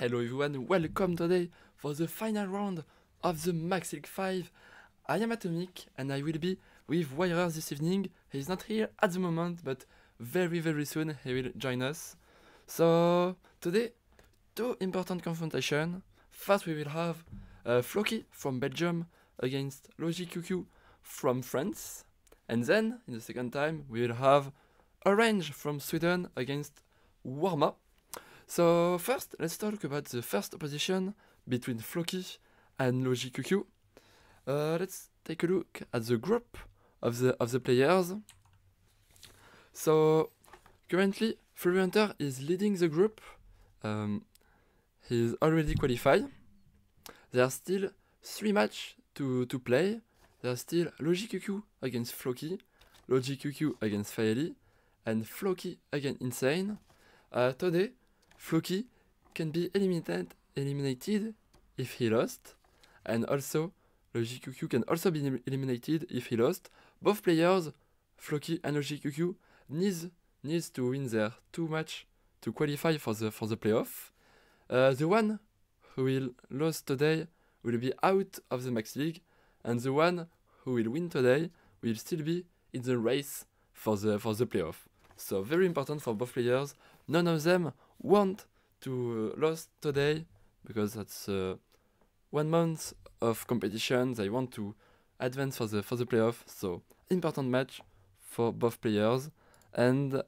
Hello everyone, welcome today for the final round of the Max League 5. I am AtomiK and I will be with Wire this evening. He is not here at the moment, but very very soon he will join us. So today, two important confrontations. First we will have uh, Floki from Belgium against LooGiiQQ from France. And then, in the second time, we will have Orange from Sweden against Warma. So first, let's talk about the first opposition between Floki and LooGiiQQ. Uh, let's take a look at the group of the of the players. So currently, Fury Hunter is leading the group. Um, he's already qualified. There are still three matches to, to play. There are still LooGiiQQ against Floki, LooGiiQQ against Faeli, and Floki against Insane. Uh, today, Floki can be eliminated, eliminated if he lost, and also LooGiiQQ can also be eliminated if he lost. Both players, Floki and LooGiiQQ, needs needs to win their two match to qualify for the for the playoff. Uh, the one who will lose today will be out of the Max League, and the one who will win today will still be in the race for the for the playoff. So very important for both players. None of them want to uh, lose today because that's uh, one month of competition. They want to advance for the for the playoff. So important match for both players. And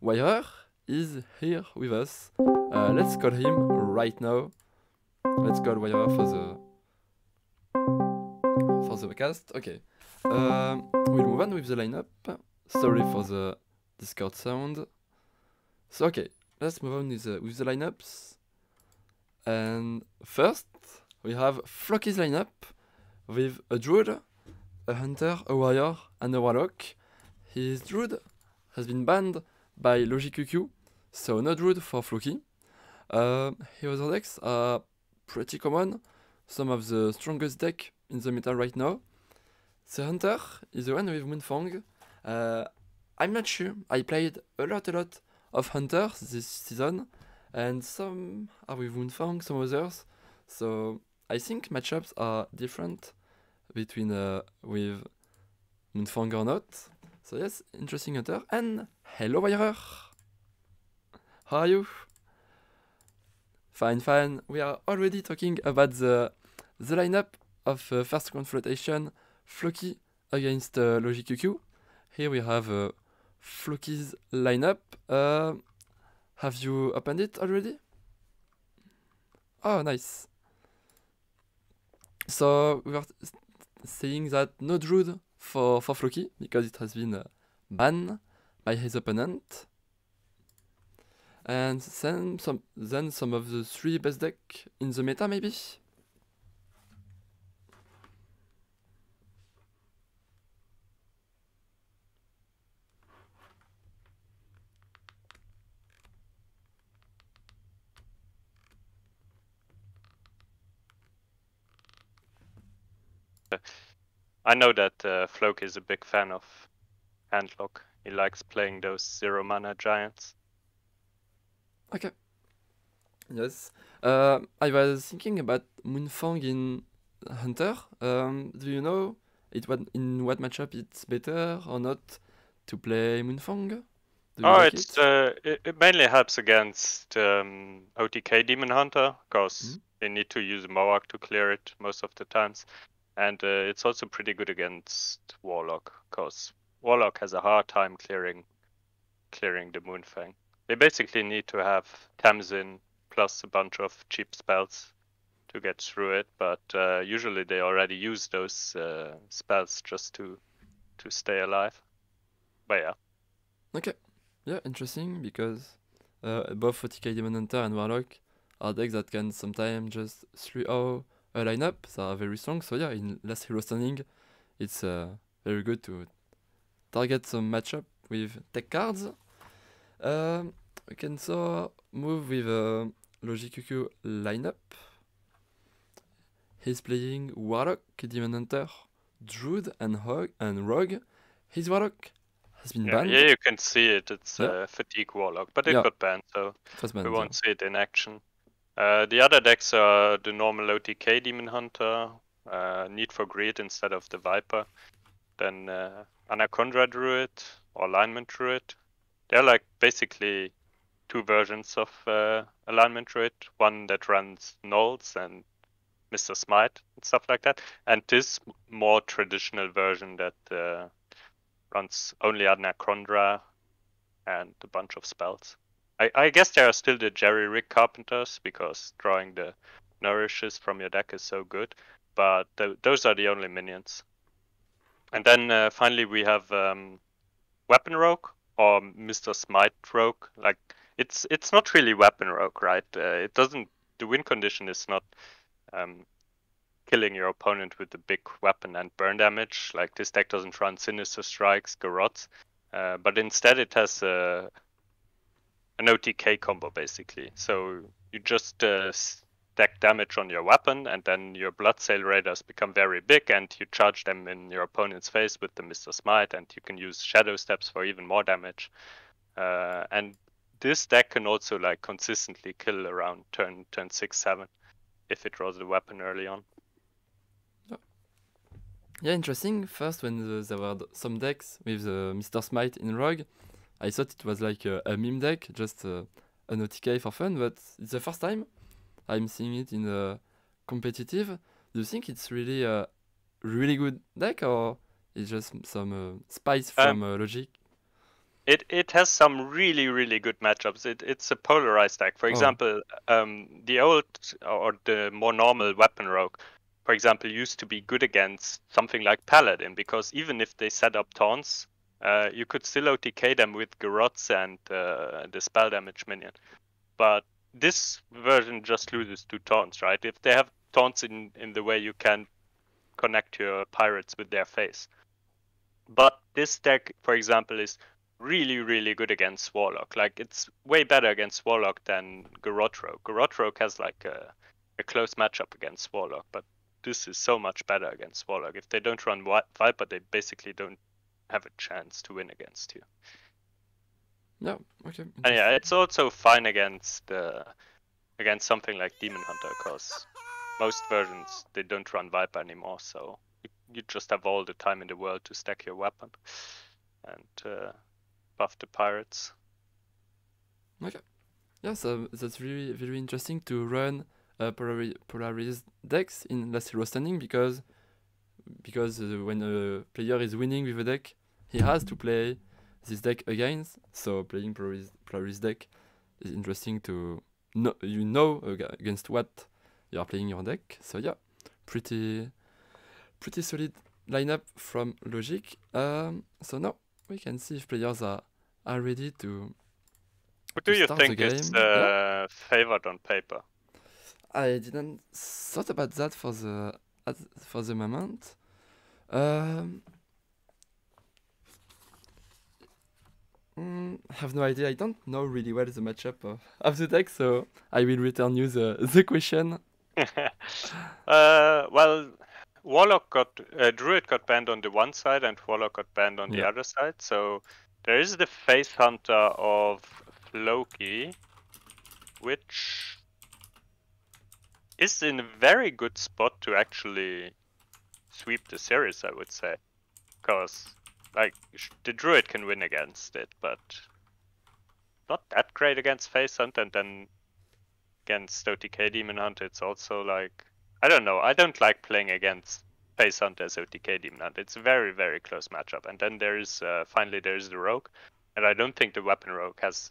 Wire is here with us. Uh, let's call him right now. Let's call Wire for the for the cast. Okay. Um, we'll move on with the lineup. Sorry for the Discord sound. So okay, let's move on with the, with the lineups. And first, we have Floki's lineup with a druid, a hunter, a warrior, and a warlock. His druid has been banned by LooGiiQQ, so no druid for Floki. Uh, his other decks are pretty common, some of the strongest deck in the meta right now. The hunter is the one with Moonfang. Uh, I'm not sure. I played a lot, a lot of hunters this season, and some are with Moonfang, some others. So I think matchups are different between uh, with Moonfang or not. So yes, interesting hunter. And hello, Wirer. How are you? Fine, fine. We are already talking about the the lineup of uh, first confrontation, Floki against uh, LooGiiQQ. Here we have uh, Floki's lineup. Uh, have you opened it already? Oh, nice. So we are saying that no Druid for, for Floki because it has been uh, banned by his opponent. And then some, then some of the three best deck in the meta maybe? I know that uh, Floki is a big fan of Handlock. He likes playing those zero mana giants. Okay. Yes. Uh, I was thinking about Moonfang in Hunter. Um, do you know it what in what matchup it's better or not to play Moonfang? Oh, like it's it? uh, it, it mainly helps against um, OTK Demon Hunter because Mhm. they need to use Moark to clear it most of the times, and uh, it's also pretty good against Warlock because Warlock has a hard time clearing clearing the Moonfang. They basically need to have Tamsin plus a bunch of cheap spells to get through it, but uh, usually they already use those uh, spells just to to stay alive. But yeah. Okay. Yeah, interesting because uh, both OTK Demon Hunter and Warlock are decks that can sometimes just 3-0 a lineup that are very strong. So yeah, in last hero standing, it's uh, very good to target some matchup with tech cards. Um, we can so move with uh, LooGiiQQ lineup. He's playing Warlock, Demon Hunter, Druid, and Hog and Rogue. His Warlock has been Yeah, banned. yeah, you can see it. It's Yeah. uh, fatigue warlock, but it Yeah. got banned, so was we won't see it in action. Uh, the other decks are the normal OTK Demon Hunter, uh, Need for Greed instead of the Viper, then uh, Anacondra Druid or Alignment Druid. They're like basically two versions of uh, Alignment Druid, one that runs Nulls and Mr. Smite and stuff like that, and this more traditional version that uh, runs only Anacondra and a bunch of spells. I, I guess there are still the Jerry Rig Carpenters because drawing the nourishes from your deck is so good, but th- those are the only minions. And then uh, finally we have um, Weapon Rogue or Mr. Smite Rogue. Like it's it's not really Weapon Rogue, right? Uh, it doesn't. The win condition is not um, killing your opponent with the big weapon and burn damage. Like this deck doesn't run Sinister Strikes, Garrotes, uh, but instead it has a an OTK combo basically. So you just uh, stack damage on your weapon, and then your blood Bloodsail Raiders become very big, and you charge them in your opponent's face with the Mr. Smite, and you can use Shadow Steps for even more damage. Uh, and this deck can also like consistently kill around turn turn six seven if it draws the weapon early on. Yeah, interesting. First, when the, there were some decks with uh, Mr. Smite in Rogue, I thought it was like a, a meme deck, just uh, an OTK for fun, but it's the first time I'm seeing it in a competitive. Do you think it's really a really good deck, or it's just some uh, spice from um, Logic? It it has some really really good matchups. It it's a polarized deck. For oh. example, um, the old or the more normal weapon rogue for example, used to be good against something like Paladin, because even if they set up taunts, uh, you could still OTK them with Garrotes and uh, the spell damage minion. But this version just loses two taunts, right? If they have taunts in, in the way you can connect your pirates with their face. But this deck, for example, is really, really good against Warlock. Like, it's way better against Warlock than. Garrote Rogue has, like, a, a close matchup against Warlock, but this is so much better against Warlock. If they don't run Viper, they basically don't have a chance to win against you. No, okay. And yeah, it's also fine against uh, against something like Demon Hunter, because most versions they don't run Viper anymore, so you, just have all the time in the world to stack your weapon and uh, buff the pirates. Okay. Yeah, so that's really very interesting to run uh, polari polarized decks in last hero standing because because uh, when a player is winning with a deck, he has to play this deck against. So playing polarized deck is interesting to know. You know against what you are playing your deck. So yeah, pretty pretty solid lineup from Logic. Um, so now we can see if players are are ready to. What do you think is uh, yeah? favored on paper? I didn't thought about that for the for the moment. Um, mm, I have no idea. I don't know really well the matchup of, of the deck, so I will return you the, the question. uh, well, Warlock got uh, Druid got banned on the one side, and Warlock got banned on yeah. the other side. So there is the Face Hunter of Floki, which is in a very good spot to actually sweep the series, I would say. Because, like, the Druid can win against it, but not that great against Face Hunt, and then against OTK Demon Hunt, it's also like, I don't know, I don't like playing against Face Hunt as OTK Demon Hunt. It's a very, very close matchup. And then there's, uh, finally, there's the Rogue, and I don't think the Weapon Rogue has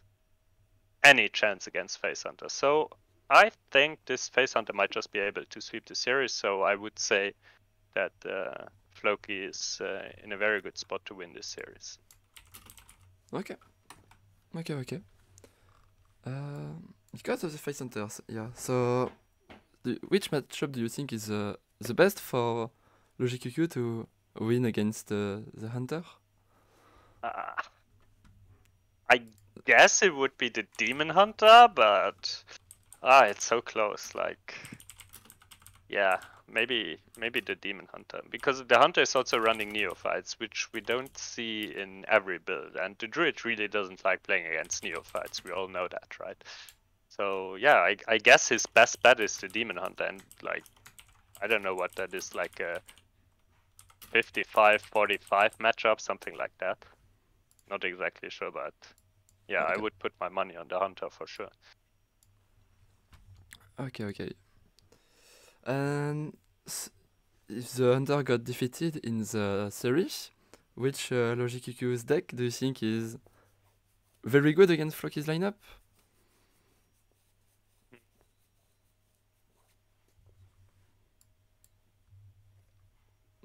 any chance against Face Hunter. So I think this Face Hunter might just be able to sweep the series, so I would say that uh, Floki is uh, in a very good spot to win this series. Okay. Okay, okay. Uh, because of the Face Hunters, yeah. So, the, which matchup do you think is uh, the best for LooGiiQQ to win against uh, the Hunter? Uh, I guess it would be the Demon Hunter, but Ah, it's so close. Like, yeah, maybe maybe the demon hunter because the hunter is also running neophytes, which we don't see in every build, and the druid really doesn't like playing against neophytes. We all know that, right? So yeah, I, I guess his best bet is the Demon Hunter, and like, I don't know what that is, like a 55-45 matchup, something like that. Not exactly sure, but yeah, I would put my money on the Hunter for sure. Okay, okay. And if the Hunter got defeated in the series, which uh, LooGiiQQ's deck do you think is very good against Floki's lineup?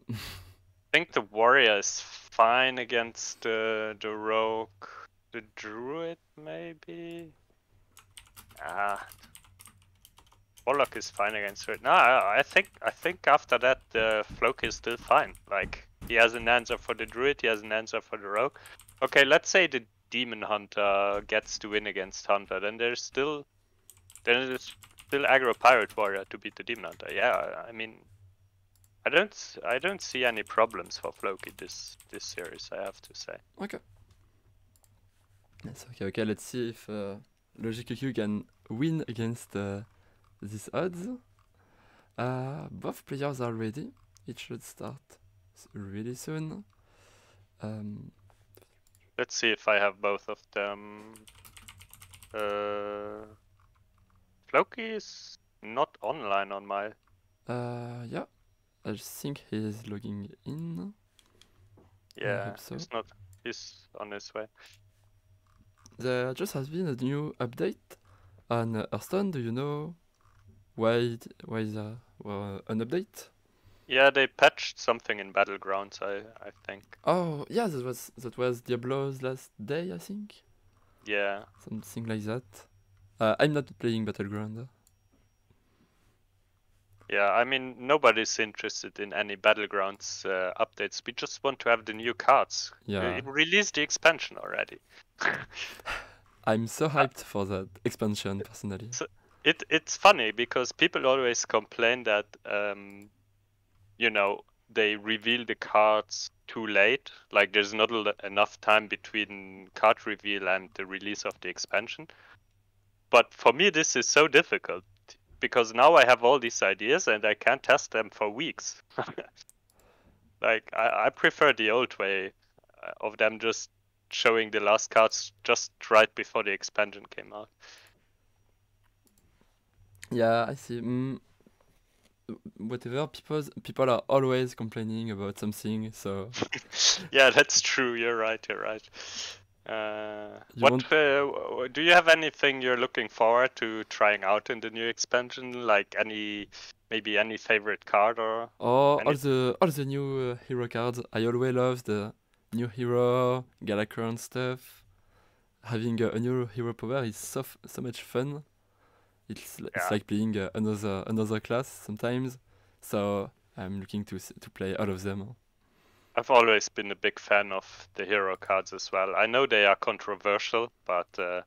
I think the Warrior is fine against uh, the Rogue, the Druid maybe. Ah, Warlock is fine against it. No, I, I think I think after that uh, Floki is still fine. Like he has an answer for the Druid, he has an answer for the Rogue. Okay, let's say the Demon Hunter gets to win against Hunter, then there's still then there's still aggro Pirate Warrior to beat the Demon Hunter. Yeah, I mean I don't I don't see any problems for Floki this this series. I have to say. Okay. Yes, okay, okay. Let's see if uh, LooGiiQQ can win against uh, these odds. Uh, both players are ready. It should start really soon. Um, Let's see if I have both of them. Uh, Floki is not online on my. uh, yeah, I think he is logging in. Yeah, so. he's not. He's on his way. There just has been a new update on Hearthstone. Do you know why why is there well, an update? Yeah, they patched something in Battlegrounds. I I think. Oh, yeah, that was that was Diablo's last day, I think. Yeah. Something like that. Uh, I'm not playing Battleground. Yeah, I mean nobody's interested in any battlegrounds uh, updates. We just want to have the new cards. Uh, Yeah. It released the expansion already. I'm so hyped for that expansion personally. So- it it's funny because people always complain that um, you know they reveal the cards too late. Like there's not enough time between card reveal and the release of the expansion. But for me, this is so difficult because now I have all these ideas and I can't test them for weeks. like I, I prefer the old way uh, of them just showing the last cards just right before the expansion came out. Yeah, I see. Mm, whatever. People people are always complaining about something. So yeah, that's true. You're right. You're right. Uh, You what uh, do you have anything you're looking forward to trying out in the new expansion? Like any, maybe any favorite card or? or And all the all the new uh, hero cards. I always love the new hero, Galakrond stuff. Having a, a new hero power is so f- so much fun. It's li- it's like playing uh, another another class sometimes. So I'm looking to to play all of them. I've always been a big fan of the hero cards as well. I know they are controversial, but uh,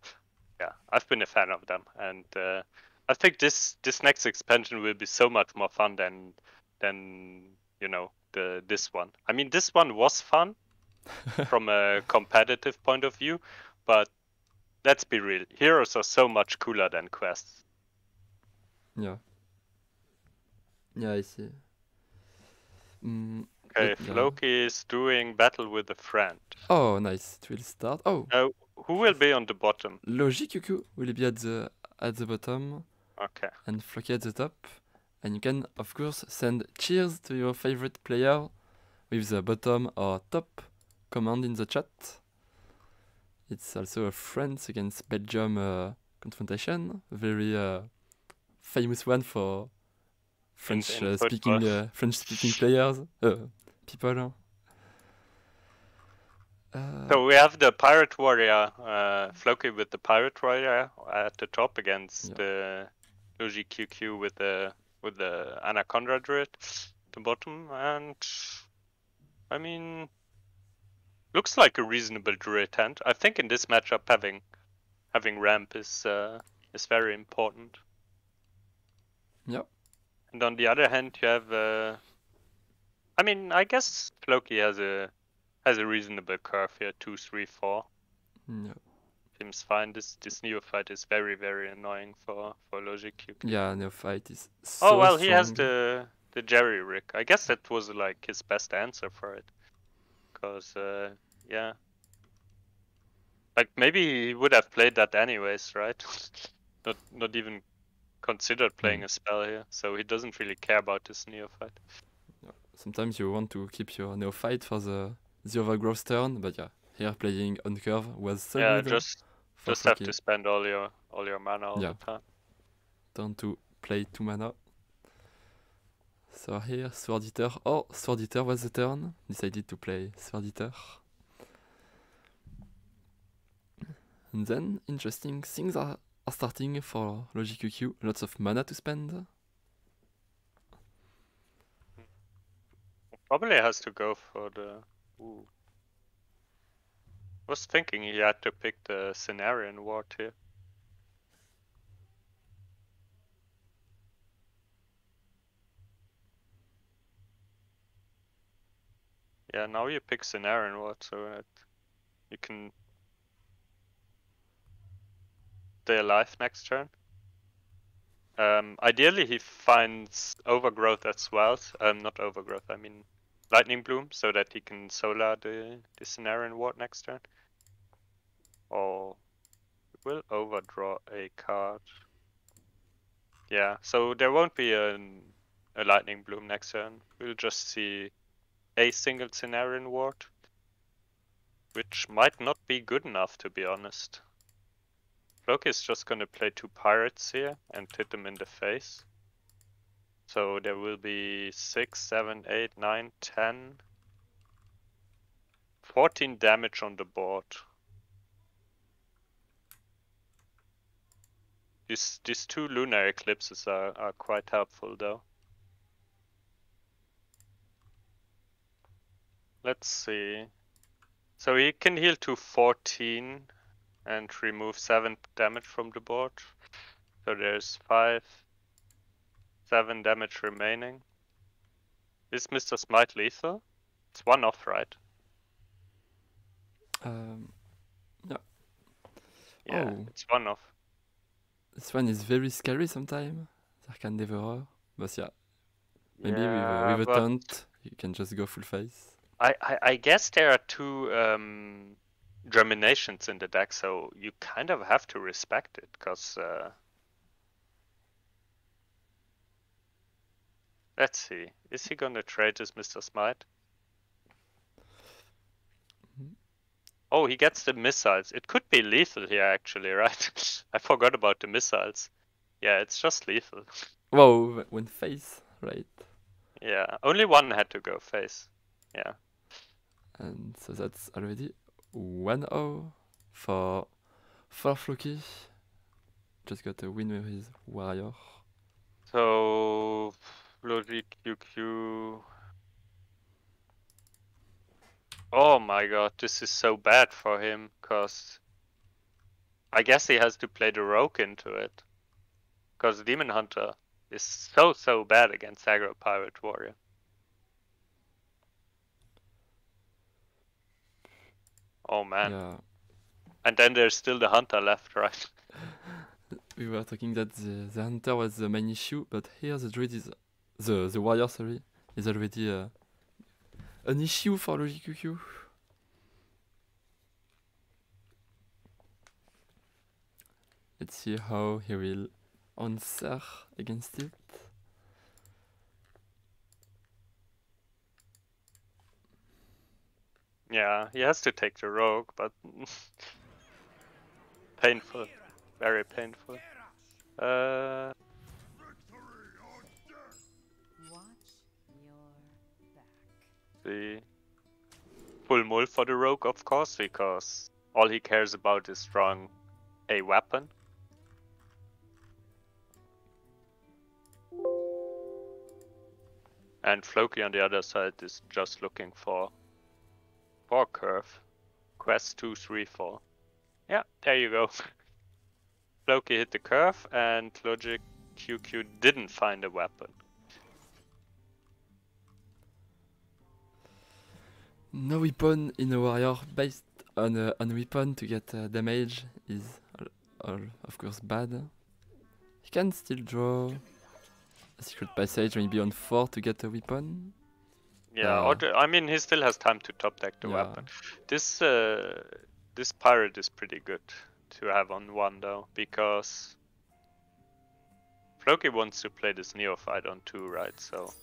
yeah, I've been a fan of them, and uh, I think this this next expansion will be so much more fun than than you know the this one. I mean, this one was fun from a competitive point of view, but let's be real, heroes are so much cooler than quests. Yeah. Yeah, I see. Mm, Okay, But, yeah. Floki is doing battle with a friend. oh, nice. It will start. Oh, Uh, who will be on the bottom? LooGiiQQ will be at the at the bottom Okay. and Floki at the top. And you can, of course, send cheers to your favorite player with the bottom or top command in the chat. It's also a France against Belgium uh, confrontation, very uh, famous one for French uh, speaking uh, French speaking players, uh, people. Uh, So we have the Pirate Warrior, uh, Floki with the Pirate Warrior at the top against Yeah. the LooGiiQQ with the with the Anaconda Druid at the bottom, and I mean, looks like a reasonable Druid hand. I think in this matchup having having ramp is uh, is very important. Yeah. And on the other hand, you have. Uh, I mean, I guess Floki has a has a reasonable curve here, two, three, four. No. seems fine. This this neophyte is very very annoying for for LooGiiQQ. Yeah, Neophyte is so Oh well, he has the the jerry rig. I guess that was like his best answer for it, cause uh, yeah, like maybe he would have played that anyways, right? not not even considered playing Mm. a spell here, so he doesn't really care about this neophyte. Sometimes you want to keep your Neophyte for the, the overgrowth turn, but yeah, here playing on curve was so yeah, good just for just have to spend all your all your mana all Yeah. the time. Turn to play 2 mana. So here, Sword Eater. Oh, Sword Eater was the turn. Decided to play Sword Eater. And then, interesting things are, are starting for Logic. Lots of mana to spend. Probably has to go for the. Ooh. Was thinking he had to pick the Cenarian Ward here. Yeah, now you pick Cenarian Ward so that you can stay alive next turn. Um, ideally, he finds Overgrowth as well. Um, not Overgrowth, I mean Lightning Bloom, so that he can solar the, the Cenarian Ward next turn. Or will overdraw a card. Yeah, so there won't be an, a Lightning Bloom next turn. We'll just see a single Cenarian Ward, which might not be good enough to be honest. Floki is just gonna play two pirates here and hit them in the face. So there will be 6, 7, 8, 9, 10, 14 damage on the board. These, these two lunar eclipses are, are quite helpful though. Let's see. So he can heal to 14 and remove 7 damage from the board. So there's 5, 7 damage remaining. Is Mr. Smite lethal? It's one off, right? Um, Yeah, Oh. it's one off. this one is very scary sometimes. Arcane Devourer. But yeah, maybe yeah, with, a, with a taunt, you can just go full face. I, I, I guess there are two um, germinations in the deck, so you kind of have to respect it, because uh, let's see, is he gonna trade as Mr. Smite? Mhm. Oh, he gets the missiles. It could be lethal here, actually, right? I forgot about the missiles. Yeah, it's just lethal. Whoa, when face, right? Yeah, only one had to go face. Yeah. And so that's already 1-0 for, for Floki. Just got a win with his warrior. So, Logic QQ. Oh my god, this is so bad for him, cause I guess he has to play the rogue into it. Cause Demon Hunter is so so bad against Aggro Pirate Warrior. Oh man. Yeah, And then there's still the Hunter left, right? we were talking that the, the hunter was the main issue, but here the druid is the the warrior, sorry, is already uh, an issue for LooGiiQQ. Let's see how he will answer against it. Yeah, he has to take the rogue, but painful, very painful. Uh, the full mull for the rogue, of course, because all he cares about is drawing a weapon. And Floki on the other side is just looking for a curve. Quest two, three, four. Yeah, there you go. Loki hit the curve and Logic QQ didn't find a weapon. No weapon in a warrior based on uh, on weapon to get uh, damage is all, all of course bad. He can still draw a secret passage maybe on four to get a weapon. Yeah, Uh, I mean, he still has time to top deck the Yeah. weapon. This uh, this pirate is pretty good to have on one though, because Floki wants to play this neophyte on two, right? So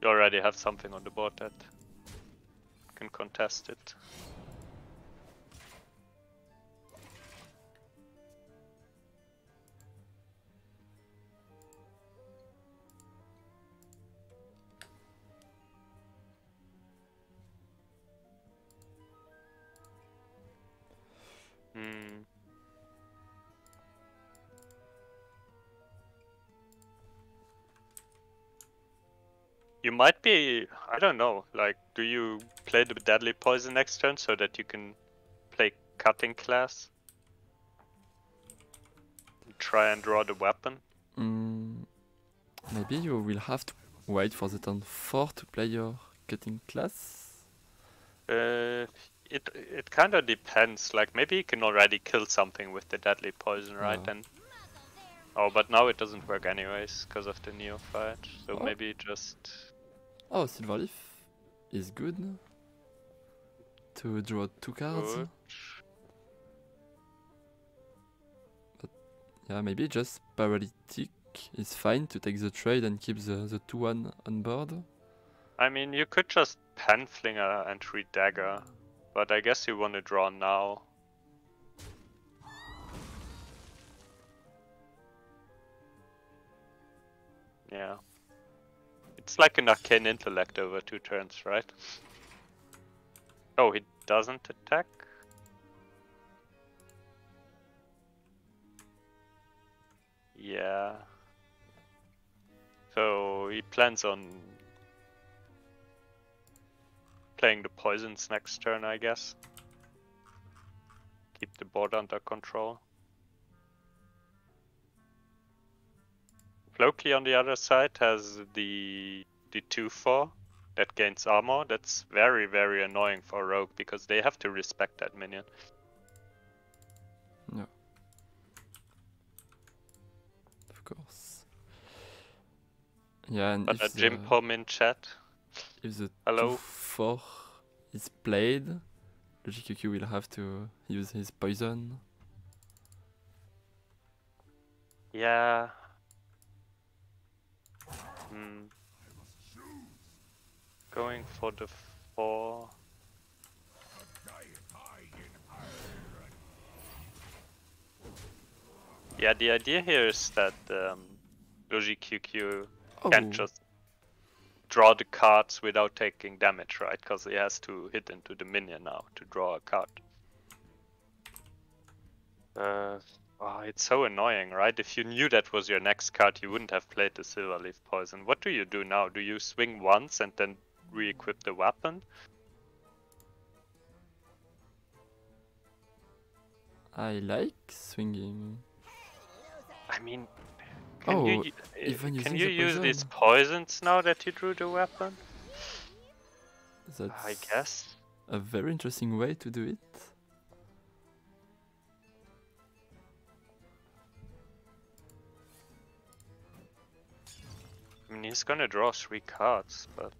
you already have something on the board that can contest it. Might be, I don't know, like, do you play the deadly poison next turn so that you can play cutting class? Try and draw the weapon? Mm, maybe you will have to wait for the turn four to play your cutting class. Uh, it it kind of depends. Like maybe you can already kill something with the deadly poison, right? Yeah. And oh, but now it doesn't work anyways because of the neophyte. So Oh. maybe just Oh, Silverleaf is good to draw two cards. Oh. good. Yeah, maybe just paralytic is fine to take the trade and keep the, the 2 1 on board. I mean, you could just Penflinger and treat dagger, but I guess you want to draw now. Yeah. It's like an arcane intellect over two turns, right? Oh, he doesn't attack? Yeah. So he plans on playing the poisons next turn, I guess. Keep the board under control. Floki on the other side has the the 2-4 that gains armor. That's very, very annoying for Rogue because they have to respect that minion. Of course. Yeah, and But if a Jim uh, Pom in chat. if the Hello? 2 4 is played, LooGiiQQ will have to use his poison. Yeah. Hmm. Going for the four. Yeah, the idea here is that um, LooGiiQQ Oh, can't just draw the cards without taking damage, right? Because he has to hit into the minion now to draw a card. Uh, oh, it's so annoying, right? If you knew that was your next card, you wouldn't have played the Silverleaf Poison. What do you do now? Do you swing once and then re-equip the weapon? I like swinging. I mean, can Oh, you, even uh, can you the use these poison. poisons now that you drew the weapon? That's I guess. a very interesting way to do it. He's gonna draw three cards, but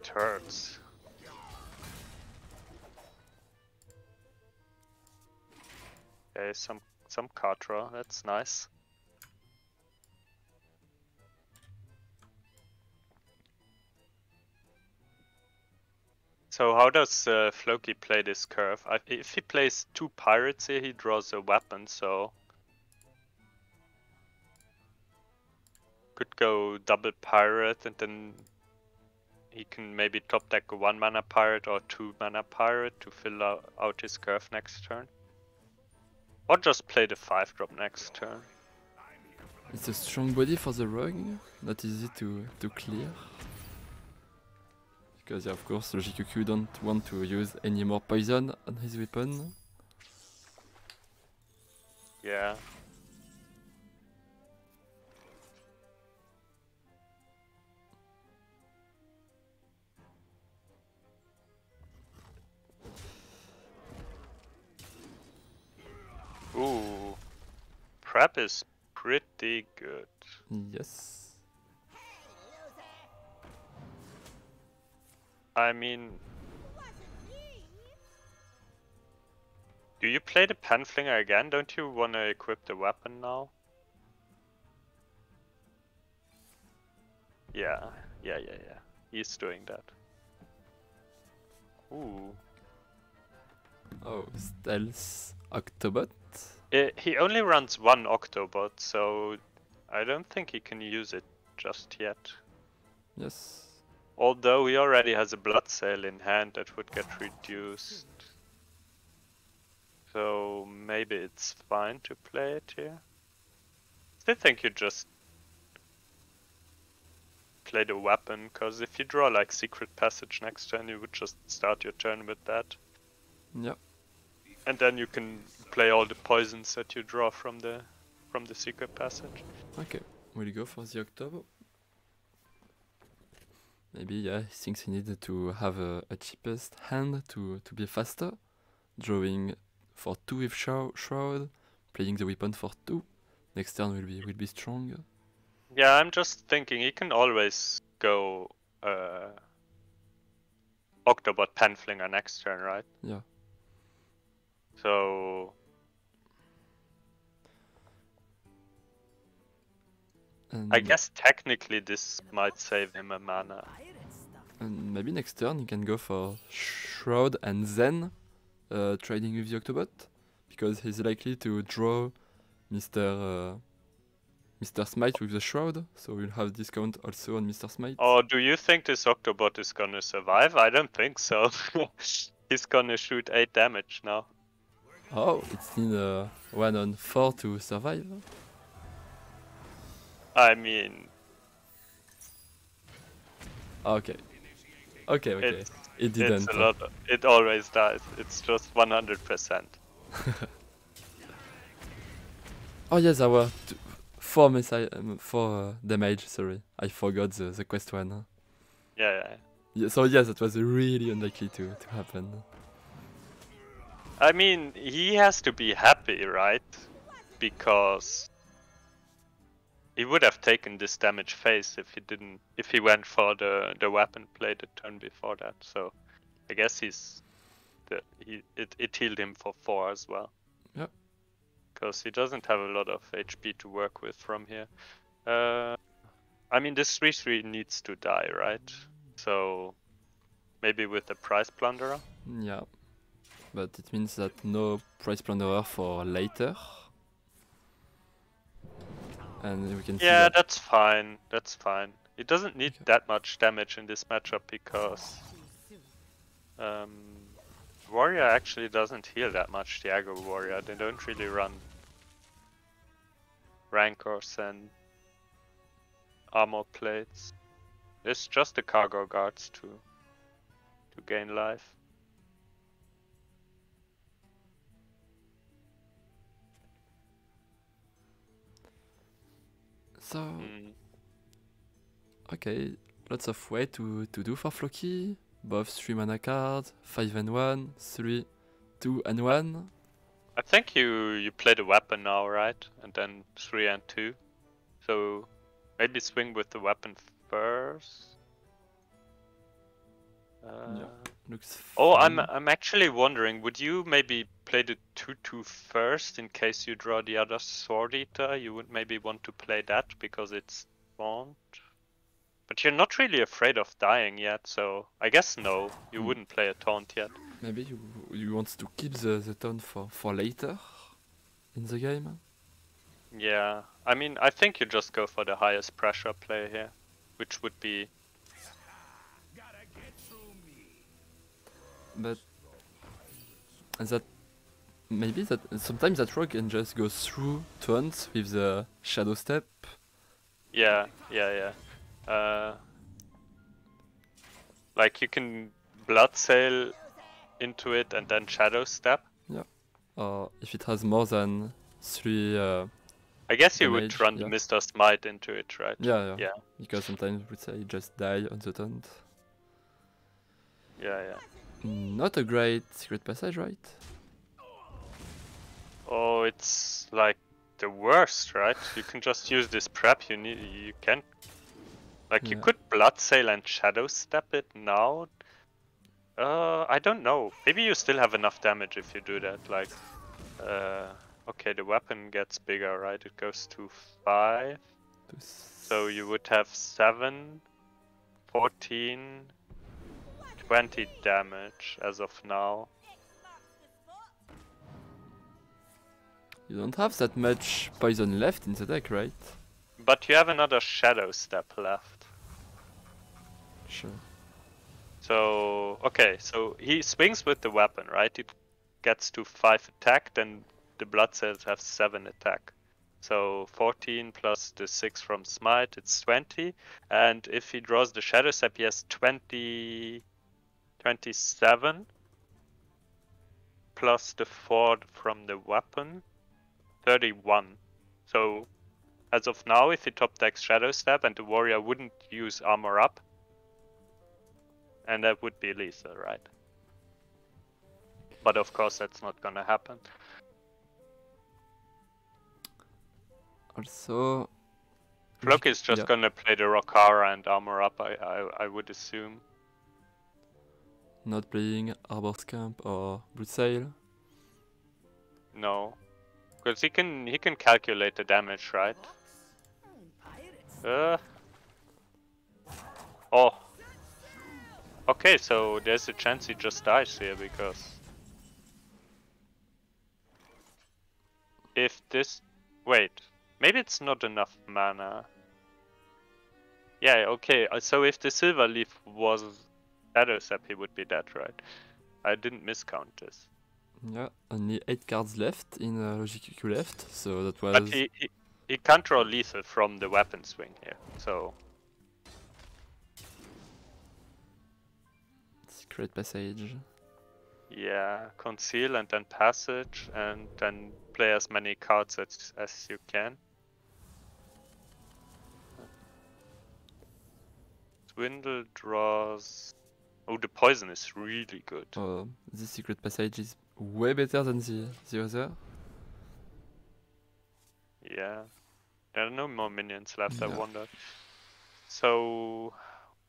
it hurts. Some some card draw. That's nice. So how does uh, Floki play this curve? I, if he plays two pirates here, he draws a weapon. So could go double pirate and then he can maybe top deck a one mana pirate or two mana pirate to fill out, his curve next turn. Or just play the five drop next turn. It's a strong body for the rogue, not easy to, to clear. Because yeah, of course LooGiiQQ don't want to use any more poison on his weapon. Yeah. Trap is pretty good. Yes. I mean, do you play the Penflinger again? Don't you want to equip the weapon now? Yeah, yeah, yeah, yeah. He's doing that. Ooh. Oh, stealth Octobot. Eh, he only runs one Octobot, so I don't think he can use it just yet. Yes. Although he already has a Bloodsail in hand that would get reduced. So maybe it's fine to play it here. I think you just play the weapon, because if you draw like secret passage next turn, you would just start your turn with that. Yeah. And then you can play all the poisons that you draw from the from the secret passage. Okay. Will you go for the Octobot? Maybe yeah, he thinks he needed to have a, a cheapest hand to, to be faster. Drawing for two with shroud, shroud, playing the weapon for two. Next turn will be will be strong. Yeah, I'm just thinking he can always go uh, Octobot Penflinger next turn, right? Yeah. So And I guess technically this might save him a mana. And maybe next turn he can go for Shroud and then uh, trading with the Octobot because he's likely to draw Mr. Uh, Mr. Smite with the Shroud, so we'll have discount also on Mr. Smite. Oh, do you think this Octobot is gonna survive? I don't think so. He's gonna shoot 8 damage now. Oh, it's in uh, one on four to survive. I mean, Okay. Okay, okay. It's- it didn't. it's a lot. It always does. It's just 100%. Oh yes, I were two, four missile, um, four uh, damage. Sorry, I forgot the, the quest one. Yeah, yeah. Yeah, so yes, that was really unlikely to, to happen. I mean, he has to be happy, right? Because he would have taken this damage phase if he didn't, if he went for the the weapon play the turn before that. So, I guess he's the he it it healed him for four as well. Yep. Because he doesn't have a lot of HP to work with from here. Uh, I mean, this three three needs to die, right? So, maybe with the Prize Plunderer. Yeah, but it means that no Prize Plunderer for later. And we can Yeah, that that's fine. That's fine. It doesn't need Okay. that much damage in this matchup because um, Warrior actually doesn't heal that much. The aggro Warrior, they don't really run Rancors and armor plates. It's just the cargo guards to to gain life. So Mm. okay, lots of way to to do for Floki. Both three mana cards, five and one, three, two and one. I think you you play the weapon now, right? And then three and two. So maybe swing with the weapon first. Uh, Looks. Oh, I'm. I'm actually wondering, would you maybe play the two two first in case you draw the other sword eater? You would maybe want to play that because it's spawned. But you're not really afraid of dying yet, so I guess no, you Hmm. wouldn't play a taunt yet. Maybe you, you want to keep the, the tone for, for later in the game. Yeah, I mean, I think you just go for the highest pressure play here, which would be But and that maybe that sometimes that rock can just go through taunts with the shadow step. yeah, yeah, yeah. Uh, like you can blood sail into it and then shadow step. Yeah. Or if it has more than three uh, I guess you would run yeah. Mr. Smite into it, right? yeah, yeah Yeah. because sometimes we say just die on the taunt. Yeah, yeah. Not a great secret passage, right? Oh, it's like the worst, right? You can just use this prep. You need. You can. Like you could Bloodsail and shadow step it now. Uh, I don't know. Maybe you still have enough damage if you do that. Like, uh, okay, the weapon gets bigger, right? It goes to five. So you would have 7, 14, 20 damage as of now. You don't have that much poison left in the deck, right? But you have another shadow step left. Sure. So, okay, so he swings with the weapon, right? It gets to 5 attack, then the Bloodsails have 7 attack. So 14 plus the 6 from smite, it's 20. And if he draws the shadow step, he has 20, 27 plus the 4 from the weapon, 31. So as of now, if he top decks shadow step and the warrior wouldn't use armor up, and that would be lethal, right? But of course, that's not gonna happen. Also, Floki is just yeah. gonna play the Rokara and armor up, I, I, I would assume. not playing Harbor Scamp or Bloodsail. No, because he can he can calculate the damage, right? Uh. Oh. Okay, so there's a chance he just dies here because if this wait, maybe it's not enough mana. Yeah, okay. uh, So if the silver leaf was Shadow Step, he would be dead, right? I didn't miscount this. Yeah, only 8 cards left in uh, LooGiiQQ left, so that was... But he, he he can't draw lethal from the weapon swing here. So Secret Passage. yeah, conceal and then passage and then play as many cards as as you can. Swindle draws. Oh, the poison is really good. Oh, this Secret Passage is way better than the, the other. Yeah. There are no more minions left, I wonder. So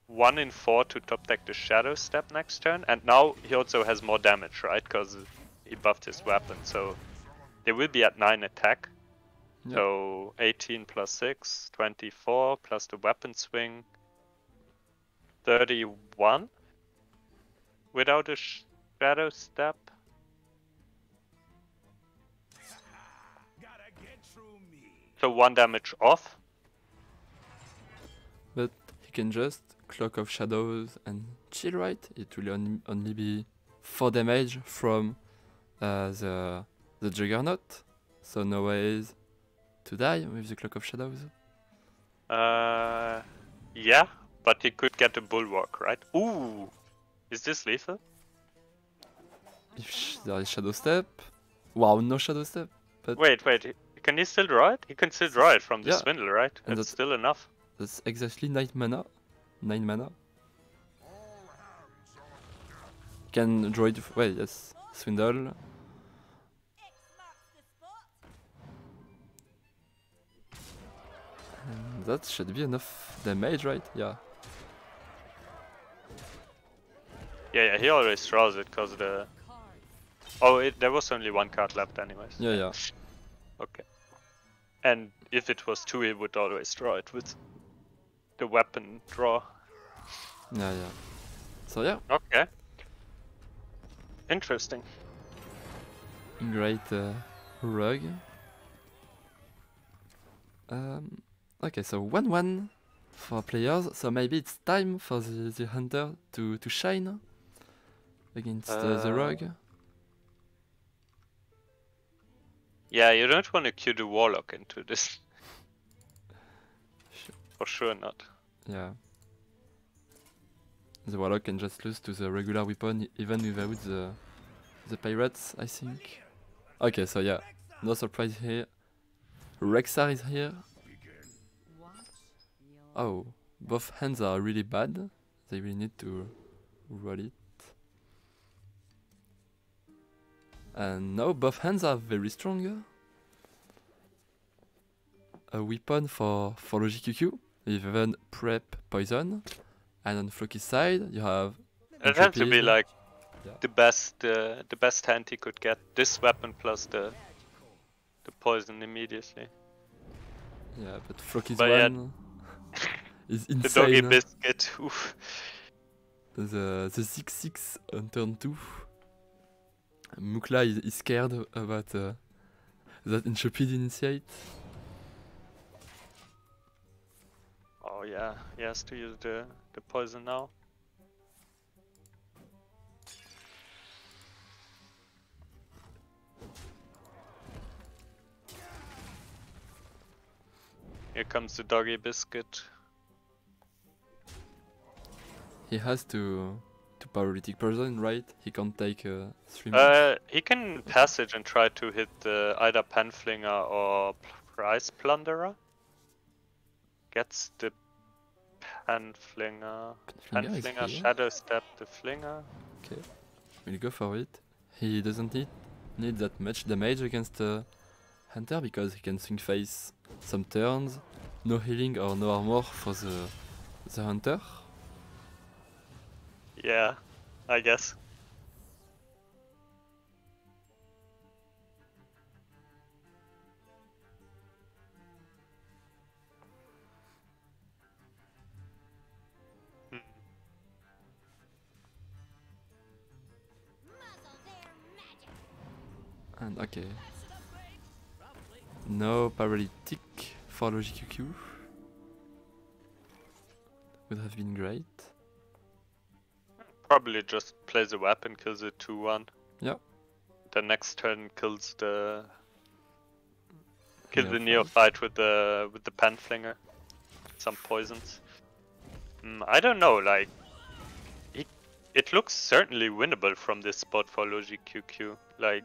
one in four to top deck the shadow step next turn, and now he also has more damage, right? Because he buffed his weapon, so they will be at nine attack. Yeah. So 18 plus 6, 24 plus the weapon swing, 31 without a sh- shadow step. So one damage off. But he can just Cloak of Shadows and chill, right? It will on, only be 4 damage from uh, the, the Juggernaut, so no ways to die with the Cloak of Shadows. Uh, yeah, but he could get a bulwark, right? Ooh, is this lethal? If sh- there is Shadow Step. Wow, no Shadow Step. But Wait, wait, can he still draw it? He can still draw it from the Yeah, swindle, right? and That's still enough. that's exactly 9 mana. 9 mana. Can draw it. Wait, yes. Swindle. And that should be enough damage, right? Yeah. Yeah, yeah, he always draws it because the. Oh, it, there was only one card left, anyways. Yeah, yeah. Okay. And if it was two, he would always draw it with the weapon draw. Yeah, yeah. So yeah, Okay. Interesting. great uh, rug. Um, okay, so 1 1 for players. So maybe it's time for the, the hunter to, to shine against uh, the Uh, rug. Yeah, you don't want to queue the warlock into this. For sure not. Yeah. The warlock can just lose to the regular weapon even without the the pirates, I think. Okay, so yeah, no surprise here. Rexxar is here. Oh, both hands are really bad. They will need to roll it. And now both hands are very strong. a weapon for for LooGiiQQ, even prep poison, and on Floki's side you have It had to be like Yeah. the best, uh, the best hand he could get. This weapon plus the the poison immediately. yeah, but Floki's But yeah, one is The doggy insane. biscuit. Oof. the the six six on turn two. Mukla is, is scared about uh, that Intrepid initiate. Oh yeah, he has to use the the poison now. Here comes the doggy biscuit. He has to to Paralytic Poison, right? He can't take uh, three. Uh, he can passage and try to hit uh, either Pen Flinger or Prize Plunderer. Gets the Pen Flinger. Panflinger. Shadow Step the Flinger. Okay, we'll go for it. He doesn't need need that much damage against uh, Hunter because he can swing face some turns. No healing or no armor for the the Hunter. Yeah, I guess. And okay. No paralytic for Logic QQ. Would have been great. Probably just plays a weapon, kills it 2 1. Yeah. The next turn kills the. Kills the Neophyte. with the with the Pen Flinger. Some poisons. Mm, I don't know, like. It, it looks certainly winnable from this spot for LooGiiQQ. Like.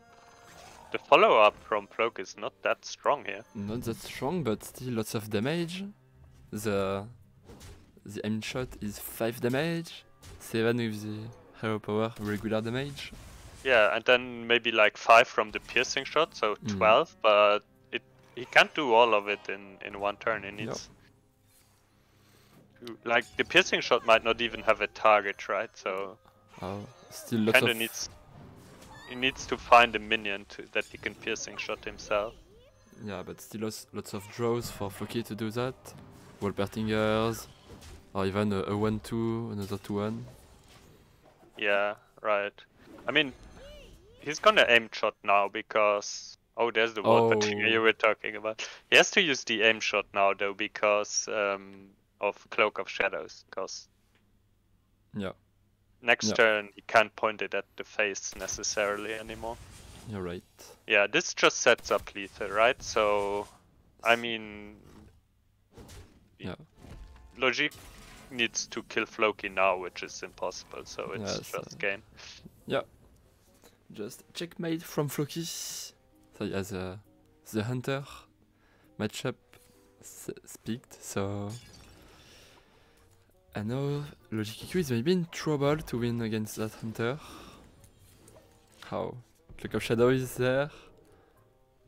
The follow up from Cloak is not that strong here. Not that strong, but still lots of damage. The the aim shot is five damage. Seven with the hero power regular damage. Yeah, and then maybe like 5 from the piercing shot, so Mm. 12, but it he can't do all of it in, in one turn. He needs. Like, the piercing shot might not even have a target, right? So, Oh, still lots kinda of needs. He needs to find a minion to, that he can piercing shot himself. yeah, but still lots, lots of draws for Floki to do that. Wolpertingers, or even a, a one two, another two one. Yeah, right. I mean, he's gonna aim shot now because. Oh, there's the wall Oh. you were talking about. He has to use the aim shot now though because um, of Cloak of Shadows. Because Yeah, next Yeah. turn he can't point it at the face necessarily anymore. you're right. Yeah, this just sets up lethal, right? So, I mean, Yeah. Logic needs to kill Floki now, which is impossible. So it's Yes, just uh, game. Yeah. Just checkmate from Floki. So yeah, the the hunter matchup speaked. So I know Logic is maybe in trouble to win against that hunter. How? Cloak of Shadow is there,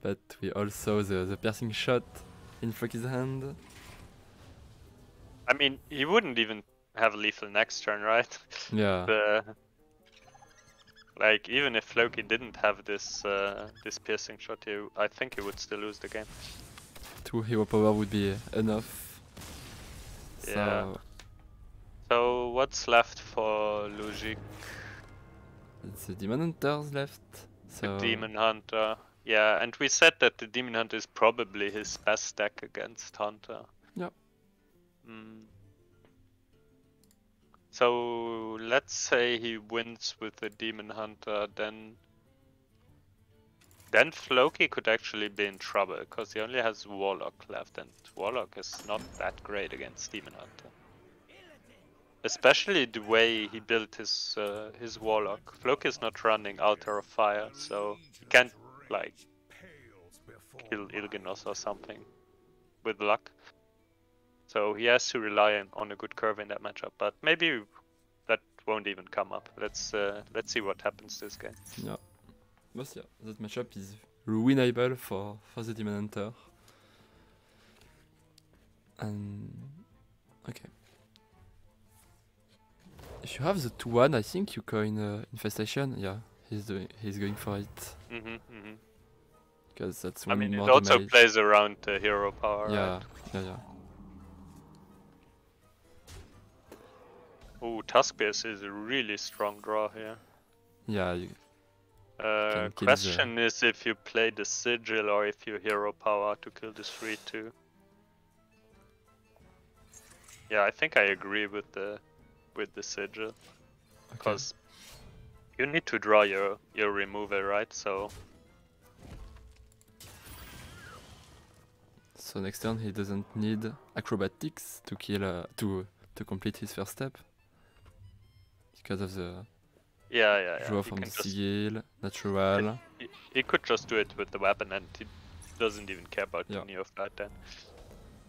but we also the the piercing shot in Floki's hand. I mean, he wouldn't even have a lethal next turn, right? Yeah, the like even if Floki didn't have this uh, this piercing shot, he, I think he would still lose the game. two hero power would be enough. So Yeah. So what's left for Logic? it's the demon hunters left. So The Demon Hunter. Yeah, and we said that the Demon Hunter is probably his best deck against Hunter. Mm. So let's say he wins with the Demon Hunter, then then Floki could actually be in trouble because he only has Warlock left, and Warlock is not that great against Demon Hunter. Especially the way he built his uh, his Warlock. Floki is not running Altar of Fire, so he can't like kill Illgynoth or something with luck. So he has to rely on, on a good curve in that matchup, but maybe that won't even come up. Let's uh, let's see what happens this game. Yeah. But yeah, that matchup is winnable for, for the Demon Hunter. And okay. If you have the two one, I think you coin uh, infestation. Yeah, he's doing. He's going for it hmm hmm because that's I mean, it also damage. plays around the hero power. yeah, Right? yeah, yeah. Ooh, Tuskbears is a really strong draw here. Yeah, you, Uh, kill the- question is if you play the sigil or if you hero power to kill this three two. Yeah, I think I agree with the with the sigil okay. because you need to draw your your removal right. So So next turn he doesn't need acrobatics to kill uh, to to complete his first step because of the yeah, yeah, yeah. draw he from the just- sigil, natural. he, could just do it with the weapon and he doesn't even care about Yeah. any of that then.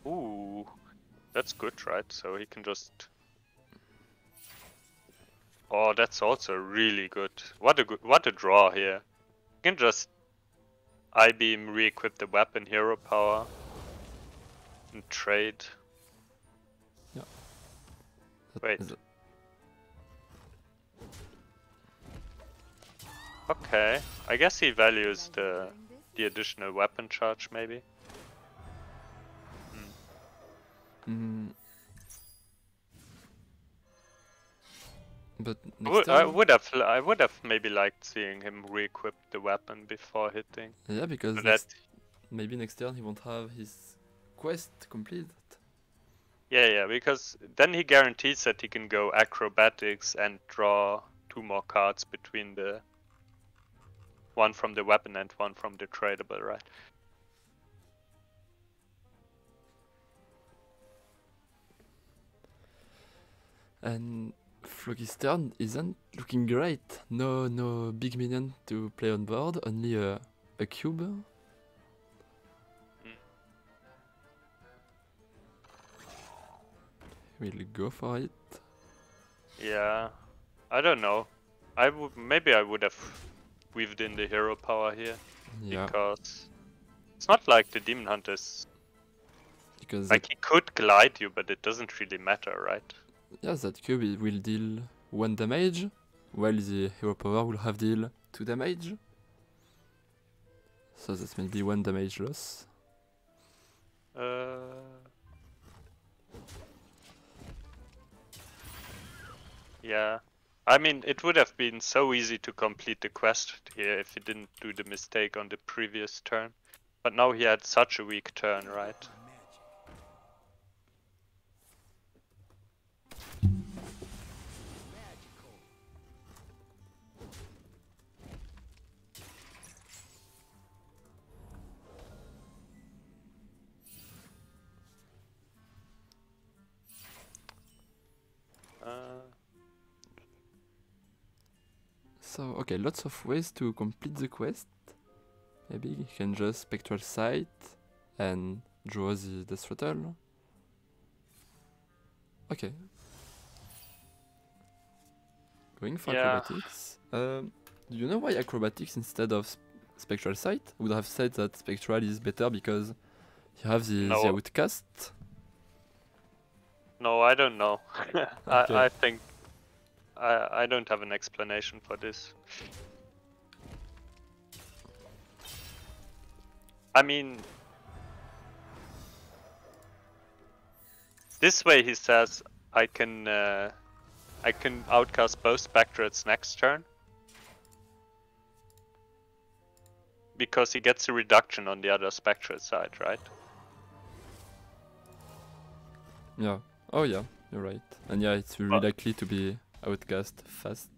Ooh, that's good, right? So he can just. Oh, that's also really good. What a good, what a draw here. You can just Eye Beam, re-equip the weapon, hero power, and trade. Yeah. Wait. Okay, I guess he values the the additional weapon charge maybe. Mm. But I would, I would have, I would have maybe liked seeing him re-equip the weapon before hitting. yeah, because So next, that, maybe next turn he won't have his quest completed. yeah, yeah, because then he guarantees that he can go acrobatics and draw two more cards between the one from the weapon and one from the tradable, right? And Floki's turn isn't looking great. No, no big minion to play on board. Only a, a cube. We'll go for it. Yeah, I don't know. I would maybe I would have weaved in the hero power here Yeah, because it's not like the demon hunters because like he could glide you, but it doesn't really matter, right? yeah, that cube will deal one damage, while the hero power will have deal two damage. So that may be one damage loss. Uh, yeah. I mean, it would have been so easy to complete the quest here if he didn't do the mistake on the previous turn. But now he had such a weak turn, right? So okay, lots of ways to complete the quest. Maybe you can just spectral sight and draw the death rattle. Okay. Going for Yeah. acrobatics. Um, do you know why acrobatics instead of sp- spectral sight? I would have said that spectral is better because you have the, the No. outcast. no, I don't know. Okay. I, I think I I don't have an explanation for this. I mean, this way he says I can uh, I can outcast both Spectrates next turn because he gets a reduction on the other Spectral Sight, right? Yeah. Oh yeah, you're right. And yeah, it's But- likely to be outcast fast.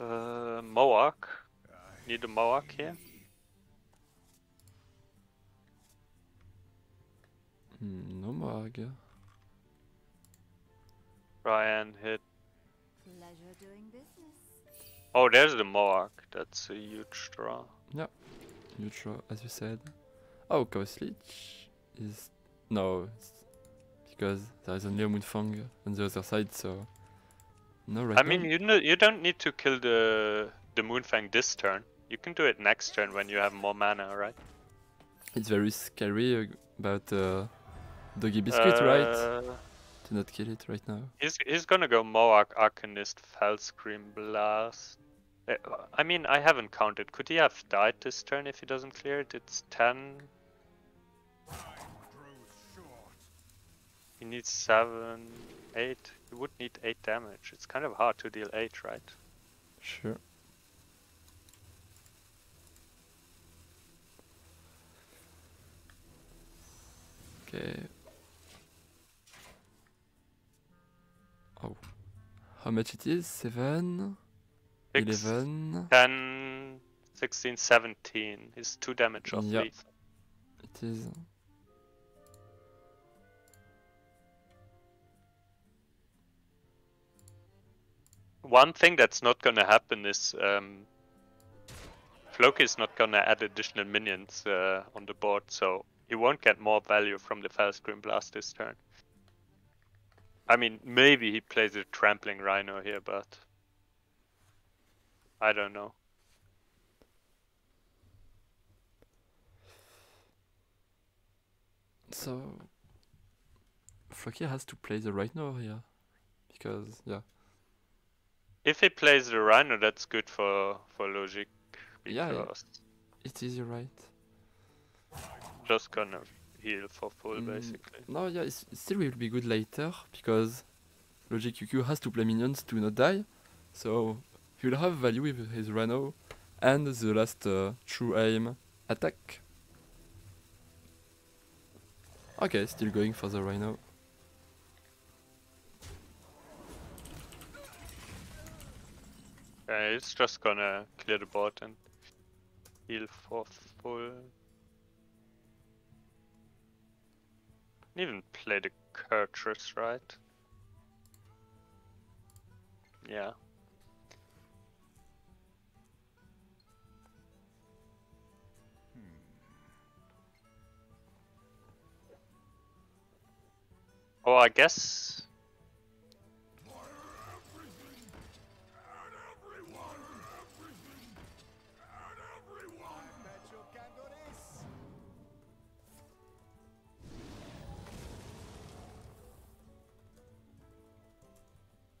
Uh, Moarg. Need a Moarg here. Hmm, no Moarg. Ryan hit. Pleasure doing business. Oh, there's the Moarg. That's a huge draw. Yeah, huge draw, as you said. Oh, Chaos Leech is no, it's because there is only a Moonfang on the other side, so no right I now. mean, you know, you don't need to kill the the Moonfang this turn. You can do it next turn when you have more mana, right? it's very scary uh, about uh, Doggy Biscuit, right? Uh, To not kill it right now. He's he's gonna go Moarg Arcanist Scream Blast. Uh, I mean, I haven't counted. Could he have died this turn if he doesn't clear it? It's 10. Needs 7, 8. You would need 8 damage. It's kind of hard to deal 8, right? Sure. Okay. Oh. How much it is? 7? Six, 11? 10, 16, 17. He's 2 damage off Yep. It is. One thing that's not gonna happen is um, Floki is not gonna add additional minions uh, on the board, so he won't get more value from the Felscream Blast this turn. I mean, maybe he plays a Trampling Rhino here, but I don't know. So. Floki has to play the Rhino here. Because, yeah. If he plays the Rhino, that's good for for Logic Yeah, It is, right. just gonna heal for full Mm, basically. No, yeah, it's, it still will be good later because LooGiiQQ has to play minions to not die, so he'll have value with his Rhino and the last uh, true aim attack. Okay, still going for the Rhino. It's just gonna clear the board and heal for full. Even play the Kurtrus, right? Yeah. Oh, I guess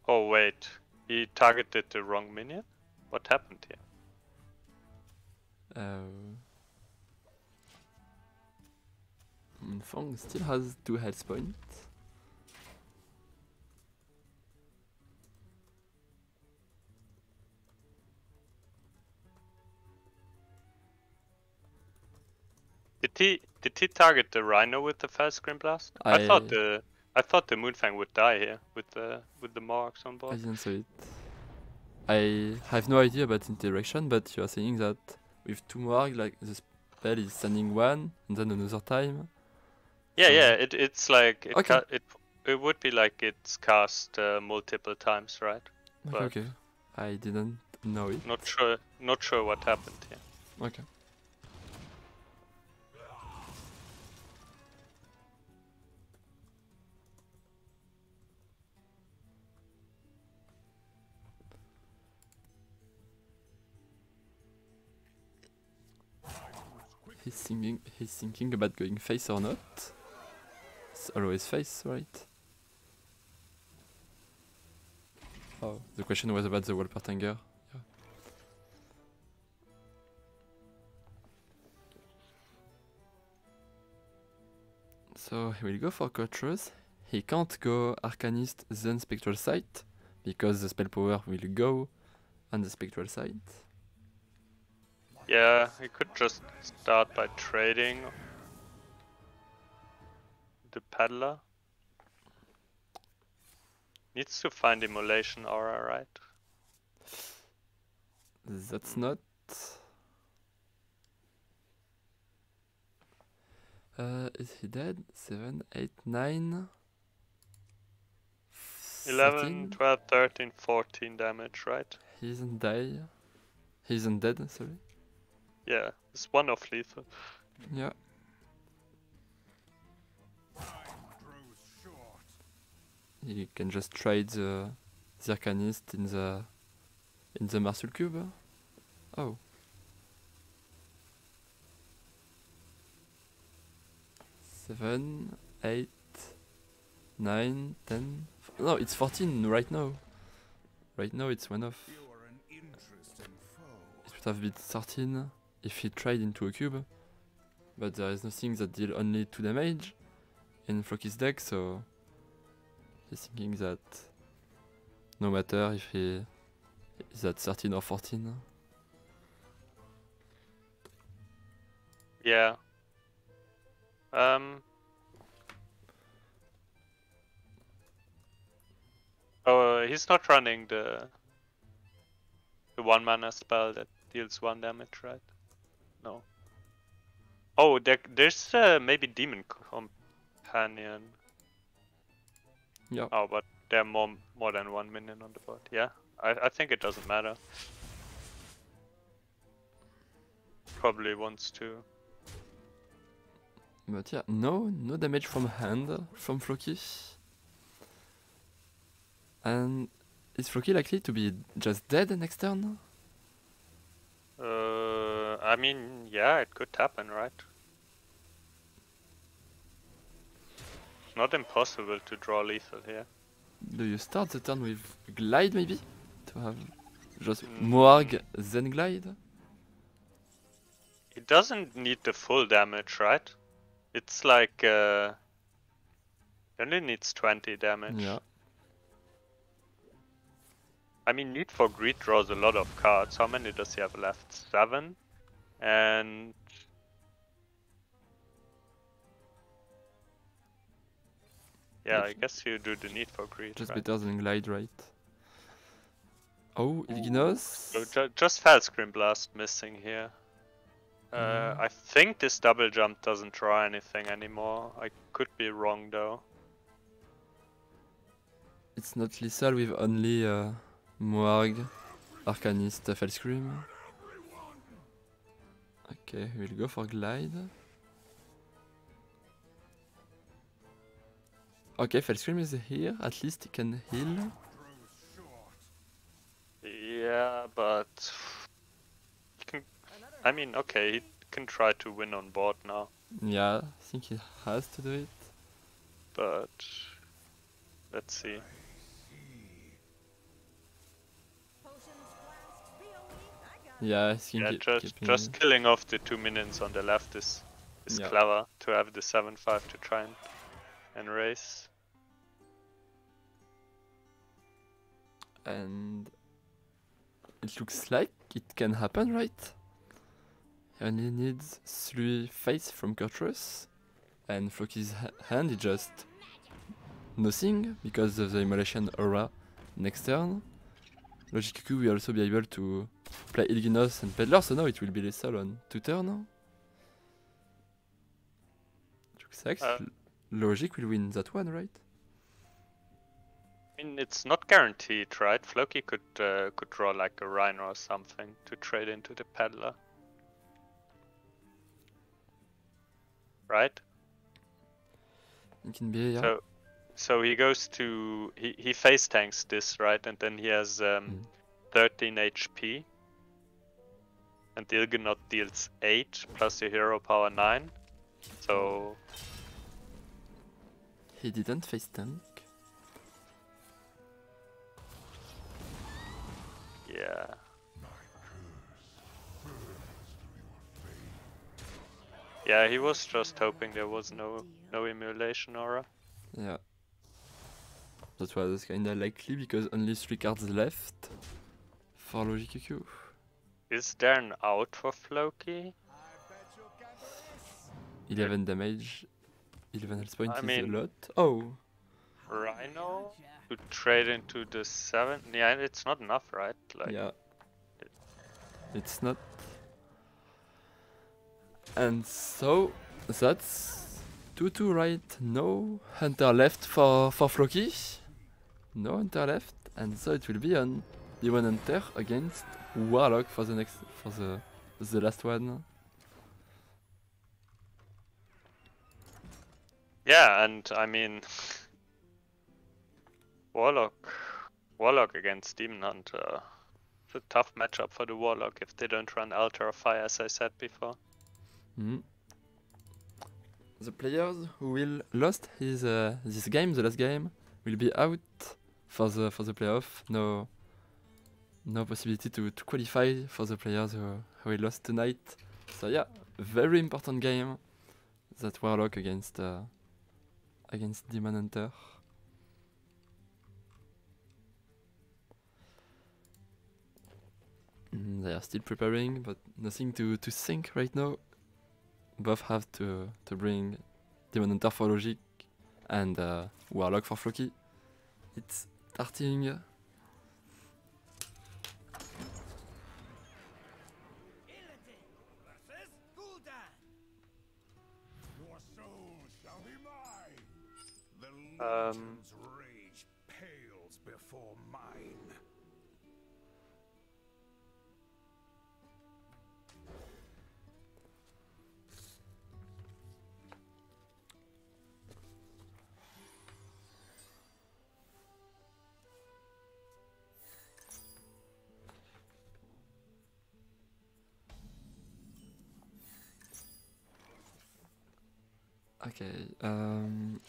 Oh wait, he targeted the wrong minion? What happened here? Uh, Fong still has two health points. Did he did he target the rhino with the Felscream Blast? I, thought the I thought the Moonfang would die here with the with the marks on I board. didn't see it. I have no idea about interaction, but you are saying that with two marks, like the spell is standing one and then another time. Yeah, so- yeah. It it's like it Okay. it it would be like it's cast uh, multiple times, right? Okay, okay. I didn't know it. Not sure not sure what happened here. Okay. He's thinking. He's thinking about going face or not. It's always face, right? Oh, the question was about the Wolpertinger. Yeah. So he will go for Kurtrus. He can't go Arcanist then Spectral Sight because the spell power will go on the Spectral Sight. Yeah, he could just start by trading the peddler. Needs to find immolation aura, right? That's not. Uh, is he dead? 7, 8, 9. 11, 13? 12, 13, 14 damage, right? He isn't die. He isn't dead, sorry. Yeah, it's one of lethal. Yeah. You can just trade the Zircanist in the in the Marsul cube. Oh. seven, eight, nine, ten. No, it's 14 right now. Right now it's one off. It would have been 13 if he tried into a cube. But there is nothing that deal only 2 damage in Floki's deck, so he's thinking that no matter if he is at 13 or 14. Yeah. Um. Oh, uh, he's not running the the one mana spell that deals one damage, right? No. Oh, there, there's uh, maybe demon companion. Yeah. Oh, but there are more more than one minion on the board. Yeah, I I think it doesn't matter. Probably wants to. But yeah, no, no damage from hand from Floki. And is Floki likely to be just dead next turn? Uh, I mean, yeah, it could happen, right? Not impossible to draw lethal here. Do you start the turn with glide maybe? To have just Mm. Moarg then glide? It doesn't need the full damage, right? It's like uh, it only needs 20 damage. Yeah. I mean, Need for Greed draws a lot of cards. How many does he have left? Seven, and yeah, I guess you do the Need for Greed. Just right? better than glide, right? Oh, Illgynoth? So ju- just Felscream Blast missing here. Uh, Mm. I think this double jump doesn't draw anything anymore. I could be wrong though. It's not lethal with only uh, Moarg, Arcanist, uh, Felscream. Okay, we'll go for glide. Okay, Felscream is here. At least he can heal. Yeah, but he can. I mean, okay, he can try to win on board now, Yeah, I think he has to do it. but let's see. Yeah, I think Yeah, just just killing off the two minions on the left is is Yeah. clever to have the seven five to try and and race. and it looks like it can happen, right? He only needs three fates from Kurtrus, and Floki's ha- hand is just nothing because of the immolation aura next turn. Logically, will also be able to play Ilginos and Peddler, so now it will be lethal on two turn. Like Uh, Logic will win that one, right? I mean, it's not guaranteed, right? Floki could uh, could draw like a Rhino or something to trade into the Peddler. Right? It can be, yeah. So so he goes to he, he face tanks this, right? And then he has um, Mm. 13 HP. And the Illgynoth deals 8 plus your hero power 9. So He didn't face tank. yeah. Yeah, he was just hoping there was no no immolation aura. Yeah. That was kinda likely because only three cards left for LooGiiQQ. Is there an out for Floki? 11 damage, 11 health point I is mean- a lot. Oh, Rhino to trade into the seven? Yeah, it's not enough, right? Like yeah. It's not. And so that's 2 2 right? No Hunter left for, for Floki. No Hunter left. And so it will be on Demon Hunter against Warlock for the next for the the last one. Yeah, and I mean, Warlock, Warlock against Demon Hunter. It's a tough matchup for the Warlock if they don't run Altar of Fire, as I said before. Mhm. the players who will lost his uh, this game, the last game, will be out for the for the playoff. No, no possibility to, to qualify for the players who who will lost tonight. So yeah, very important game. That Warlock against uh, against Demon Hunter. Mm, they are still preparing, but nothing to, to think right now. Both have to to bring Demon Hunter for Logic and uh, Warlock for Floki. It's starting. Your Okay, um,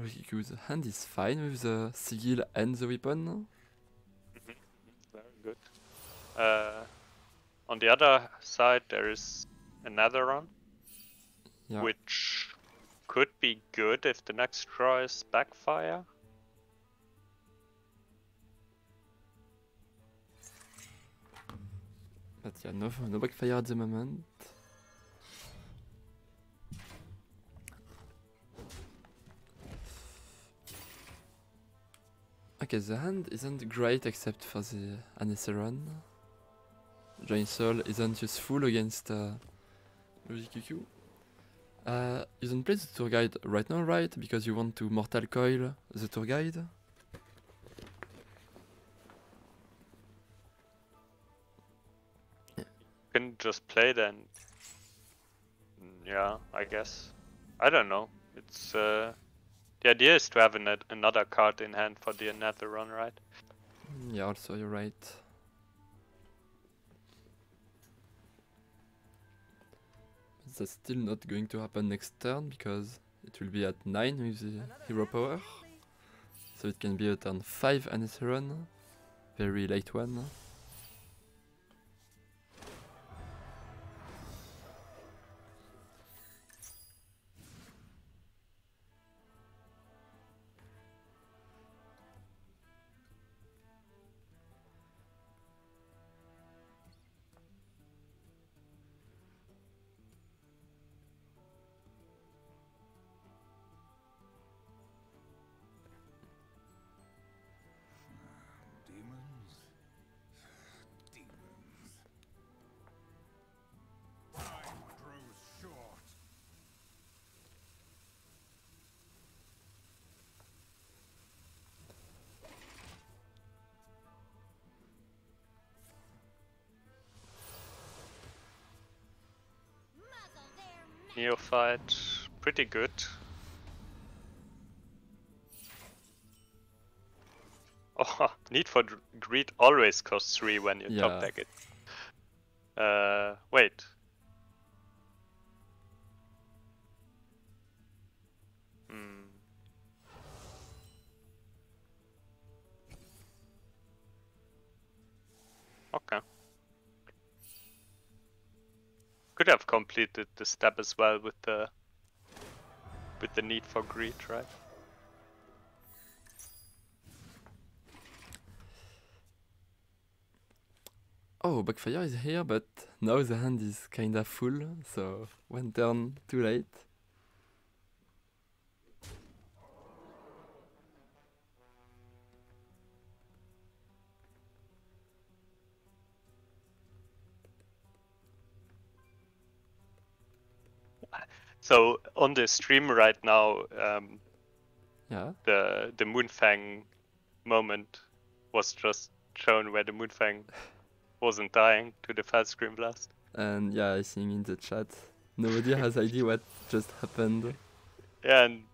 Rikiku's hand is fine with the sigil and the weapon. Very good. Uh, on the other side, there is Anetheron, Yeah. which could be good if the next draw is backfire. But yeah, no, no backfire at the moment. Okay, the hand isn't great except for the Anetheron. Giant Soul isn't useful against uh, LooGiiQQ. Uh, you don't play the tour guide right now, right? Because you want to Mortal Coil the tour guide? You Can just play then. Mm, Yeah, I guess. I don't know. It's uh, the idea is to have an, another card in hand for the Anetheron, right? Mm, Yeah, also you're right. That's still not going to happen next turn because it will be at 9 with the hero power. So it can be a turn 5 Anetheron. Very late one. Neophyte, pretty good. Oh, Need for Greed always costs 3 when you Yeah. top deck it. Uh, wait. Hmm. Okay. Could have completed the step as well with the with the need for greed, right? Oh, Backfire is here, but now the hand is kinda full, so one turn too late. So on the stream right now, um, Yeah. the the Moonfang moment was just shown where the Moonfang wasn't dying to the Felscream Blast. And yeah, I think in the chat, nobody has idea what just happened. Yeah, and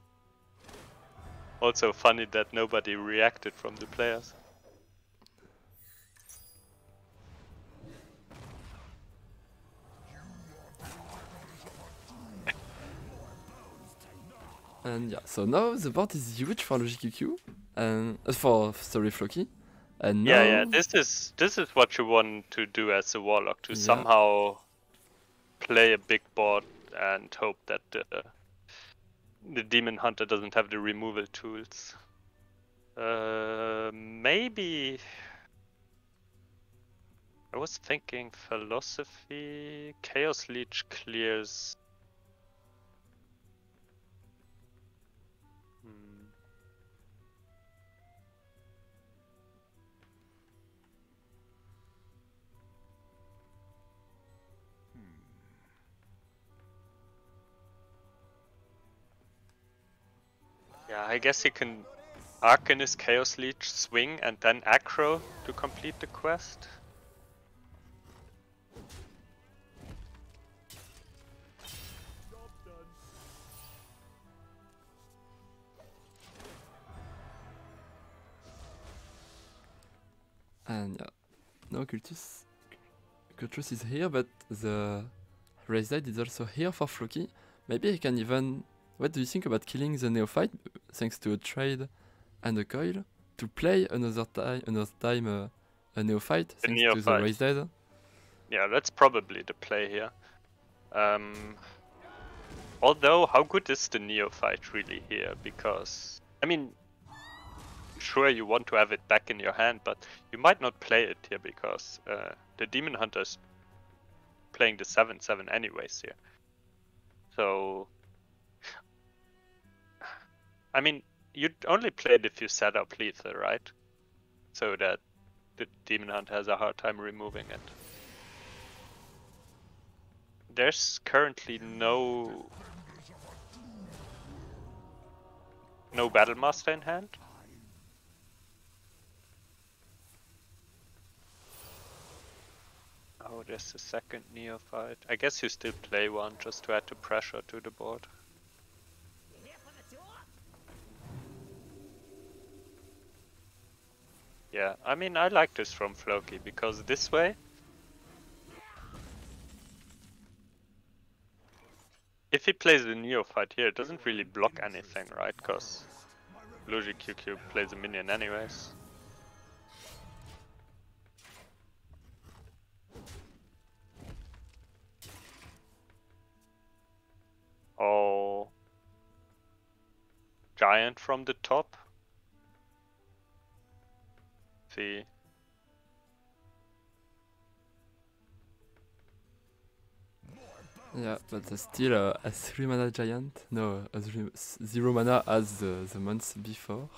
also funny that nobody reacted from the players. And yeah, so now the board is huge for LooGiiQQ and uh, for sorry Floki. And Yeah, yeah. This is this is what you want to do as a warlock to Yeah. somehow play a big board and hope that the the demon hunter doesn't have the removal tools. Uh, maybe I was thinking philosophy. Chaos Leech clears. Yeah, I guess he can Arcan his Chaos Leech, swing, and then Acro to complete the quest. And yeah, no Cultus. Cultus is here, but the Raise is also here for Floki. Maybe he can even. What do you think about killing the Neophyte thanks to a trade and a coil to play another time, another time uh, a Neophyte A thanks to the Neophyte. Raise Dead? Yeah, that's probably the play here. Um, although, how good is the Neophyte really here? Because, I mean, sure you want to have it back in your hand, but you might not play it here because uh, the Demon Hunter's playing the 7-7 anyways here. So, I mean, you'd only play it if you set up lethal, right? So that the Demon Hunter has a hard time removing it. There's currently no no Battle Master in hand. Oh, there's a second Neophyte. I guess you still play one just to add the pressure to the board. Yeah, I mean, I like this from Floki because this way, if he plays the Neophyte here, it doesn't really block anything, right? Because LooGiiQQ plays a minion anyways. Oh. Giant from the top. Yeah, but there's still a, a 3 mana giant. No, a three, 0 mana as the, the months before.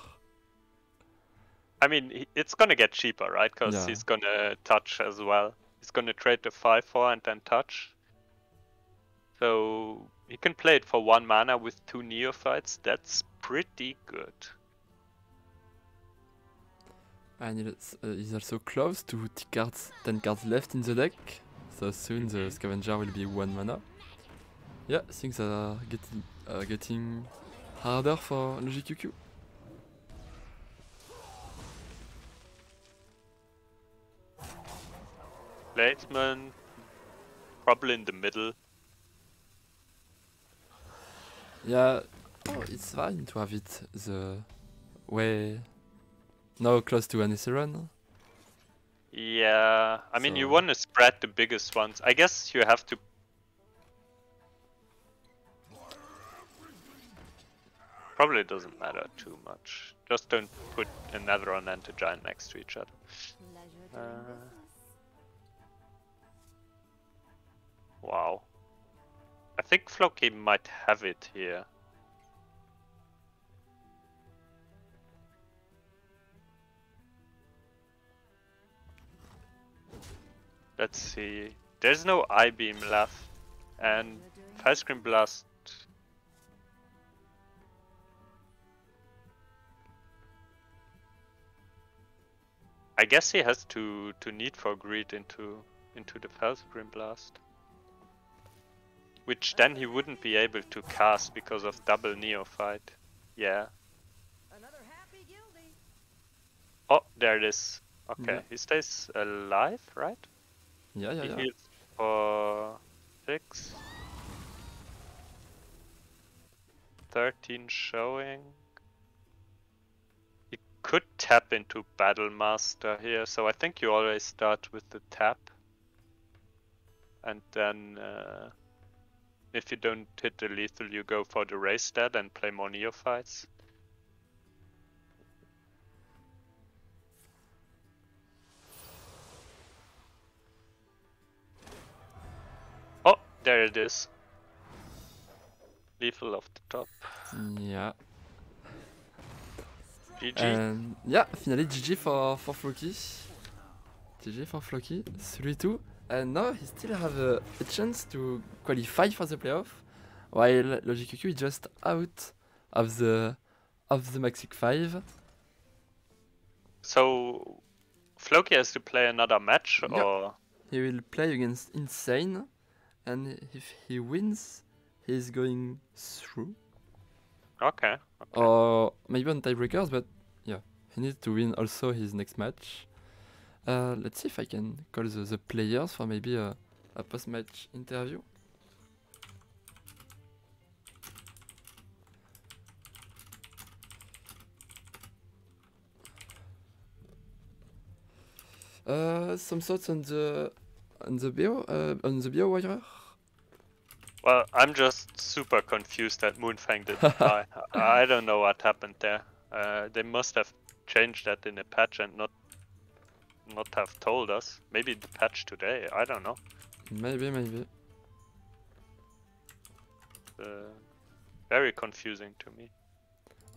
I mean, it's gonna get cheaper, right? Because Yeah. he's gonna touch as well. He's gonna trade the 5 4 and then touch. So he can play it for 1 mana with 2 neophytes. That's pretty good. And it's, uh, he's also close to t cards, 10 cards left in the deck. So soon the scavenger will be 1 mana. Yeah, things are getting, uh, getting harder for LooGiiQQ. Placement, probably in the middle. Yeah, oh, it's fine to have it the way now close to Anetheron. Yeah, I mean, you want to spread the biggest ones. I guess you have to. Probably doesn't matter too much. Just don't put another Netheron and a Giant next to each other. Uh. Wow. I think Floki might have it here. Let's see. There's no Eye Beam left, and Pleasure doing Felscream Blast. I guess he has to to need for greed into into the Felscream Blast. Which then he wouldn't be able to cast because of double Neophyte. Yeah. Another happy. Oh, there it is. Okay, Yeah. he stays alive, right? Yeah, yeah, he yeah. heals for six. 13 showing. You could tap into Battle Master here, so I think you always start with the tap. And then, uh, if you don't hit the lethal, you go for the Raise Dead and play more neophytes. There it is. Lethal off the top. Yeah. GG. And yeah, finally GG for, for Floki. GG for Floki. 3-2. And now he still have a, a chance to qualify for the playoff. While LooGiiQQ is just out of the of the MAX League 5. So, Floki has to play another match, Yeah. or He will play against Insane. And if he wins, he's going through. okay. okay. or maybe on tiebreakers, but yeah, he needs to win also his next match. Uh, let's see if I can call the, the players for maybe a, a post-match interview. Uh, some thoughts on the on the bio uh, on the bio warrior. Well, I'm just super confused that Moonfang didn't die. I don't know what happened there. Uh, they must have changed that in a patch and not not have told us. Maybe the patch today. I don't know. Maybe, maybe. Uh, very confusing to me.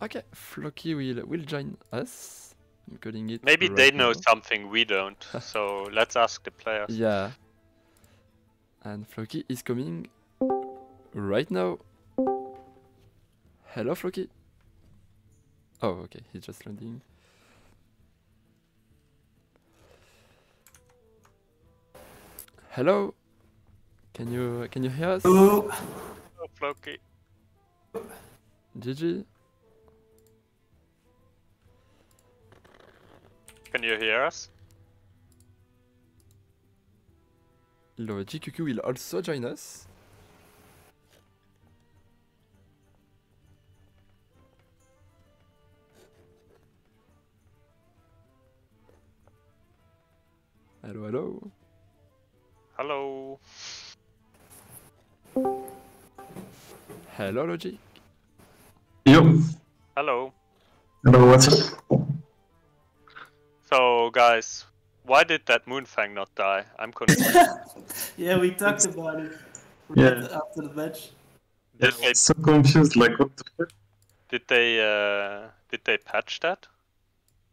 Okay, Floki will will join us. I'm calling it. Maybe right they know something we don't. so let's ask the players. Yeah. And Floki is coming right now. Hello, Floki. Oh, okay, he's just landing. Hello. Can you can you hear us? Oh, Floki. GG. Can you hear us? LooGiiQQ will also join us. Hello, hello. Hello. Hello, Logic. Yo. Hello. Hello, what's up? So guys, why did that Moonfang not die? I'm confused. Yeah, we talked about it. Yeah. After the match. did they So confused, like what the fuck? did they uh, did they patch that?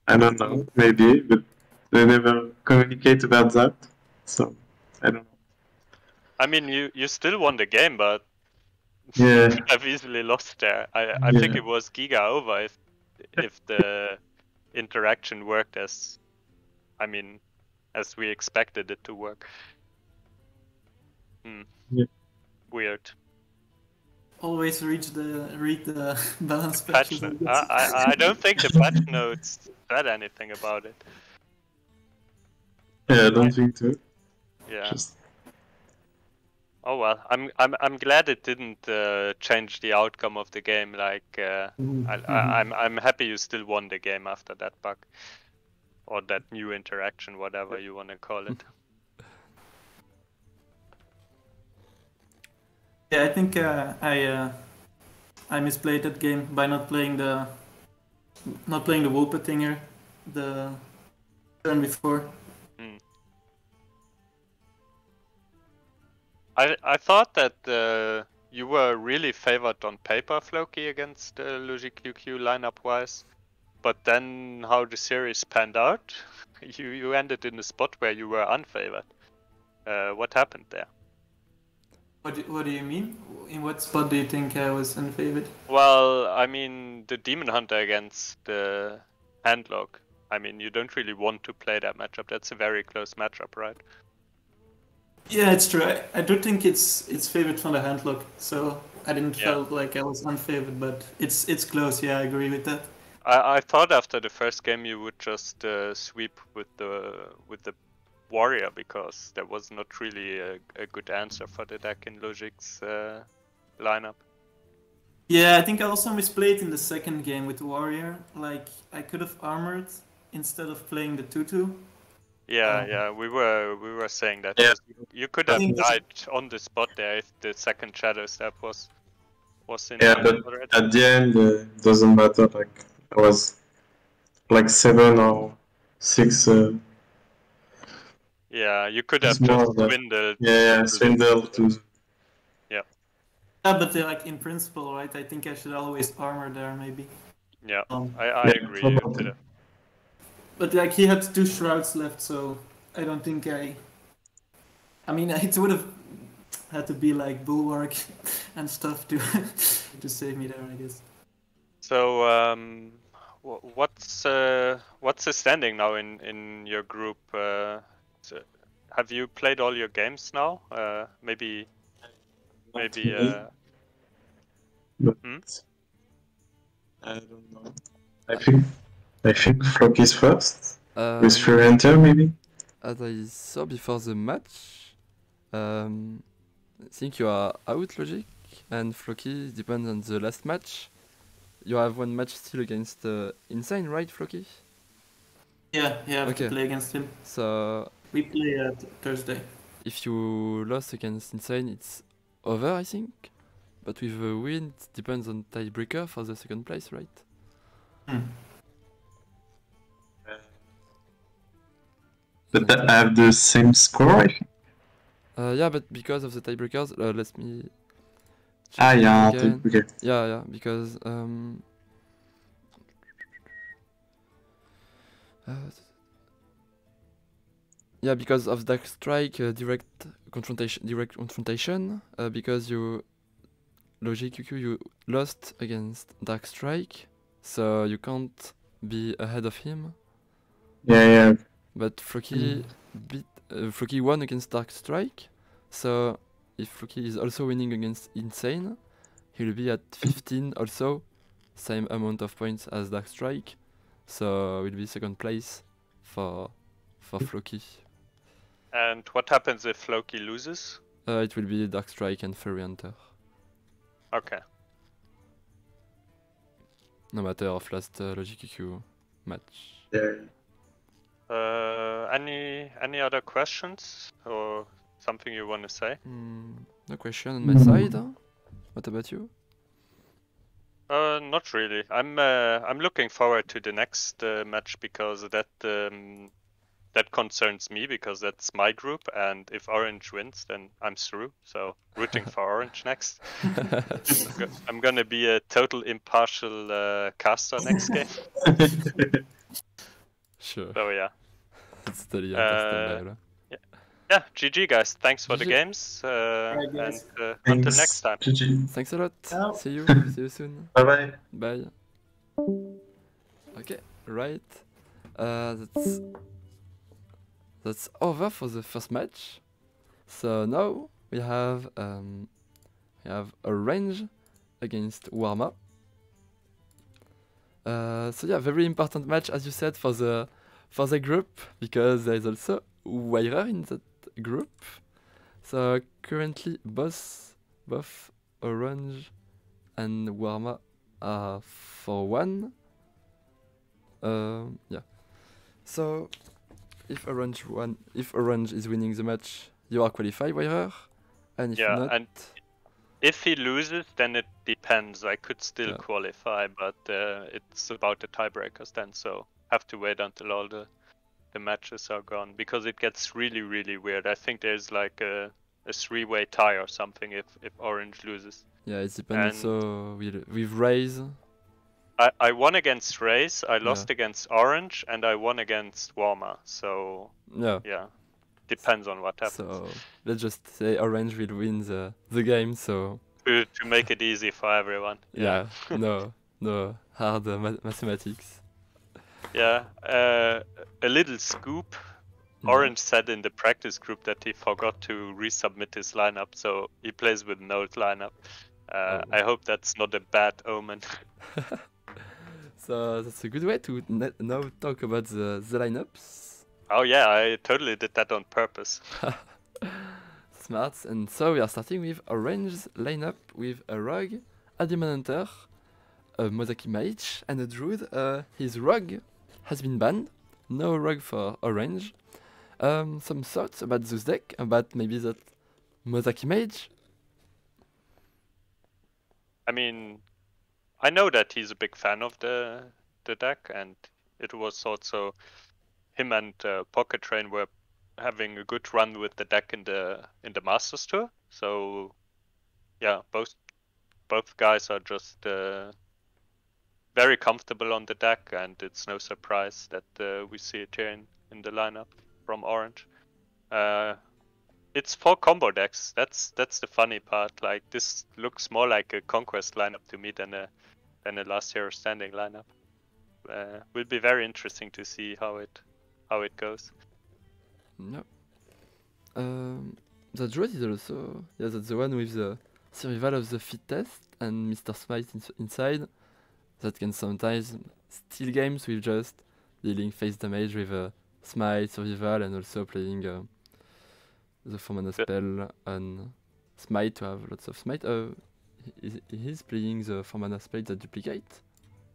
I don't know, maybe, but they never communicate about that. So I don't know. I mean, you you still won the game, but Yeah, I've easily lost there. I I think it was Giga over if if the interaction worked as, I mean, as we expected it to work. Hmm. Yeah. Weird. Always read the read the balance Patch patches. note. I, I I don't think the patch notes said anything about it. yeah, I don't think so. Yeah. Just Oh well, I'm I'm I'm glad it didn't uh, change the outcome of the game. Like uh, I, I, I'm I'm happy you still won the game after that bug, or that new interaction, whatever you want to call it. Yeah, I think uh, I uh, I misplayed that game by not playing the not playing the Wolpertinger the turn before. I I thought that uh, you were really favored on paper, Floki, against uh, Logic QQ lineup wise, but then how the series panned out, you you ended in a spot where you were unfavored. Uh, what happened there? What do, what do you mean? In what spot do you think I was unfavored? Well, I mean, the Demon Hunter against the Handlock. I mean, you don't really want to play that matchup. That's a very close matchup, right? Yeah, it's true. I, I do think it's it's favored from the handlock, so I didn't Yeah. felt like I was unfavored, but it's it's close. Yeah, I agree with that. I, I thought after the first game you would just uh, sweep with the with the warrior because there was not really a, a good answer for the deck in Logic's uh, lineup. Yeah, I think I also misplayed in the second game with Warrior. Like I could have armored instead of playing the tutu. Yeah, Um, yeah, we were we were saying that. Yeah. You- You could have think died on the spot there if the second shadow step was was in Yeah, but already. at the end, uh, doesn't matter. Like I was like seven or six. Uh, Yeah, you could have more just the- swindled. yeah, yeah, swindle to. Yeah, but uh, like in principle, right? I think I should always armor there, maybe. Yeah, Um, I, I Yeah, agree. You probably. could have. But like he had two shrouds left, so I don't think I. I mean, it would have had to be like bulwark and stuff to to save me there, I guess. So, um, what's uh, what's the standing now in in your group? Uh, have you played all your games now? Uh, maybe maybe. Uh, but Hmm? I don't know. I think I think Flock is first Um, with Free Enter maybe. as I saw before the match, um, I think you are out, Logic, and Floki depends on the last match. You have one match still against uh, Insane, right, Floki? Yeah, yeah, I have Okay. to play against him. So We play uh, Thursday. if you lost against Insane, it's over, I think. But with a win, it depends on tiebreaker for the second place, right? Hmm. But I have the same score. I think. Uh, yeah, but because of the tiebreakers, uh, let me. Ah yeah. again. Okay. Yeah, yeah, because um, uh, yeah, because of Dark Strike uh, direct confrontation, direct confrontation, uh, because you LooGiiQQ you lost against Dark Strike, so you can't be ahead of him. Yeah, yeah. But Floki beat uh, Floki won against Dark Strike, so if Floki is also winning against Insane, he'll be at 15 also, same amount of points as Dark Strike, so will be second place for for Floki. and what happens if Floki loses? Uh, it will be Dark Strike and Fairy Hunter, Okay. no matter of last uh, LooGiiQQ match. Yeah. Uh, any any other questions or something you want to say? Mm, no question on my side. What about you? Uh, not really. I'm uh, I'm looking forward to the next uh, match because that um, that concerns me because that's my group, and if Orange wins, then I'm through. So rooting for Orange next. I'm, go- I'm gonna be a total impartial uh, caster next game. Sure, So yeah, it's totally Uh, understandable. yeah. GG guys. Thanks for the games, uh, Alright, and uh, until Thanks. next time. GG. Thanks a lot. Ciao. See you. See you soon. Bye bye. Bye. Okay, right. Uh, that's that's over for the first match. So now we have um, we have Orange against Warma. Uh, so yeah, very important match as you said for the for the group because there is also wiRer in that group. So currently both both Orange and Warma are for one. Um, yeah. So if Orange one, if Orange is winning the match, you are qualified, wiRer. And if Yeah, not, and If he loses, then it depends. I could still Yeah. qualify, but uh, it's about the tiebreakers then, so have to wait until all the the matches are gone because it gets really really weird. I think there's like a a three-way tie or something if if Orange loses. yeah, it depends and- also with with Raze. I, I won against Race, I lost against Orange, and I won against Warma. So Yeah. yeah, depends on what happens. So let's just say Orange will win the the game. So To, to make it easy for everyone. yeah, no, no hard uh, ma- mathematics. Yeah, uh, a little scoop. Mhm. Orange said in the practice group that he forgot to resubmit his lineup, so he plays with an old lineup. Uh, Oh. I hope that's not a bad omen. So that's a good way to now talk about the the lineups. oh yeah, I totally did that on purpose. Smart. And so we are starting with Orange's lineup with a Rogue, a Demon Hunter, a Mozaki Mage, and a Druid. Uh, his Rogue has been banned. No rug for Orange. Um, some thoughts about this deck, about maybe that Mozaki Mage? I mean, I know that he's a big fan of the the deck, and it was also him and uh, Pocket Train were having a good run with the deck in the in the Masters Tour. So, yeah, both both guys are just uh, very comfortable on the deck, and it's no surprise that uh, we see it here in, in the lineup from Orange. Uh, it's four combo decks. That's that's the funny part. Like this looks more like a conquest lineup to me than a than a last hero standing lineup. Uh, will be very interesting to see how it how it goes. No. Um, the Druid is also yeah, that's the one with the survival of the fittest and Mr. Smite ins- inside. That can sometimes steal games with just dealing face damage with a smite survival and also playing uh, the four mana spell on smite to have lots of smite. Uh, he, he's playing the four mana spell that duplicate,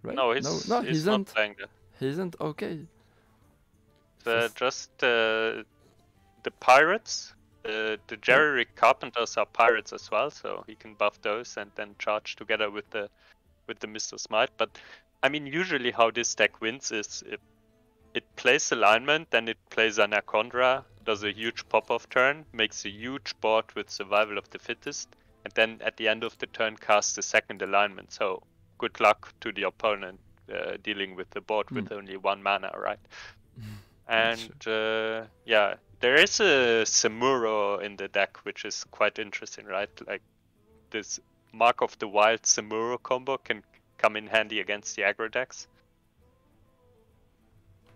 right? No, he's, no, no, he he's not playing that. He isn't. Okay. Uh, Just- uh, the pirates. Uh, the Jerry Rig Carpenters are pirates as well, so he can buff those and then charge together with the with the Mr. Smite. But I mean, usually how this deck wins is it, it plays alignment, then it plays Anaconda, does a huge pop off turn, makes a huge board with survival of the fittest, and then at the end of the turn casts the second alignment. So good luck to the opponent uh, dealing with the board with only one mana, right? And uh, yeah, there is a Samuro in the deck, which is quite interesting, right? Like this Mark of the Wild Samuro combo can come in handy against the aggro decks.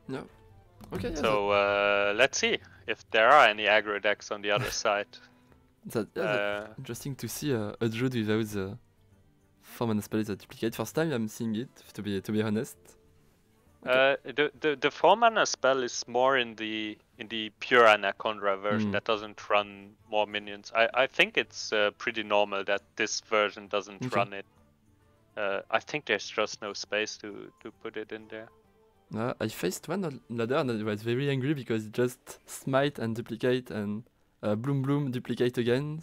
No. Okay. Yeah, So uh, let's see if there are any aggro decks on the other side. that, yeah, Uh, Interesting to see uh, a druid without the four mana spell that duplicate. First time I'm seeing it, to be to be honest. Uh, the, the the four mana spell is more in the in the pure Anaconda version Mm. that doesn't run more minions. I, I think it's uh, pretty normal that this version doesn't Okay. run it. Uh, I think there's just no space to to put it in there. Uh, I faced one on ladder and I was very angry because it just smite and duplicate and uh, bloom bloom duplicate again.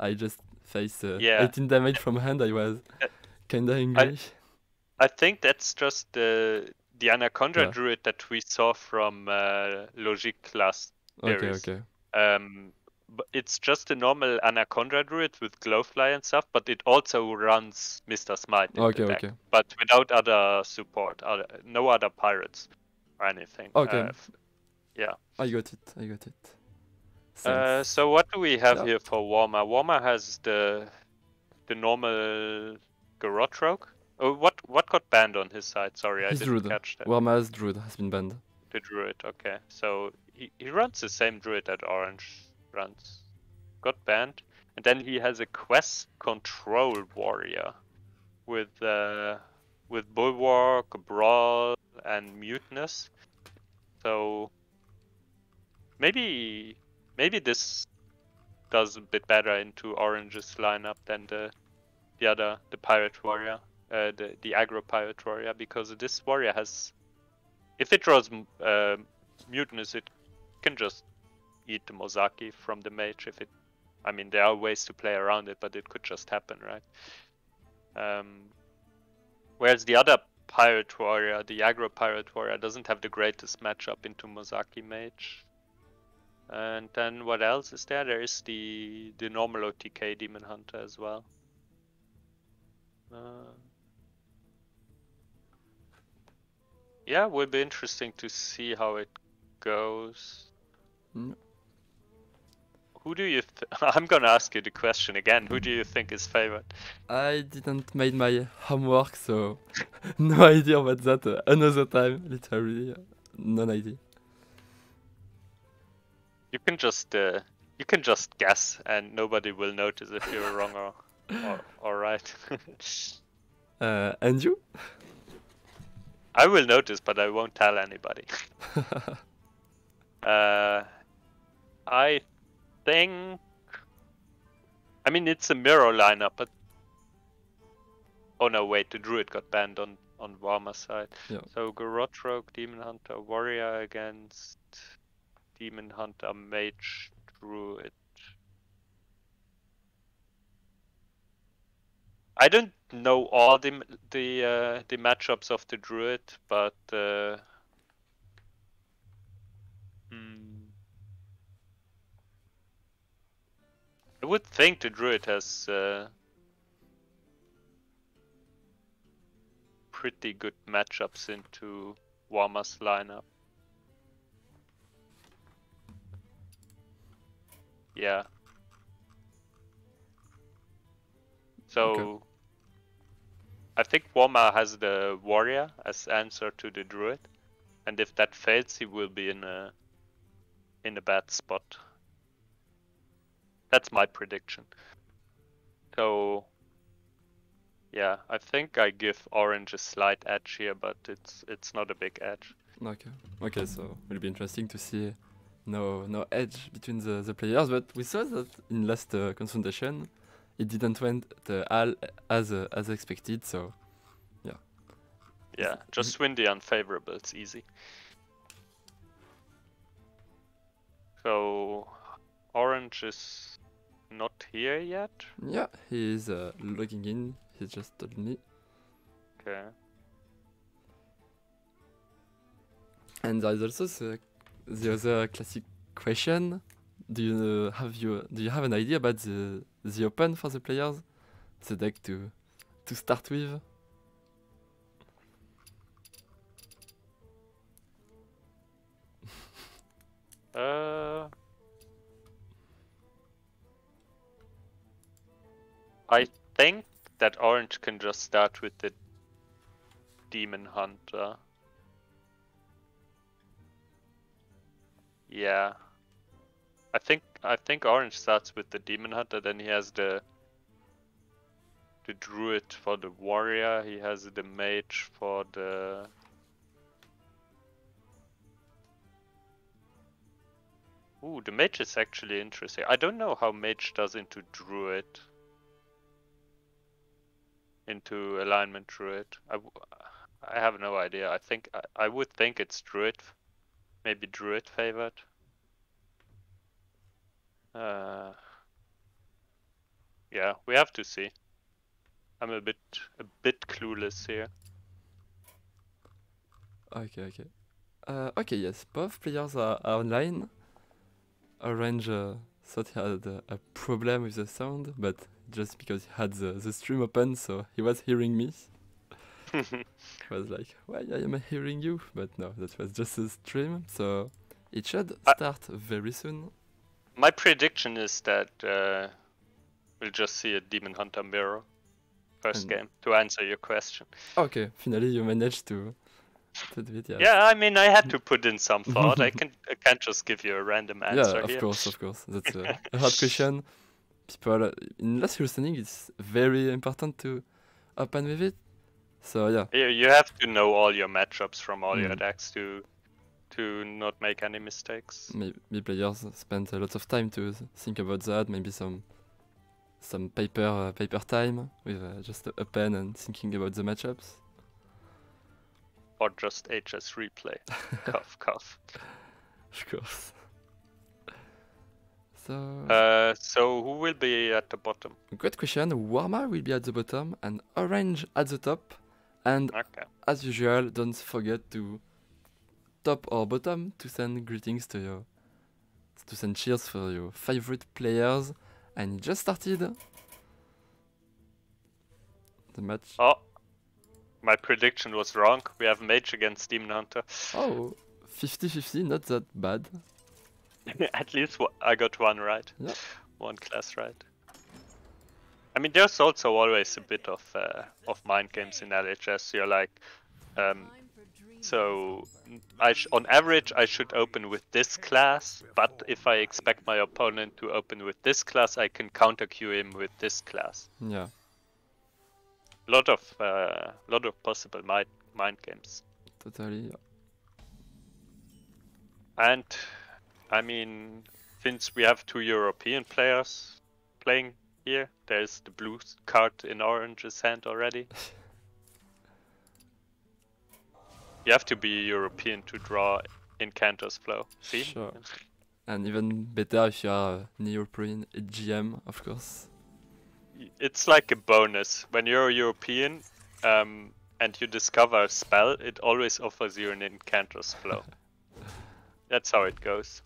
I just faced uh, Yeah. 18 damage from hand. I was kinda angry. I think that's just the the Anaconda Yeah. druid that we saw from uh, Logic last. okay, series. okay. Um, but it's just a normal Anaconda druid with Glowfly and stuff, but it also runs Mr. Smite. in the Okay, okay. But without other support, other, no other pirates or anything. Okay. Uh, yeah. I got it. I got it. Uh, so what do we have Yeah. here for Warma? Warma has the the normal Garrote Rogue. Oh, what what got banned on his side? Sorry, I His didn't druid. catch that. Warma's druid has been banned. The druid, okay. So he, he runs the same druid that Orange runs. Got banned. And then he has a quest control warrior with uh with Bulwark, Brawl, and Mutanus. So maybe maybe this does a bit better into Orange's lineup than the the other the pirate warrior. Uh, the the aggro pirate warrior because this warrior has if it draws uh, Mutanus, it can just eat the Mozaki from the mage. If it, I mean, there are ways to play around it, but it could just happen, right? Um, whereas the other pirate warrior, the aggro pirate warrior, doesn't have the greatest matchup into Mozaki mage. And then what else is there? There is the the normal OTK demon hunter as well. Uh, yeah, will be interesting to see how it goes. Mm. Who do you? Th- I'm gonna ask you the question again. Who do you think is favorite? I didn't made my homework, so no idea about that. Uh, another time, literally, uh, none idea. You can just uh, you can just guess, and nobody will notice if you're wrong or or, or right. Uh, and you? I will notice, but I won't tell anybody. Uh, I think. I mean, it's a mirror lineup, but Oh no, wait, the druid got banned on on Warma side. Yeah. So Garrote Rogue, Demon Hunter, Warrior against Demon Hunter, Mage, Druid. I don't know all the the uh, the matchups of the Druid, but uh, hmm. I would think the Druid has uh, pretty good matchups into Warma's lineup. Yeah. So I think Warma has the warrior as answer to the druid, and if that fails, he will be in a in a bad spot. That's my prediction. So yeah, I think I give orange a slight edge here, but it's it's not a big edge. Okay. Okay, so it'll be interesting to see no no edge between the, the players, but we saw that in last uh, confrontation it didn't went uh, all as uh, as expected. So Yeah, Yeah, just win the unfavorable. It's easy. So orange is not here yet. yeah, he is uh, logging in. He just told me, Okay. and there's also the, the other classic question: Do you have you do you have an idea about the the open for the players, the deck to to start with? Uh, I think that orange can just start with the demon hunter. Yeah. I think I think orange starts with the demon hunter, then he has the the druid for the warrior, he has the mage for the Ooh, the mage is actually interesting. I don't know how mage does into druid. Into alignment druid. I, I have no idea. I think I, I would think it's druid. Maybe druid favored. Uh, yeah, we have to see. I'm a bit a bit clueless here. Okay, okay. Uh, okay, yes, both players are, are online. Orange uh, thought he had uh, a problem with the sound, but just because he had the, the stream open, so he was hearing me. He was like, why am I am hearing you? But no, that was just a stream, so it should I- start very soon. My prediction is that uh, we'll just see a demon hunter mirror first And- game to answer your question. Okay, finally you managed to, to do it, yes. Yeah, I mean, I had to put in some thought. I can I can't just give you a random answer yeah, of here. course, of course. That's a, a hard question. People in last listening, it's very important to open with it. So yeah, You, you have to know all your matchups from all your Mm. decks to to not make any mistakes. maybe players spend a lot of time to think about that. Maybe some some paper uh, paper time with uh, just a, pen and thinking about the matchups. Or just HS replay. cough, cough. Of course. So Uh, so who will be at the bottom? great question. Warma will be at the bottom and Orange at the top. And Okay. as usual, don't forget to top or bottom to send greetings to your to send cheers for your favorite players. And it just started the match. Oh, my prediction was wrong. We have mage against demon hunter. Oh, 50-50, not that bad. At least I got one right. Yeah. One class right. I mean, there's also always a bit of uh, of mind games in LHS. You're like, um, so on average I should open with this class, but if I expect my opponent to open with this class, I can counter queue him with this class. Yeah, Lot of uh, lot of possible mind mind games. totally. yeah. And I mean, since we have two European players playing here. There's the blue card in orange's hand already. you have to be European to draw in flow. See? Sure. And even better if you are a European GM, of course. It's like a bonus. When you're a European um, and you discover a spell, it always offers you an Incanter's flow. That's how it goes.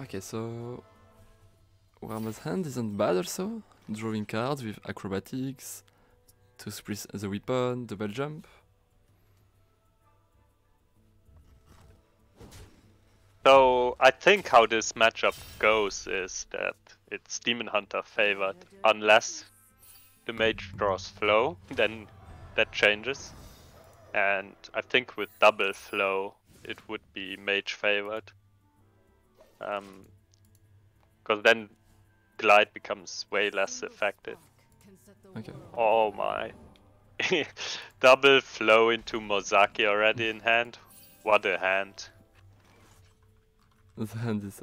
Okay, so Warma's hand isn't bad also. Drawing cards with acrobatics, to suppress the weapon, double jump. So I think how this matchup goes is that it's Demon Hunter favored unless the mage draws flow, then that changes. And I think with double flow it would be mage favored. Um, because then glide becomes way less effective. Okay. Oh my. Double flow into Mozaki already in hand. What a hand. The hand is,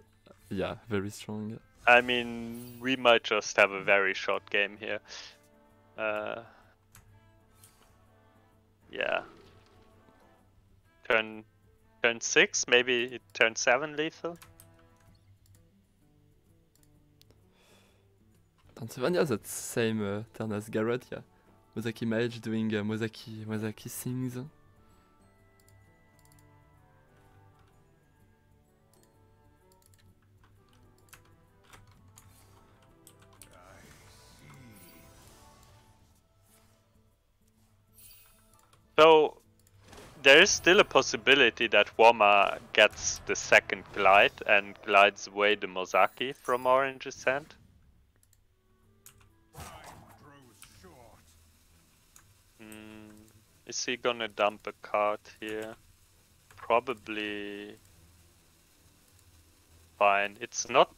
yeah, very strong. I mean, we might just have a very short game here. Uh, yeah. Turn turn six, maybe turn seven lethal. 7, yeah, that's same uh, turn as Garrett, yeah. Mozaki Mage doing uh, Mozaki, Mozaki things. So there is still a possibility that Warma gets the second glide and glides away the Mozaki from Orange's hand. Is he gonna dump a card here? Probably fine. It's not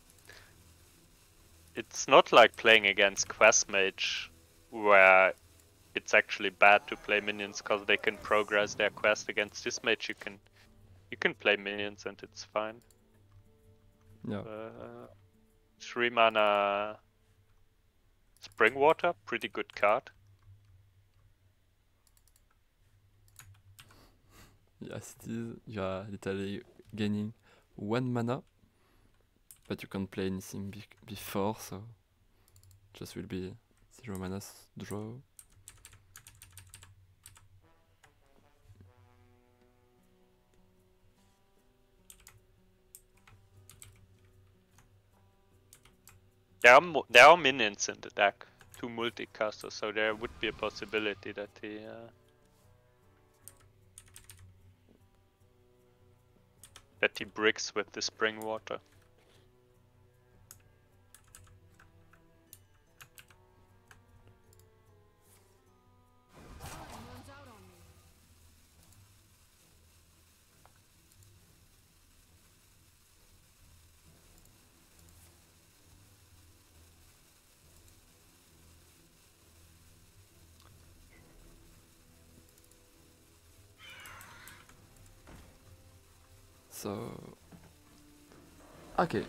it's not like playing against Quest Mage where it's actually bad to play minions because they can progress their quest against this mage you can you can play minions and it's fine. Yeah. Uh, three mana Spring Water, pretty good card. Yes, it is. You are literally gaining one mana, but you can't play anything be before, so just will be zero mana draw. There are there are minions in the deck, two multicasters, so there would be a possibility that he. Uh, that he bricks with the spring water. Okay,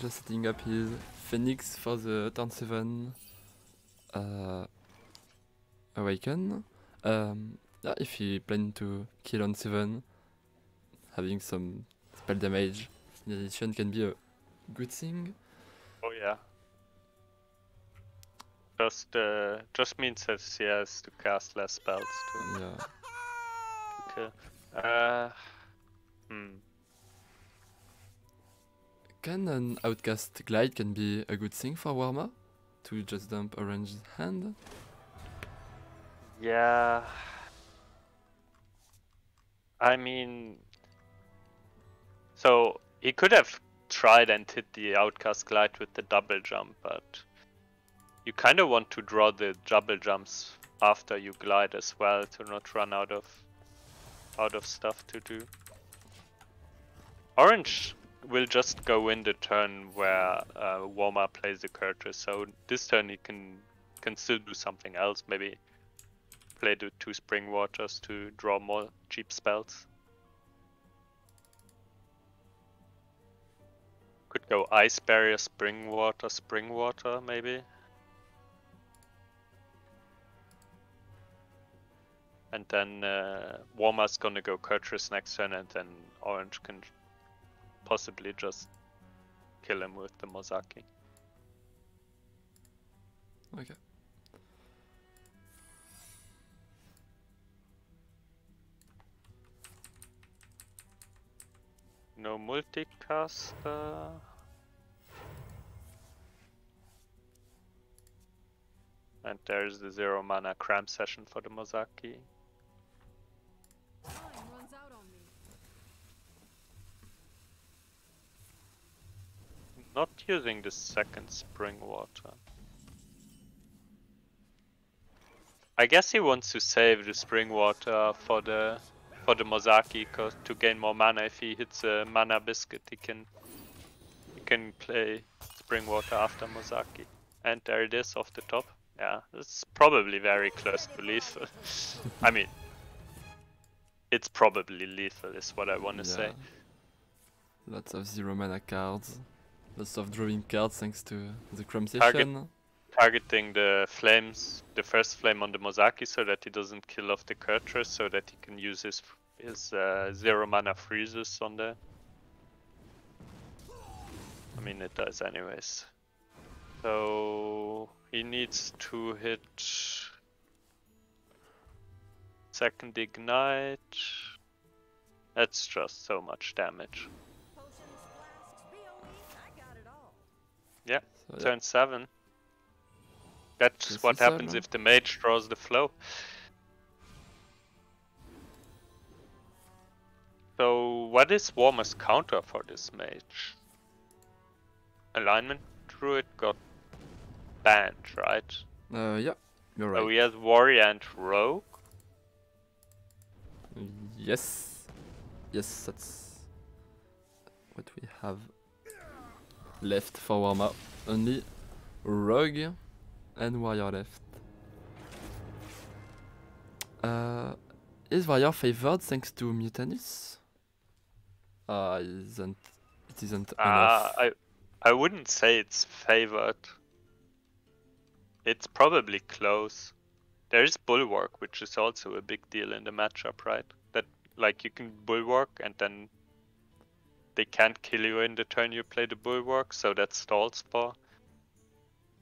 just setting up his Phoenix for the turn seven uh, awaken. Um, yeah, if he plan to kill on seven, having some spell damage in addition can be a good thing. Oh yeah. Just uh, just means that he has to cast less spells too. Yeah. kill. Uh, hmm. Can an outcast glide can be a good thing for Warma to just dump orange's hand? Yeah. I mean, so he could have tried and hit the outcast glide with the double jump, but you kind of want to draw the double jumps after you glide as well to not run out of out of stuff to do. Orange will just go in the turn where uh, plays the Kurtrus, so this turn he can can still do something else, maybe play the two spring waters to draw more cheap spells. Could go ice barrier, spring water, spring water maybe. And then uh, gonna go Kurtrus next turn, and then Orange can possibly just kill him with the Mozaki. Okay. No multicaster. Uh, and there's the zero mana cram session for the Mozaki. Time runs out on me. Not using the second spring water. I guess he wants to save the spring water for the for the Mozaki 'cause to gain more mana. If he hits a mana biscuit, he can he can play spring water after Mozaki. And there it is off the top. Yeah, it's probably very close to lethal. I mean, it's probably lethal, is what I want to say. Lots of zero mana cards. Lots of drawing cards thanks to the Chrome Target- targeting the flames, the first flame on the Mozaki, so that he doesn't kill off the Kurtrus, so that he can use his his uh, zero mana freezes on the. I mean, it does anyways. So he needs to hit second ignite. That's just so much damage. So, yeah. Turn seven. That's This what happens seven. if the mage draws the flow. So, what is Warma's counter for this mage? Alignment Druid got banned, right? Uh, yeah, you're So right. he has Warrior and Rogue. Yes. Yes, that's what we have left for Warma. Only Rogue and Warrior left. Uh, is Warrior favored thanks to Mutanus? Ah, isn't it isn't Uh, enough. I I wouldn't say it's favored. It's probably close. There is Bulwark, which is also a big deal in the matchup, right? That like you can Bulwark and then they can't kill you in the turn you play the Bulwark, so that stalls for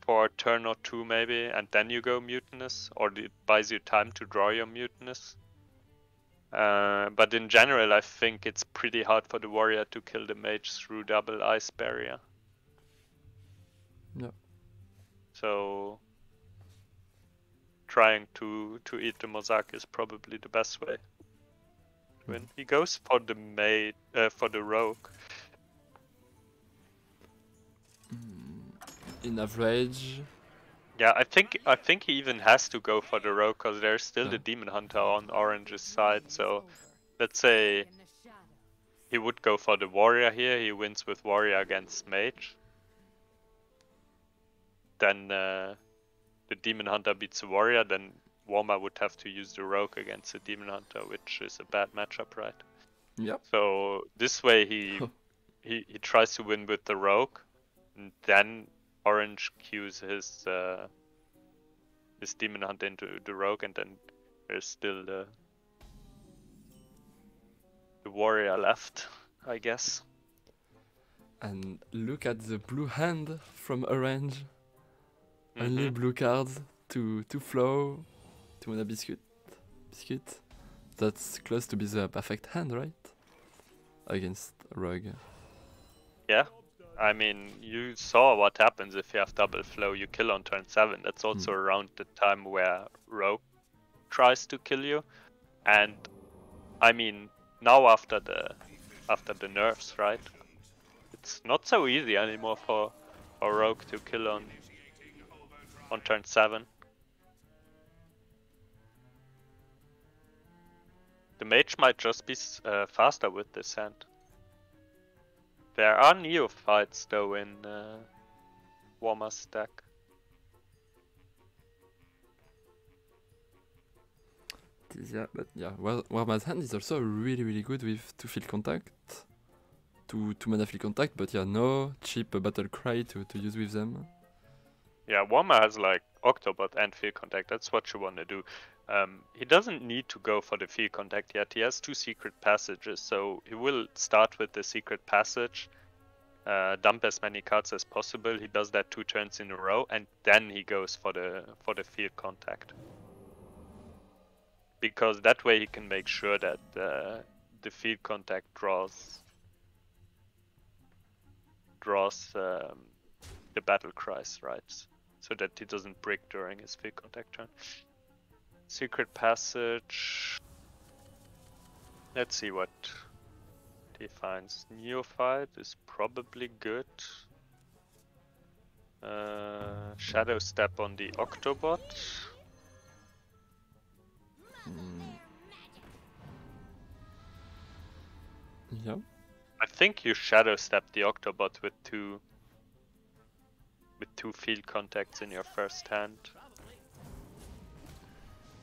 for a turn or two maybe, and then you go Mutanus, or it buys you time to draw your Mutanus. Uh, but in general, I think it's pretty hard for the warrior to kill the mage through double ice barrier. Yeah. So trying to to eat the mozak is probably the best way. When he goes for the maid, uh, for the rogue, In average, yeah, I think I think he even has to go for the rogue because there's still Yeah. the demon hunter on orange's side. So let's say In the shadow. he would go for the warrior here. He wins with warrior against mage. Then uh, the demon hunter beats the warrior. Then Warma would have to use the rogue against the demon hunter, which is a bad matchup, right? yeah. So this way he he, he tries to win with the rogue, and then orange cues his uh, his demon hunter into the rogue, and then there's still the the warrior left, I guess. And look at the blue hand from orange. Only Mhm. blue cards to to flow, to mana biscuit, biscuit. That's close to be the perfect hand, right? Against rogue. Yeah. I mean, you saw what happens if you have double flow. You kill on turn seven. That's hmm. also around the time where Rogue tries to kill you, and I mean now after the after the nerfs, right? It's not so easy anymore for for Rogue to kill on on turn seven. The mage might just be uh, faster with this hand. There are neophytes though in uh, Warma's deck. yeah. But yeah, War- Warma's hand is also really, really good with to field contact. To, to mana field contact, but yeah, no cheap uh, battle cry to, to use with them. Yeah, Warma has like Octobot and field contact. That's what you want to do. Um, he doesn't need to go for the field contact yet. He has two secret passages, so he will start with the secret passage, uh, dump as many cards as possible. He does that two turns in a row, and then he goes for the for the field contact. Because that way he can make sure that uh, the field contact draws draws um, the battle cries, right? So that he doesn't break during his field contact turn. Secret passage. Let's see what he finds. Neophyte is probably good. Uh, Shadow Step on the Octobot. Mm. Yeah. I think you Shadow Step the Octobot with two with two field contacts in your first hand.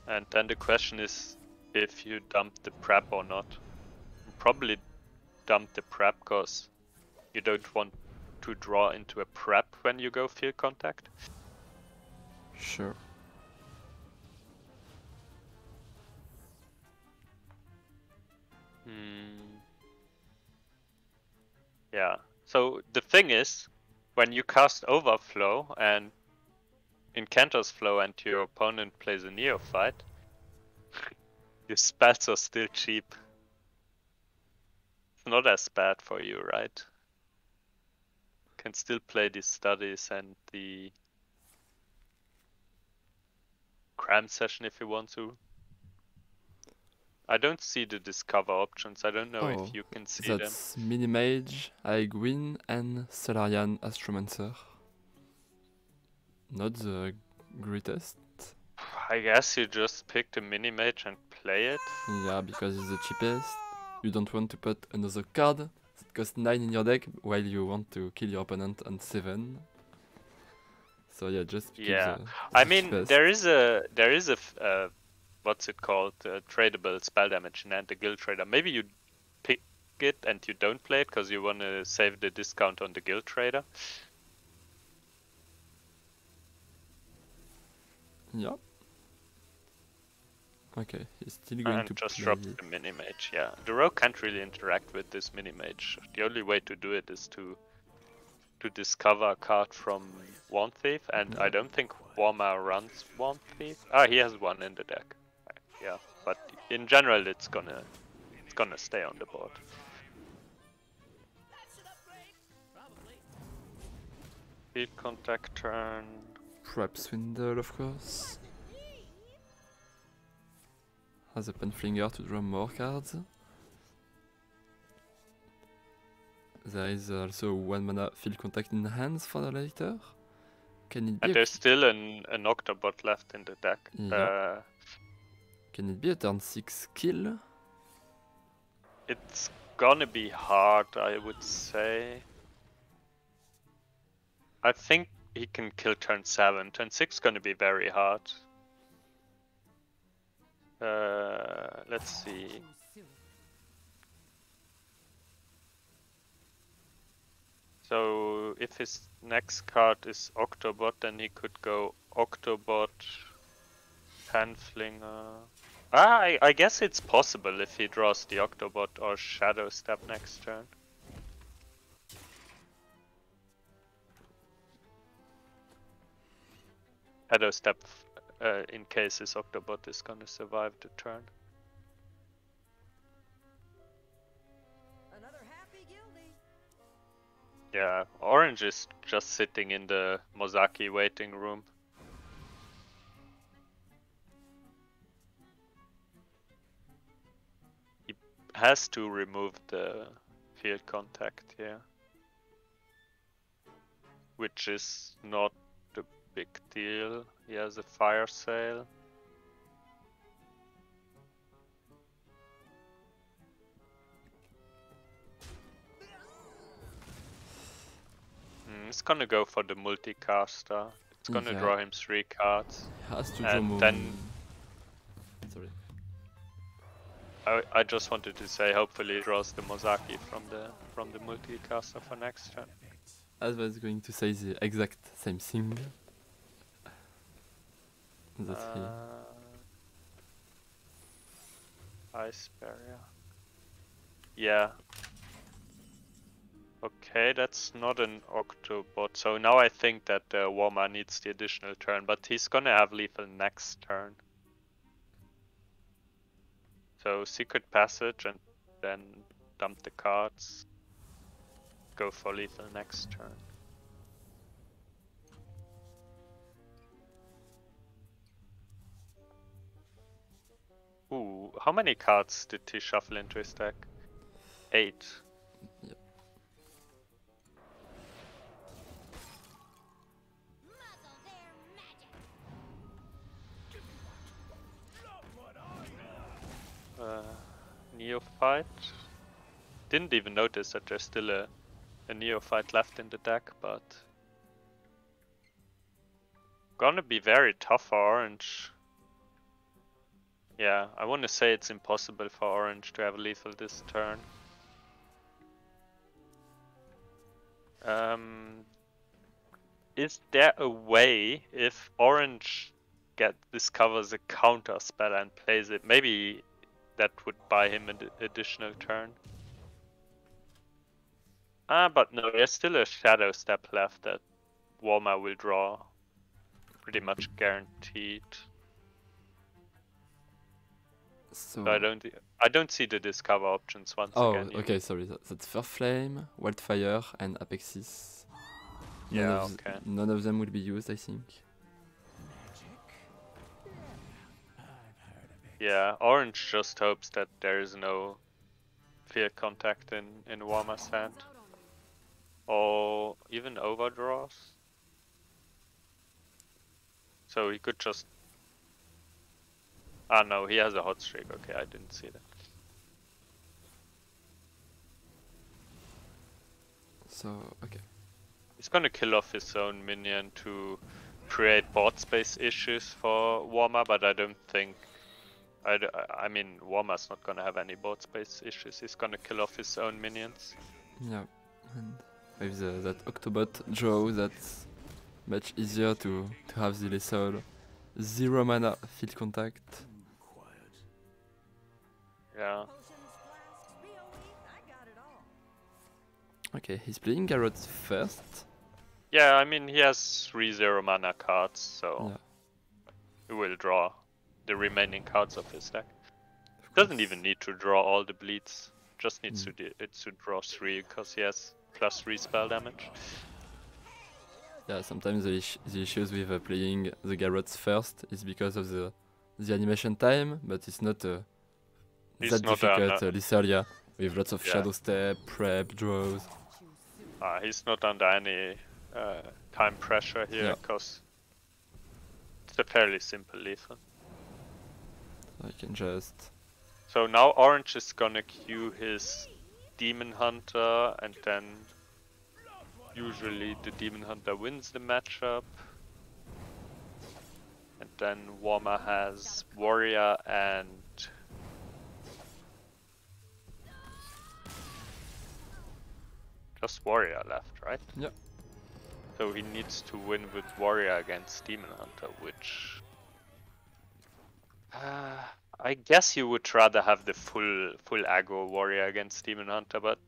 And then the question is if you dump the prep or not. You probably dump the prep because you don't want to draw into a prep when you go field contact. Sure. Hmm. Yeah. So the thing is, when you cast Overflow and Incanter's Flow and your opponent plays a Neophyte, your spells are still cheap. It's not as bad for you, right? Can still play these studies and the cram session if you want to. I don't see the discover options. I don't know Oh, if you can see them. That's Minimage, Aegwynn, and Solarian Astromancer. Not the greatest. I guess you just pick the mini mage and play it. Yeah, because it's the cheapest. You don't want to put another card that costs 9 in your deck while you want to kill your opponent on 7. So yeah, just pick Yeah. the, I mean, cheapest. there is a there is a f- uh, what's it called? Uh, tradable spell damage and the guild trader. Maybe you pick it and you don't play it because you want to save the discount on the guild trader. Yeah. Okay, he's still going and to just play. drop the mini mage. Yeah, the rogue can't really interact with this mini mage. The only way to do it is to to discover a card from Wand Thief, and I don't think Warma runs Wand Thief. Ah, he has one in the deck. Yeah, but in general, it's gonna it's gonna stay on the board. Field contact turn. Trap Swindle, of course. Has a Pen Flinger to draw more cards. There is also one mana Field Contact in hands for the later. Can it be And there's still an, an Octobot left in the deck. Yeah. Uh, can it be a turn 6 kill? It's gonna be hard, I would say. I think he can kill turn 7. Turn 6 is gonna be very hard. Uh, let's see. So if his next card is Octobot, then he could go Octobot, Pen Flinger. Ah, I, I guess it's possible if he draws the Octobot or Shadow Step next turn. Shadow Step uh, in case his Octobot is gonna survive the turn. Another happy guildie. Yeah, Orange is just sitting in the Mozaki waiting room. He has to remove the field contact here. Which is not big deal. He has a fire sale. Mm, it's gonna go for the multicaster. It's gonna Yeah. draw him three cards. Has to And then- Sorry. I, I just wanted to say hopefully he draws the Mozaki from the from the multicaster for next turn. I was going to say the exact same thing. That Uh, Ice barrier. Yeah. Okay, that's not an Octobot. So now I think that uh, Warma needs the additional turn, but he's gonna have lethal next turn. So secret passage and then dump the cards. Go for lethal next turn. Ooh, how many cards did he shuffle into his deck? Eight. Uh, Neophyte. Didn't even notice that there's still a, a Neophyte left in the deck, but. Gonna be very tough for Orange. Yeah, I want to say it's impossible for Orange to have a lethal this turn. Um, is there a way if Orange get discovers a counter spell and plays it, maybe that would buy him an additional turn? Ah, but no, there's still a shadow step left that Warma will draw. Pretty much guaranteed. So. So I don't, I don't see the discover options once Oh, again. you- okay, sorry. that- That's First Flame, Wildfire, and Apexis. None Yeah, of okay. None of them will be used, I think. Yeah, Orange just hopes that there is no field contact in in Warma's hand, Runs out on me. or even overdraws. So he could just. Ah no, he has a hot streak. Okay, I didn't see that. So, okay. He's gonna kill off his own minion to create board space issues for Warma, but I don't think. I, d- I mean, Warma's not gonna have any board space issues. He's gonna kill off his own minions. Yeah. And with the, that Octobot draw, that's much easier to, to have the lethal zero mana field contact. Yeah. Okay, he's playing Garrote first. Yeah, I mean, he has three zero mana cards, so Yeah. he will draw the remaining cards of his deck. of Doesn't even need to draw all the bleeds. Just needs Mm. to it to draw three because he has plus three spell damage. Yeah, sometimes the, ish- the issues with uh, playing the Garrotes first is because of the the animation time, but it's not uh, It's that not, difficult. Uh, yeah, with lots of Yeah. shadow step, prep, draws. Uh, he's not under any uh, time pressure here Yeah. because it's a fairly simple lethal. So I can just So now Orange is gonna queue his Demon Hunter, and then usually the Demon Hunter wins the matchup. And then Warma has Warrior and. Just Warrior left, right? Yep. So he needs to win with Warrior against Demon Hunter, which. Uh, I guess you would rather have the full full aggro warrior against Demon Hunter, but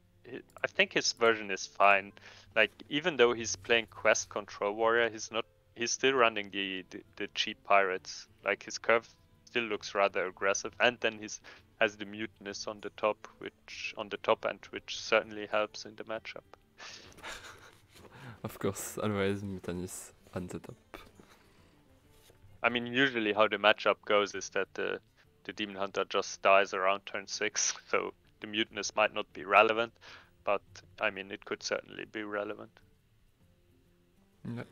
I think his version is fine. Like even though he's playing quest control warrior, he's not. He's still running the the, the cheap pirates. Like his curve still looks rather aggressive, and then he's has the Mutanus on the top, which on the top end, which certainly helps in the matchup. Of course, always Mutanus on the top. I mean, usually how the matchup goes is that the the demon hunter just dies around turn six, so the Mutanus might not be relevant, but I mean it could certainly be relevant. Yeah.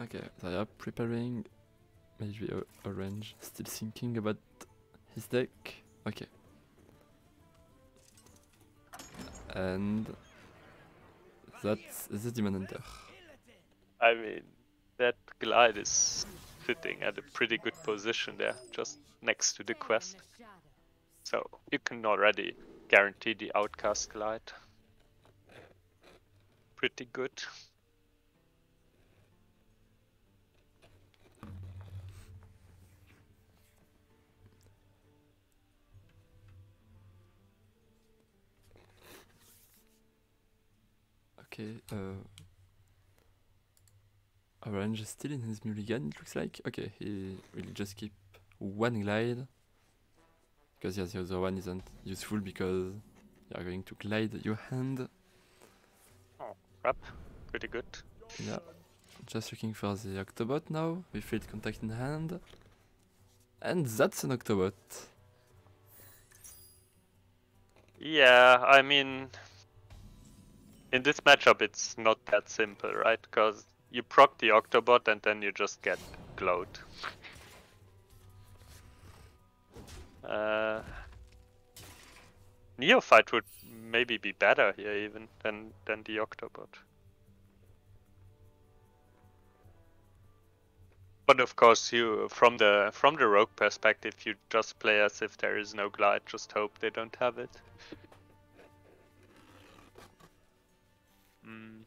Okay, they are preparing. Maybe orange. Still thinking about his deck. Okay. And that's the Demon Hunter. I mean that glide is sitting at a pretty good position there, just next to the quest. So you can already guarantee the outcast glide. Pretty good. Okay, uh, Orange is still in his mulligan, it looks like. Okay, he will just keep one glide. Because yes, the other one isn't useful because you are going to glide your hand. Oh, crap. Pretty good. Yeah. Just looking for the Octobot now, with field contact in hand. And that's an Octobot. Yeah, I mean, in this matchup, it's not that simple, right? Because you proc the Octobot and then you just get glowed. Uh, Neophyte would maybe be better here even than than the Octobot. But of course, you from the from the rogue perspective, you just play as if there is no glide. Just hope they don't have it. Mm.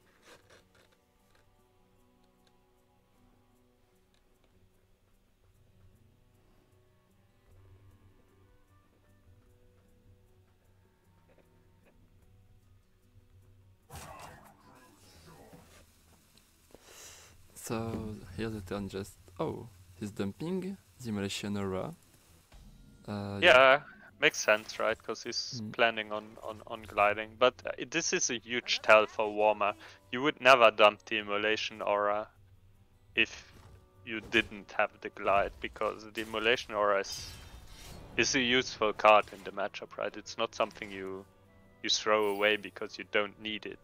So here the turn just oh he's dumping the Immolation aura. Uh, Yeah, makes sense, right? Because he's Mm. planning on, on, on gliding. But uh, this is a huge tell for Warma. You would never dump the Immolation Aura if you didn't have the glide, because the Immolation Aura is, is a useful card in the matchup, right? It's not something you you throw away because you don't need it.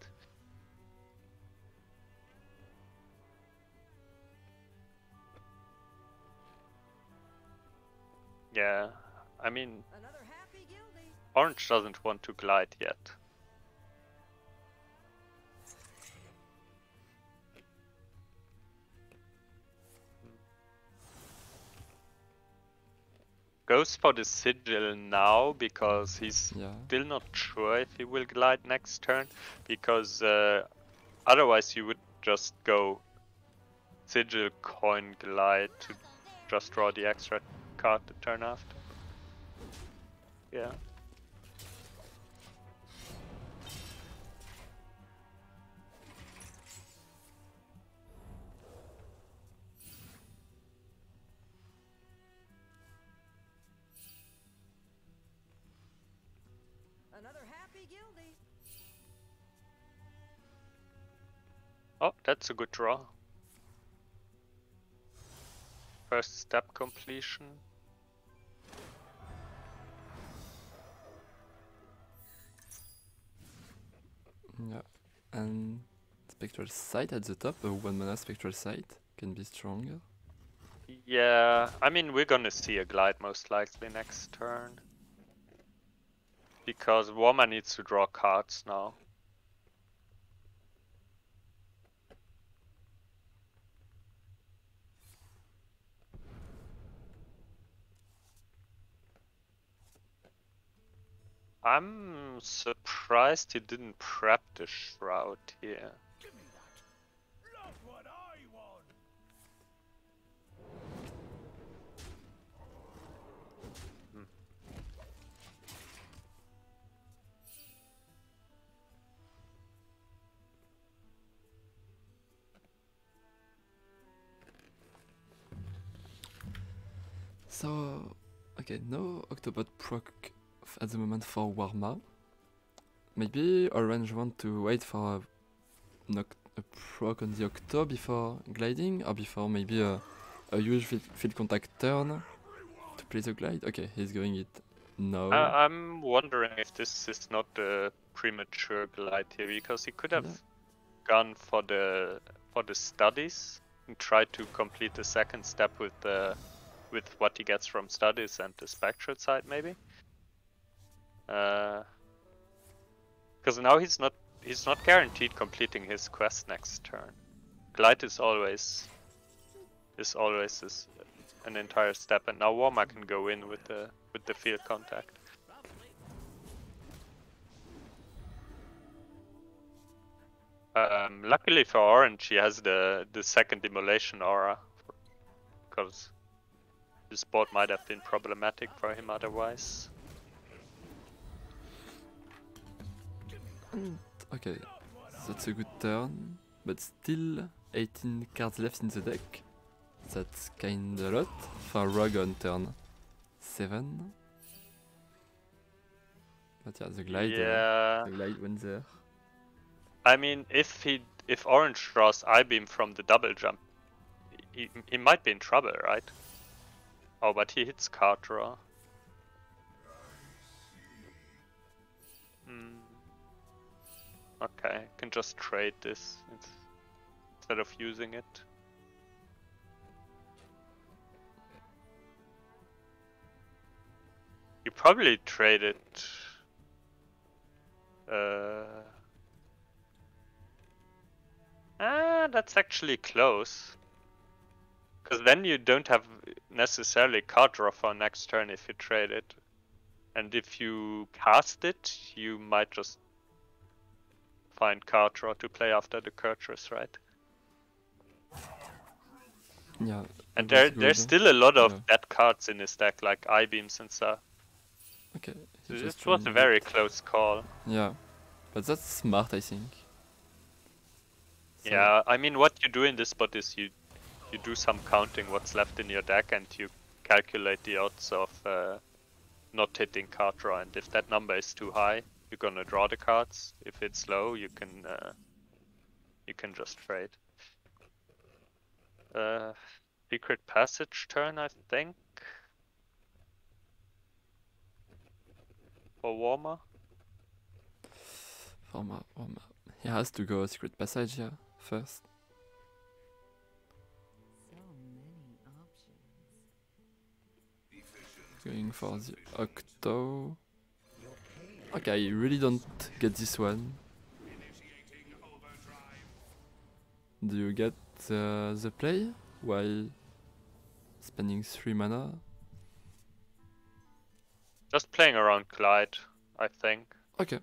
Yeah, I mean, Another happy guilty. Orange doesn't want to glide yet. Goes for the sigil now because he's yeah. still not sure if he will glide next turn because uh, otherwise you would just go sigil coin glide to just draw the extra card the turn after. Yeah. Oh, that's a good draw. First step completion. Yeah. And Spectral Sight at the top, a one mana Spectral Sight can be stronger. Yeah, I mean we're gonna see a glide most likely next turn. Because Warma needs to draw cards now. I'm surprised he didn't prep the shroud here. Want. So, okay, no Octobot proc at the moment for Warma. Maybe Orange want to wait for a, a proc on the Octo before gliding, or before maybe a, a huge field, field contact turn to play the glide. Okay, he's going it now. I, I'm wondering if this is not a premature glide here because he could have Yeah. gone for the for the studies and tried to complete the second step with the with what he gets from studies and the Spectral Sight maybe. Because now he's not he's not guaranteed completing his quest next turn. Glide is always is always an entire step, and now Warma can go in with the with the field contact. Um, luckily for Orange, he has the the second immolation aura, because this board might have been problematic for him otherwise. Okay, that's a good turn, but still 18 cards left in the deck. That's kinda a lot for Rogue on turn 7. But yeah, the glide, uh, the glide went there. I mean, if he if Orange draws Eye Beam from the double jump, he he might be in trouble, right? Oh, but he hits card draw. Okay, I can just trade this instead of using it. You probably trade it. Uh, Ah, that's actually close. Because then you don't have necessarily card draw for next turn if you trade it. And if you cast it, you might just find card draw to play after the Kurtrus, right? Yeah. And there, there's still a lot of Yeah. dead cards in his deck, like Eye Beams and stuff. Okay. This was a very it. close call. Yeah. But that's smart, I think. So- Yeah, I mean, what you do in this spot is you you do some counting what's left in your deck, and you calculate the odds of uh, not hitting card draw. And if that number is too high, you're gonna draw the cards. If it's low, you can uh, you can just trade. Uh, secret passage turn, I think. For Warma. Forma, Forma. He has to go secret passage, yeah, first. So. Going for the Octo. Okay, I really don't get this one. Do you get uh, the play while spending 3 mana? Just playing around glide, I think. Okay.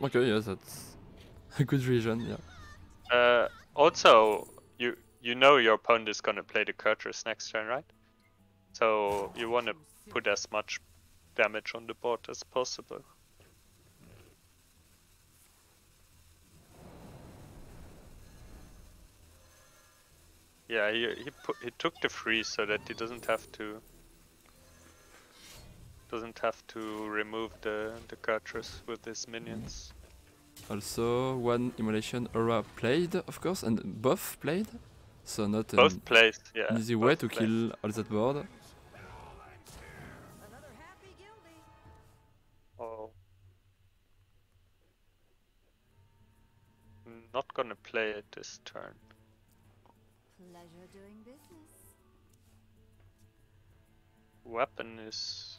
Okay, yeah, that's a good reason, yeah. Uh, also, you you know your opponent is gonna play the Kurtrus next turn, right? So you want to put as much damage on the board as possible. Yeah, he he put he took the freeze so that he doesn't have to doesn't have to remove the the Kurtrus with his minions. Also, one Immolation Aura played, of course, and both played. So not an Both plays, yeah. an easy way to kill all that board. Not gonna play it this turn. Pleasure doing business. Weapon is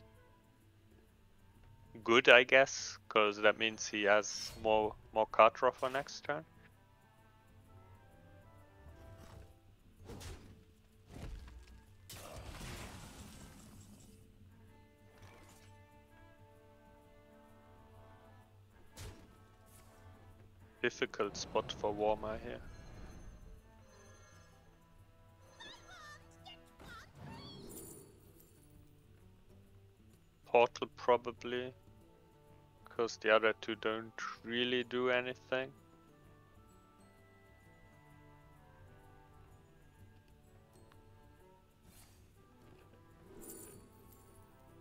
good, I guess, because that means he has more more card draw for next turn. Difficult spot for Warma here. Portal probably, because the other two don't really do anything.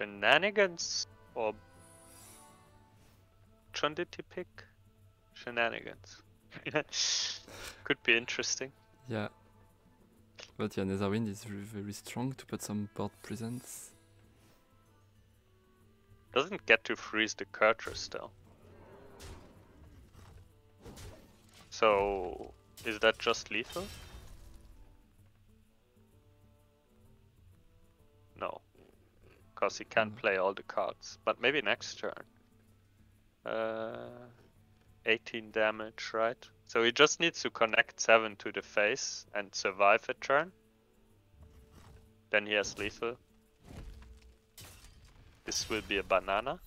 Shenanigans or he pick? Shenanigans. Could be interesting. Yeah. But yeah, Netherwind is very, very strong to put some board presence. Doesn't get to freeze the Kurtrus though. So, is that just lethal? No. Because he can't Mm. play all the cards. But maybe next turn. Uh, 18 damage, right? So he just needs to connect 7 to the face and survive a turn. Then he has lethal. This will be a banana.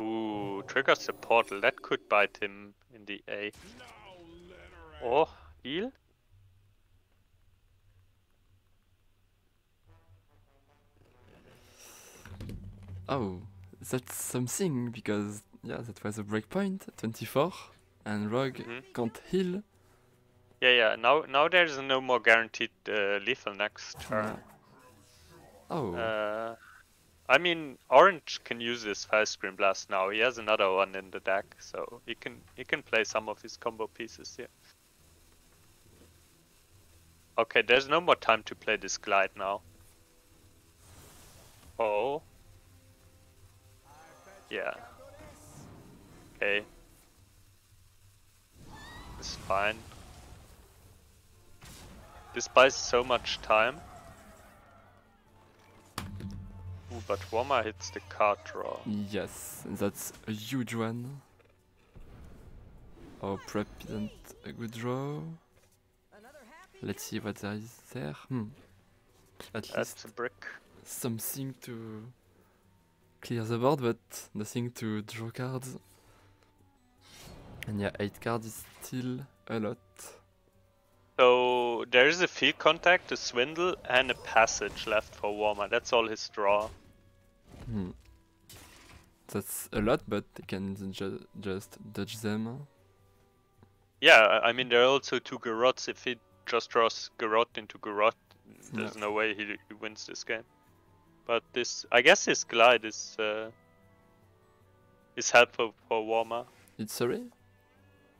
Ooh, triggers the portal. That could bite him in the A. Or heal? Oh, that's something because yeah, that was a breakpoint, 24, and Rogue Mhm. can't heal. Yeah, yeah. Now, now there's no more guaranteed uh, lethal next turn. Oh, Uh, I mean, Orange can use this Felscream Blast now. He has another one in the deck, so he can he can play some of his combo pieces here. Okay, there's no more time to play this glide now. Oh. Yeah. Okay. It's fine. This buys so much time. Ooh, but Warma hits the card draw. yes, that's a huge one. Oh, prep isn't a good draw. Let's see what there is there. Hmm. At That's least a brick. something to clear the board, but nothing to draw cards. And yeah, 8 cards is still a lot. So there is a field contact, a swindle, and a passage left for Warma. That's all his draw. Hmm. That's a lot, but they can ju- just dodge them. Yeah, I mean there are also two Garrotes. If he just draws Garrote into Garrote, there's no way he, he wins this game. But this, I guess, his glide is uh, is helpful for Warma. It's sorry?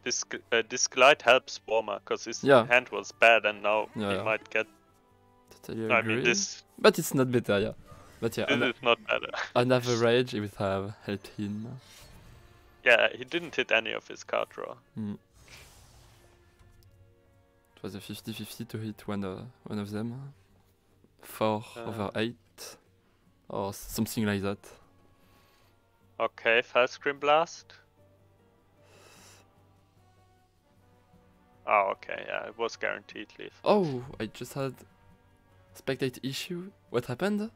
This uh, this glide helps Warma because his Yeah. hand was bad, and now Yeah, he yeah. might get. Totally I mean, this But it's not better, yeah. But yeah, this is not better. on average, it would have helped him. yeah, he didn't hit any of his card draw. It was a 50-50 to hit one, uh, one of them. 4 Uh. over 8. Or something like that. Okay, Felscream Blast. Oh, okay, yeah, it was guaranteed leave. Oh, I just had spectate issue. What happened?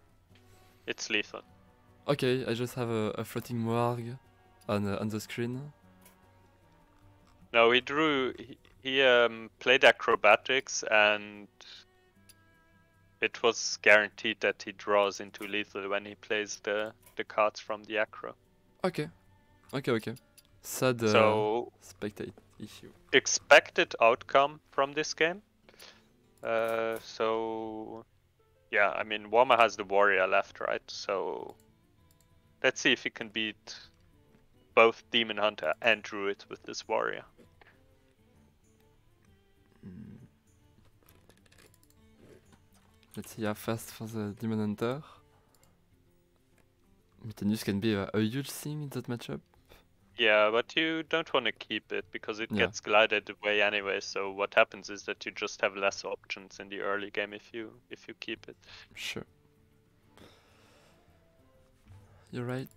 It's lethal. Okay, I just have a, a floating Moarg on, uh, on the screen. No, he drew. He, he um, played acrobatics, and it was guaranteed that he draws into lethal when he plays the the cards from the acro. Okay. Okay, okay. Sad uh, So spectate issue. expected outcome from this game. Uh, so yeah, I mean Warma has the warrior left, right? So let's see if he can beat both Demon Hunter and Druid with this warrior. Let's see, how fast for the Demon Hunter. Mutanus can be a, a huge thing in that matchup. Yeah, but you don't want to keep it because it Yeah. gets glided away anyway. So what happens is that you just have less options in the early game if you if you keep it. Sure. You're right.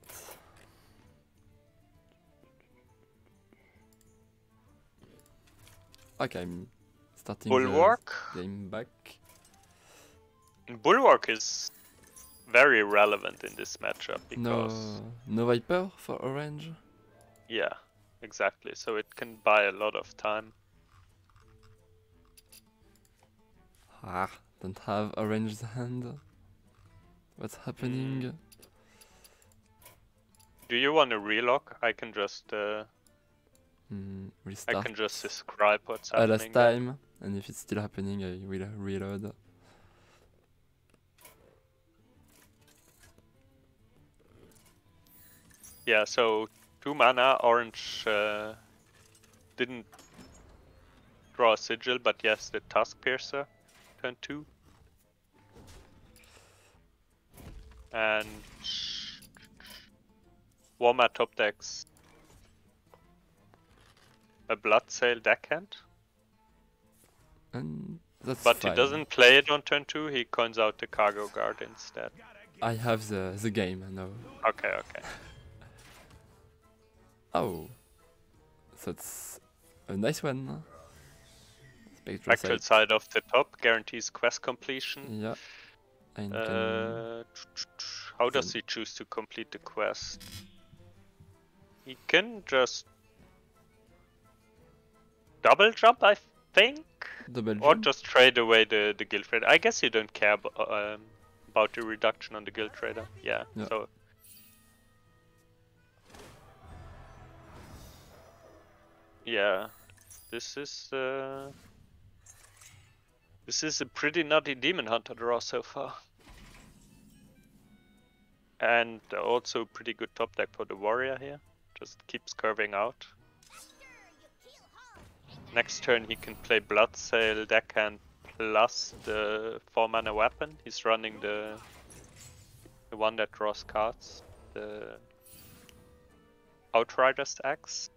Okay, I'm starting the Bulwark. game back. Bulwark is very relevant in this matchup because no Viper for orange. yeah, exactly. So it can buy a lot of time. Ah, don't have orange hand. What's happening? Do you want to relock? I can just uh, Hmm, I can just describe what's uh, happening. last there. time, and if it's still happening, I will reload. Yeah, so two mana, orange uh, didn't draw a sigil, but yes, the Tusk Piercer, turn two. And Warma top decks a Bloodsail deckhand, And that's but fine. he doesn't play it on turn two, he coins out the Cargo Guard instead. I have the the game now. Okay, okay. Oh, that's a nice one. Spectral Spectral Sight of the top guarantees quest completion. Yeah. Uh, how does he choose to complete the quest? He can just double jump, I think, double or jump. just trade away the the guild trader. I guess you don't care um, about the reduction on the guild trader. Yeah. Yeah. So. Yeah, this is uh, this is a pretty nutty demon hunter draw so far. And also pretty good top deck for the warrior here. Just keeps curving out. Next turn he can play Bloodsail deckhand plus the 4 mana weapon. He's running the the one that draws cards. The Outrider's Axe.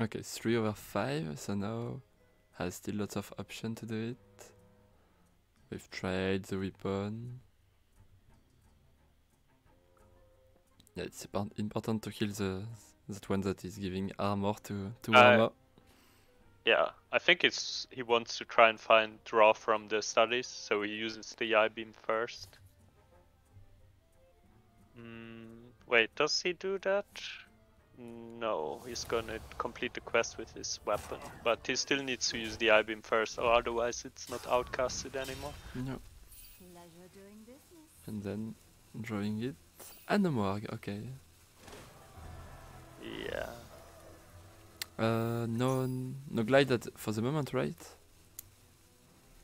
Okay, three over five. So now has still lots of option to do it. We've tried the weapon. Yeah, it's impor- important to kill the that one that is giving armor to to Uh, armor. Yeah, I think it's he wants to try and find draw from the studies, so he uses the eye beam first. Mm, wait, does he do that? No, he's gonna complete the quest with his weapon, but he still needs to use the eye beam first, or otherwise it's not outcasted anymore. No, Pleasure doing business. and then drawing it and the Moarg. Okay. Yeah. Uh, no, no glide at, for the moment, right?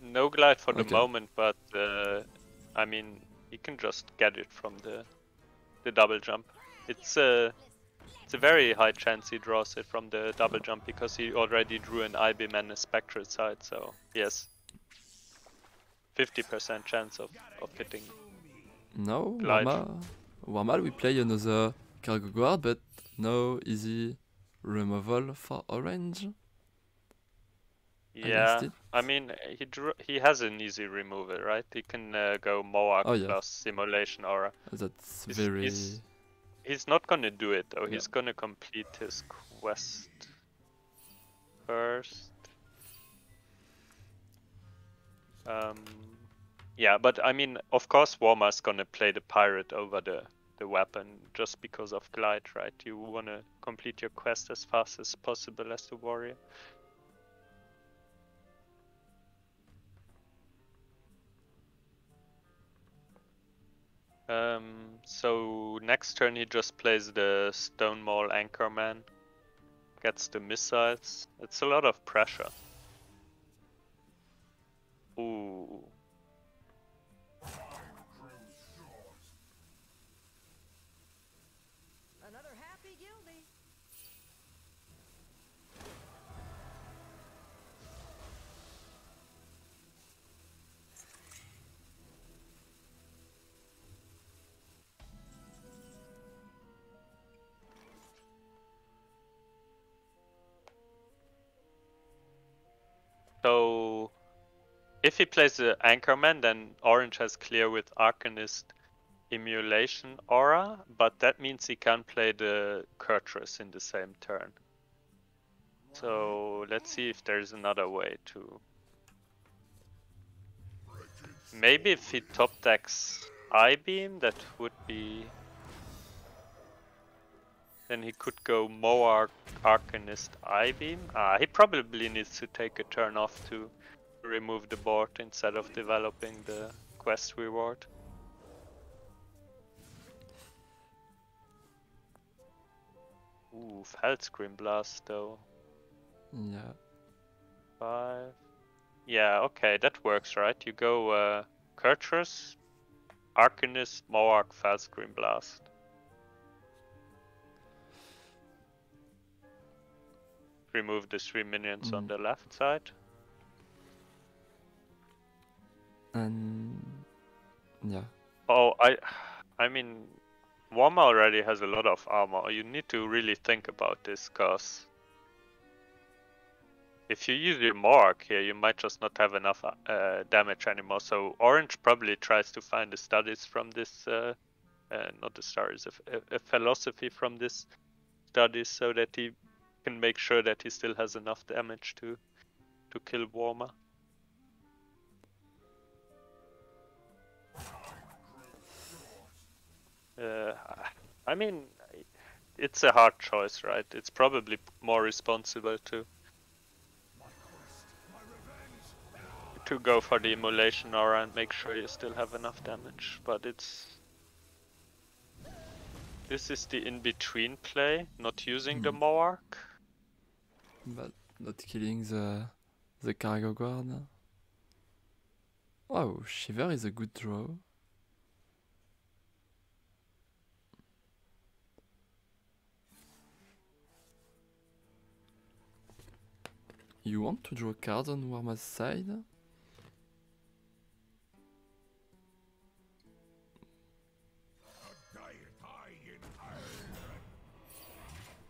No glide for the moment, but uh, I mean you can just get it from the the double jump. It's a it's a very high chance he draws it from the double jump because he already drew an eye beam and a Spectral Sight. So yes, fifty percent chance of of hitting. No, Glide. Warma. Warma, we play another cargo guard, but no easy removal for orange. Yeah. I mean he drew he has an easy removal, right? He can uh, go Moarg Oh, yeah. plus immolation aura. That's very. is- He's not gonna do it though. Yeah. He's gonna complete his quest first. Um, yeah, but I mean, of course, Warma's gonna play the pirate over the the weapon just because of glide, right? You wanna complete your quest as fast as possible as the warrior. Um, so next turn he just plays the Stonemaul Anchorman. Gets the missiles. It's a lot of pressure. Ooh. If he plays the Anchorman, then Orange has clear with Arcanist Immolation Aura, but that means he can't play the Kurtrus in the same turn. So let's see if there's another way to. Maybe if he top decks Eye Beam, that would be. Then he could go Moarg Arcanist Eye Beam. Ah, he probably needs to take a turn off to remove the board instead of developing the quest reward. Ooh, Felscream Blast though. Yeah. Five. Yeah, okay, that works, right? You go uh, Kurtrus, Arcanist, Moarg, Felscream Blast. Remove the three minions on Mm. the left side. And Yeah. Oh, I, I mean, Warma already has a lot of armor. You need to really think about this, cause if you use your mark here, you might just not have enough uh, damage anymore. So Orange probably tries to find the studies from this, uh, uh, not the studies, a, a, a philosophy from this studies, so that he can make sure that he still has enough damage to to kill Warma. Uh, I mean, it's a hard choice, right? It's probably more responsible to to go for the immolation aura and make sure you still have enough damage, but it's this is the in-between play, not using the Hmm. Moarg. But not killing the the cargo guard. Oh, Shiver is a good draw. You want to draw cards on Warma's side?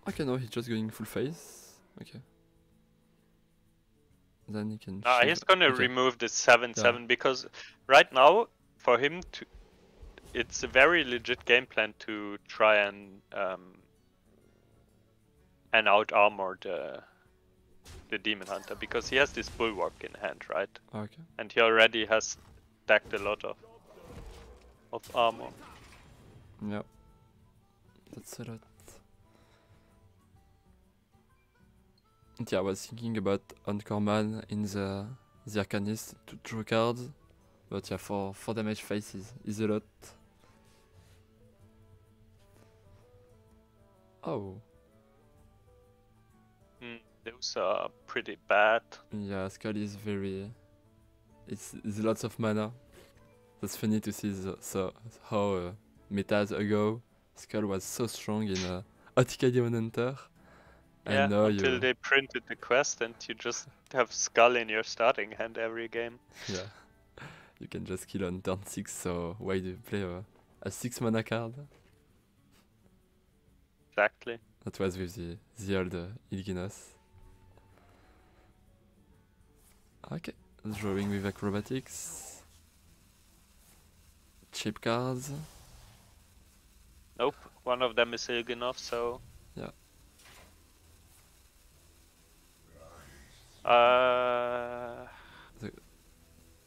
Okay, no, he's just going full face. Okay. Then he can. Shield- he's gonna okay. remove the 7-7 because right now, for him to... It's a very legit game plan to try and um, and out armor the the demon hunter because he has this bulwark in hand, right? Okay. And he already has stacked a lot of of armor. Yep. That's a lot. And yeah, I was thinking about Uncommon in the the Arcanist to draw cards. But yeah, for, for damage faces is a lot. Oh, those are pretty bad. yeah, Skull is very. It's, it's lots of mana. That's funny to see the, so how uh, metas ago Skull was so strong in uh, Attica Demon Hunter. Yeah, now until you. they printed the quest and you just have Skull in your starting hand every game. Yeah. You can just kill on turn 6, so why do you play a, a 6 mana card? Exactly. That was with the, the old uh, Illgynoth. Okay, drawing with acrobatics. Cheap cards. Nope, one of them is Illgynoth, so. Yeah. Uh. The-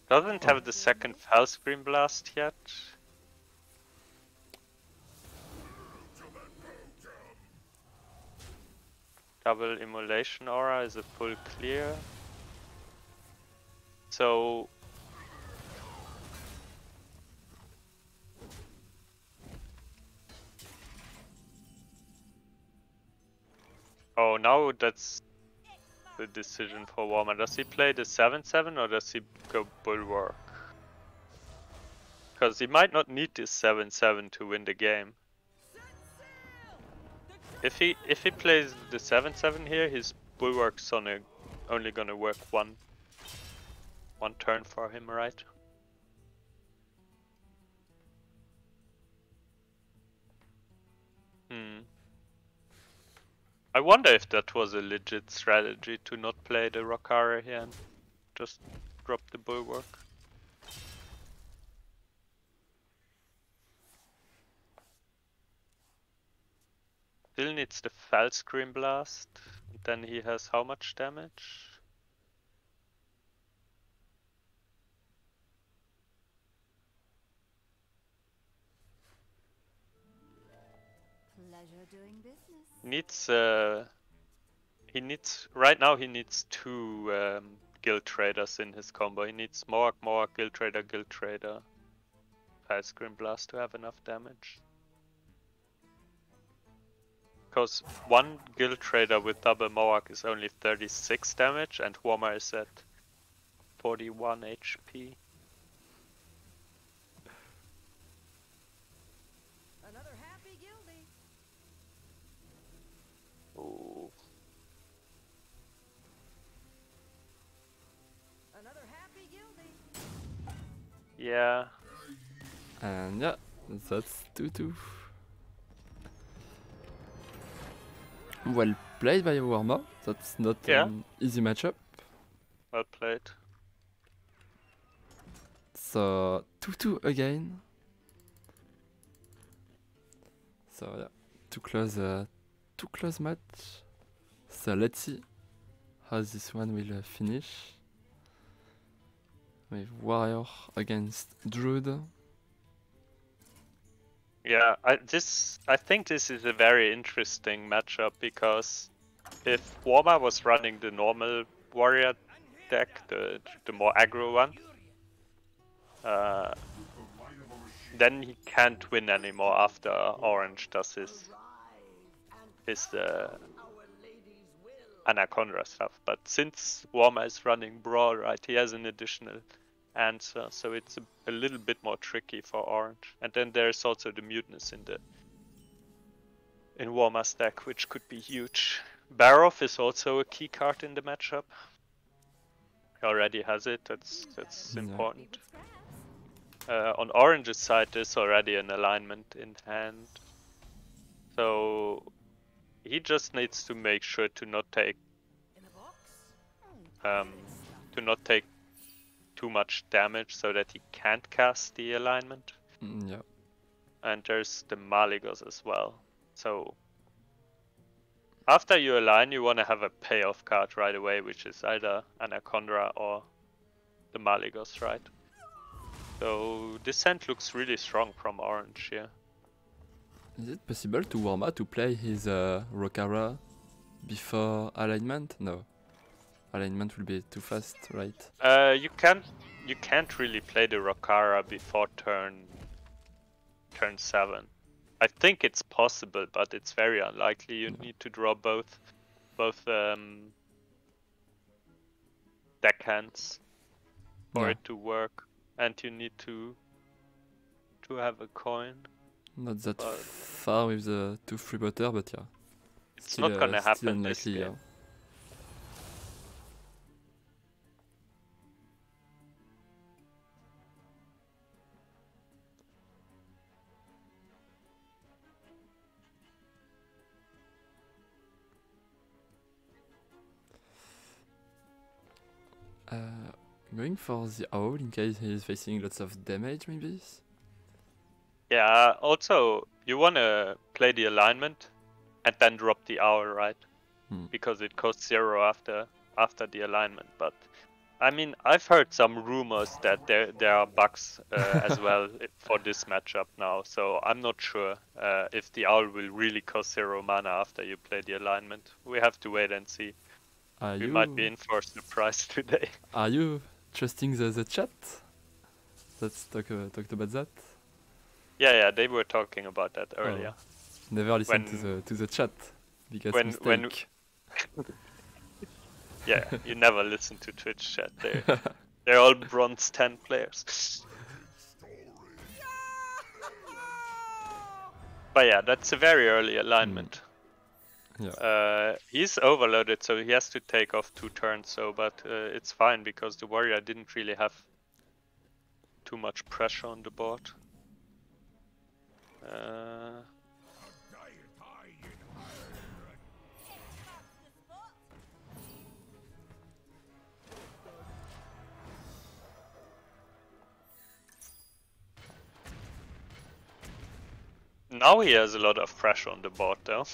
Doesn't Oh. have the second Felscream Blast yet. Double Immolation Aura is a full clear. So Oh, now that's the decision for Warma. Does he play the 7-7 or does he go Bulwark? Because he might not need this 7-7 to win the game. If he if he plays the 7-7 here, his Bulwark's only, only gonna work one one turn for him, right? Hmm. I wonder if that was a legit strategy to not play the Rokara here and just drop the Bulwark. Still needs the Scream Blast. Then he has how much damage? Needs uh he needs right now he needs two um, guild traders in his combo. He needs more more guild trader guild trader Felscream Blast to have enough damage. Because one guild trader with double Moarg is only 36 damage and Warma is at 41 HP. Yeah. And yeah, that's 2-2. Well played by Warma. That's not Yeah. an easy matchup. Well played. So 2-2 again. So yeah, too close, uh, too close match. So let's see how this one will uh, finish. With Warrior against Druid. Yeah, I this I think this is a very interesting matchup because if Warma was running the normal warrior deck, the the more aggro one, uh, then he can't win anymore after Orange does his his uh, Anaconda stuff. But since Warma is running Brawl, right, he has an additional answer, so it's a, a little bit more tricky for Orange. And then there's also the Mutanus in the in Warma's deck, which could be huge. Barov is also a key card in the matchup. He already has it. That's that's Yeah. important. Uh, on Orange's side, there's already an alignment in hand, so he just needs to make sure to not take um, to not take too much damage so that he can't cast the alignment. Mm, yeah. And there's the Malygos as well. So after you align, you want to have a payoff card right away, which is either Anaconda or the Malygos, right? So this hand looks really strong from Orange here. Is it possible to Warma to play his uh, Rokara before alignment? No. Alignment will be too fast, right? Uh, you can't you can't really play the Rokara before turn turn seven. I think it's possible, but it's very unlikely. You need to draw both both um, deck hands for Yeah. it to work, and you need to to have a coin. Not that Uh, far with the two free butter, but yeah. It's Still, not gonna uh, happen this unlikely, yeah. Uh, going for the owl in case he is facing lots of damage, maybe? Yeah. Also, you wanna play the alignment, and then drop the owl, right? Hmm. Because it costs zero after after the alignment. But I mean, I've heard some rumors that there there are bugs uh, as well for this matchup now. So I'm not sure uh, if the owl will really cost zero mana after you play the alignment. We have to wait and see. Are We you, might be in for a surprise today. Are you trusting the, the chat? Let's talk, uh, talked about that. Yeah, yeah, they were talking about that Oh. earlier. Never listen to the to the chat because when- mistake. when- Yeah, you never listen to Twitch chat. They're, they're all bronze 10 players. But yeah, that's a very early alignment. yeah. Uh, he's overloaded, so he has to take off two turns. So, but uh, it's fine because the warrior didn't really have too much pressure on the board. Uh, now he has a lot of pressure on the board, though.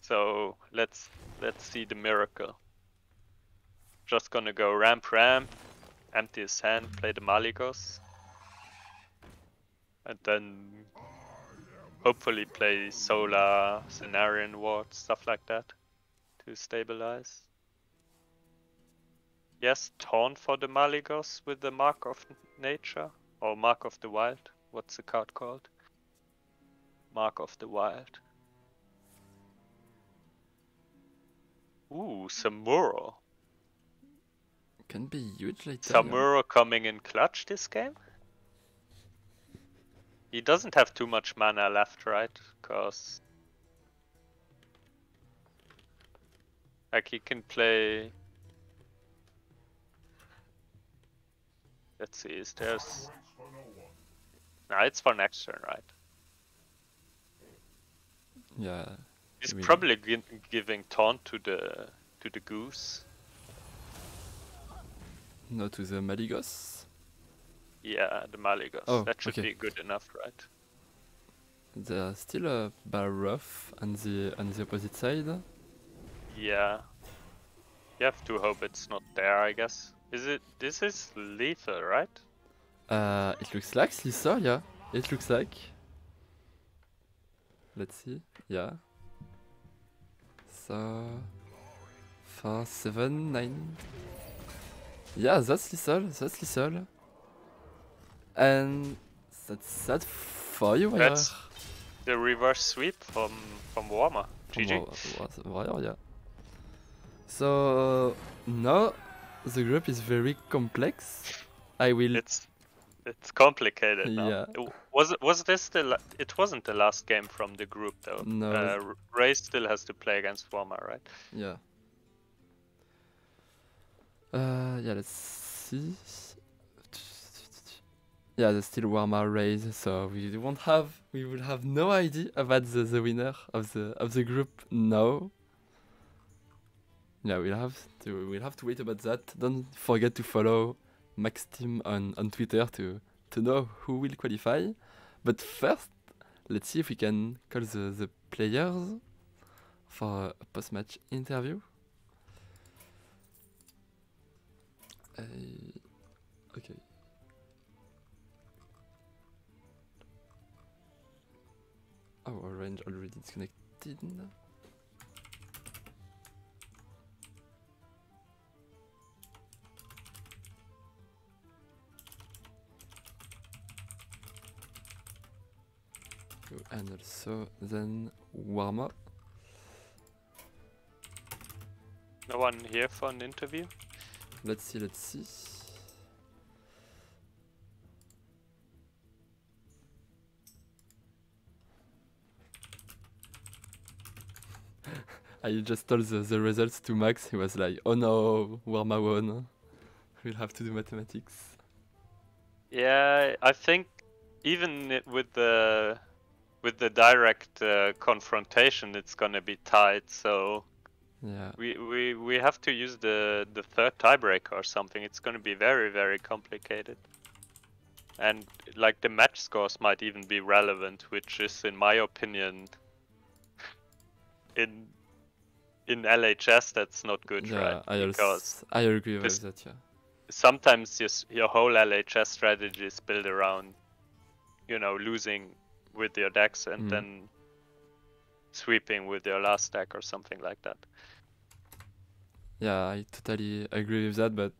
So let's let's see the miracle. Just gonna go ramp ramp, empty his hand, play the Malygos. And then hopefully play Solar, Cenarian Ward, stuff like that to stabilize. Yes, Taunt for the Malygos with the Mark of Nature or Mark of the Wild. What's the card called? Mark of the Wild. Ooh, Samuro. Can be huge later. yeah. Samuro coming in clutch this game? He doesn't have too much mana left, right? Cause like he can play Let's see, is there's... Nah, it's for next turn, right? Yeah. He's We- probably giving taunt to the to the goose. No to the Malygos. Yeah, the Malygos. Oh, that should okay. be good enough, right? There's still a Balroth on the on the opposite side. Yeah. You have to hope it's not there, I guess. Is it? This is lethal, right? Uh, it looks like Lisa, yeah. It looks like. Let's see, yeah. So, four, seven, nine. Yeah, that's lethal. That's lethal. And that's that for you, Warrior. That's the reverse sweep from from Warma. GG. Wa- Wa- Warrior, yeah. So now the group is very complex. I will. It's it's complicated now. Yeah. Was it was this the la- it wasn't the last game from the group though. No. Uh, Ray still has to play against Warma, right? Yeah. Uh, yeah, let's see. Yeah, there's still Warma raise, so we won't have, we will have no idea about the, the winner of the of the group now. Yeah, we'll have to we'll have to wait about that. Don't forget to follow Max Team on on Twitter to to know who will qualify. But first, let's see if we can call the the players for a post-match interview. Uh, okay. Oh, range already disconnected. Oh, And also then warm up. No one here for an interview. Let's see, let's see. I just told the, the results to Max. He was like, oh no, Warma won. We'll have to do mathematics. Yeah, I think even with the with the direct uh, confrontation, it's gonna be tight. So Yeah. we, we we have to use the the third tiebreaker or something. It's gonna be very very complicated. And like the match scores might even be relevant, which is, in my opinion, in in LHS that's not good, yeah, right? I, because I agree with that, yeah. sometimes your your whole LHS strategy is built around, you know, losing with your decks and Mm. then sweeping with your last deck or something like that. Yeah, I totally agree with that, but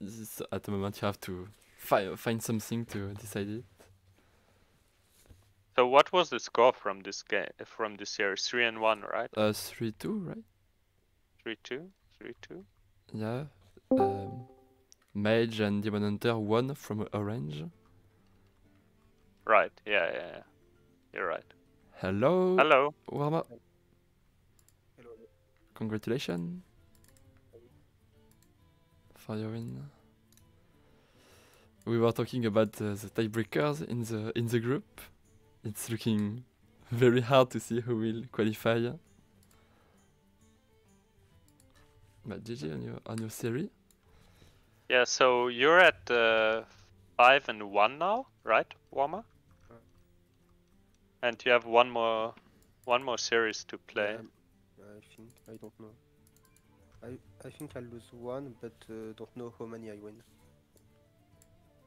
this, at the moment you have to fi- find something to decide it. So what was the score from this game from this series? Three and one, right? Uh, 3 2, right? Three two, three two. Yeah. Um, Mage and Demon Hunter won from Orange. Right. Yeah, yeah, yeah. You're right. Hello, Hello. Warma. Congratulations for your win. We were talking about uh, the tiebreakers in the in the group. It's looking very hard to see who will qualify. But GG on your on your series. Yeah. So you're at uh, five and one now, right, Warma? And you have one more one more series to play. Um, I think I don't know. I I think I lose one, but uh, don't know how many I win.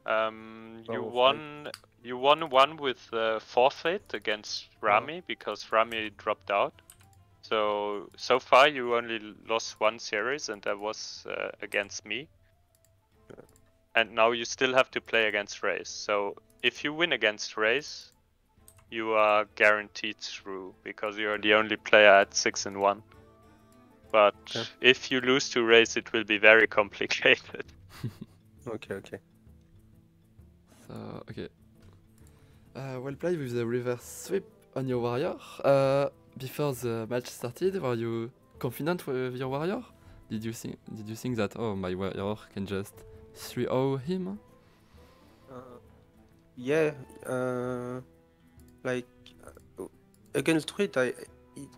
Um, you won. You won one with uh, forfeit against Oh. Rami because Rami dropped out. So so far you only lost one series, and that was uh, against me. Yeah. And now you still have to play against Race. So if you win against Race, you are guaranteed through because you are the only player at six and one. But Okay. if you lose to Race, it will be very complicated. Okay, okay. So okay. Uh, well played with the reverse sweep on your warrior. Uh, before the match started, were you confident with your warrior? Did you think did you think that oh my warrior can just 3-0 him? Yeah, uh, like uh, against Druid, I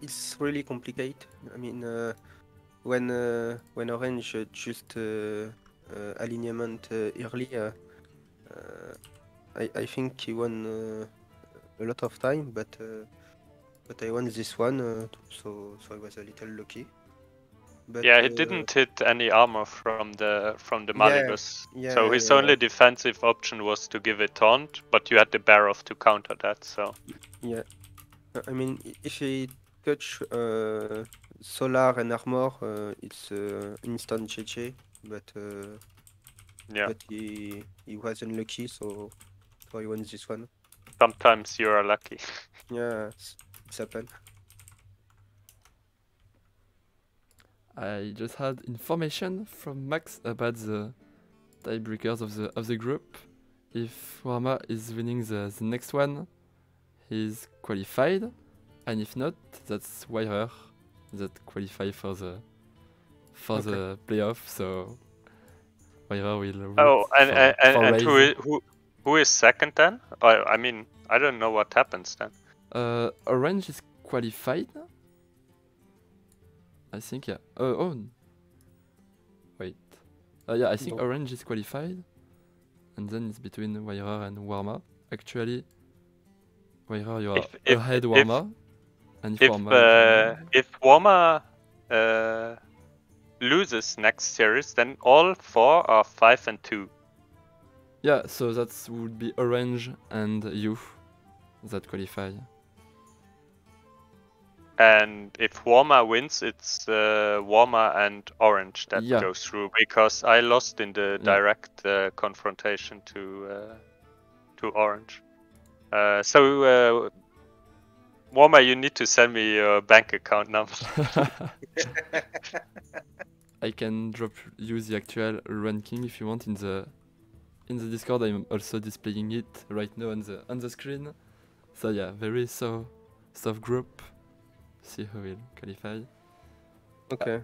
it's really complicated. I mean, uh, when uh, when Orange just uh, uh, alignment uh, uh, I I think he won a lot of time, but but I won this one, so so I was a little lucky. But, yeah, he uh, didn't hit any armor from the from the Yeah, Malygos. yeah, so yeah, his yeah, only defensive option was to give it taunt, but you had the Barov to counter that. So Yeah, I mean, if he touch uh, solar and armor, uh, it's uh, instant GG. But uh, yeah, but he he was unlucky, so so he won this one. sometimes you are lucky. Yeah, it's happened. I just had information from Max about the tiebreakers of the of the group. If Warma is winning the, the next one, he's qualified, and if not, that's wiRer that qualify for the for Okay. the playoff. So wiRer will. Oh, and for, and, and, for and who who who is second then? I I mean I don't know what happens then. Uh, Orange is qualified. I think yeah. Oh, oh. Wait. Uh, yeah, I think No. Orange is qualified, and then it's between wiRer and Warma. Actually, wiRer you are If- if- ahead if- Warma, and if, If Warma uh, if Warma uh, loses next series, then all four are five and two. yeah, so that would be Orange and you that qualify. And if Warma wins, it's uh, Warma and Orange that Yeah. goes through because I lost in the Yeah. direct uh, confrontation to uh, to Orange. Uh, so uh, Warma, you need to send me your bank account number. I can drop you the actual ranking if you want in the in the Discord. I'm also displaying it right now on the on the screen. So yeah, very so soft group. See who will qualify. Okay.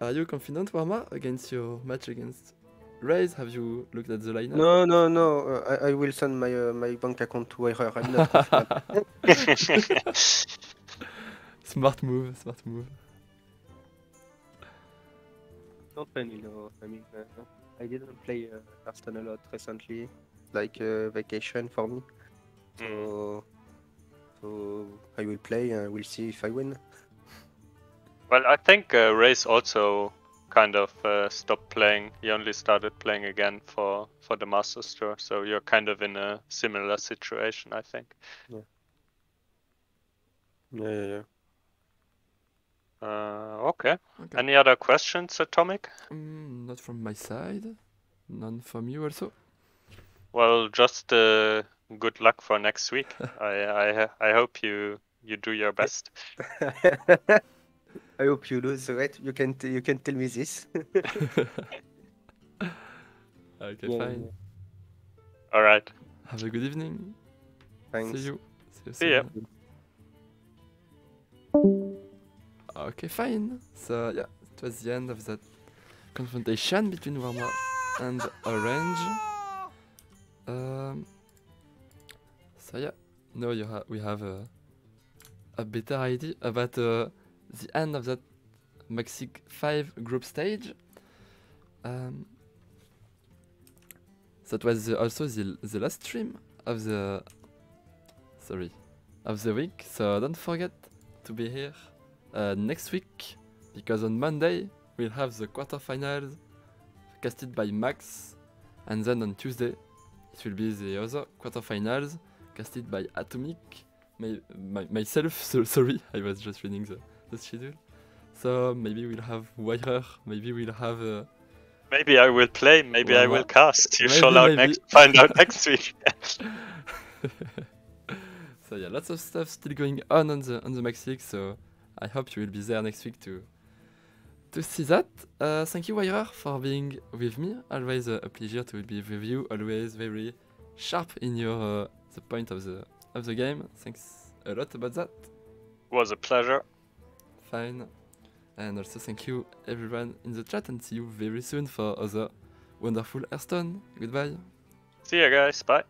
Are you confident, Warma, against your match against Raze? Have you looked at the lineup? No, no, no. Uh, I, I will send my uh, my bank account to Wire. I'm not. confident. smart move, smart move. Not really, no. I mean, uh, I didn't play uh, Hearthstone a lot recently, like uh, vacation for me. So, so I will play and we'll see if I win. Well, I think uh, Race also kind of uh, stopped playing. He only started playing again for for the Masters Tour, so you're kind of in a similar situation, I think. Yeah, yeah, yeah. Uh, okay. Okay. Any other questions, AtomiK? Mm, not from my side. None from you also. Well, just uh, good luck for next week. I, I I hope you you do your best. I hope you lose, right? You can t- you can tell me this. Okay, Yeah, fine. All right. Have a good evening. Thanks. See you. See you See ya. Okay, fine. So yeah, it was the end of that confrontation between Warma and Orange. Um, so yeah, now you ha- we have a, a better idea about uh, the end of that MAX League 5 group stage. Um, that was the, also the, the last stream of the sorry of the week. So don't forget to be here uh, next week because on monday we'll have the quarterfinals casted by max and then on tuesday it will be the other quarterfinals casted by AtomiK my, my, myself so, sorry i was just reading the, the schedule so maybe we'll have wiRer maybe we'll have uh, Maybe I will play. Maybe I will cast. You maybe, shall out next. Find out next week. so yeah, lots of stuff still going on on the on the MAX League. So I hope you will be there next week to to see that. Uh, thank you, wiRer, for being with me. Always a, a pleasure to be with you. Always very sharp in your uh, the point of the of the game. Thanks a lot about that. Was a pleasure. Fine. And also thank you everyone in the chat and see you very soon for other wonderful Hearthstone. Goodbye. See you guys. Bye.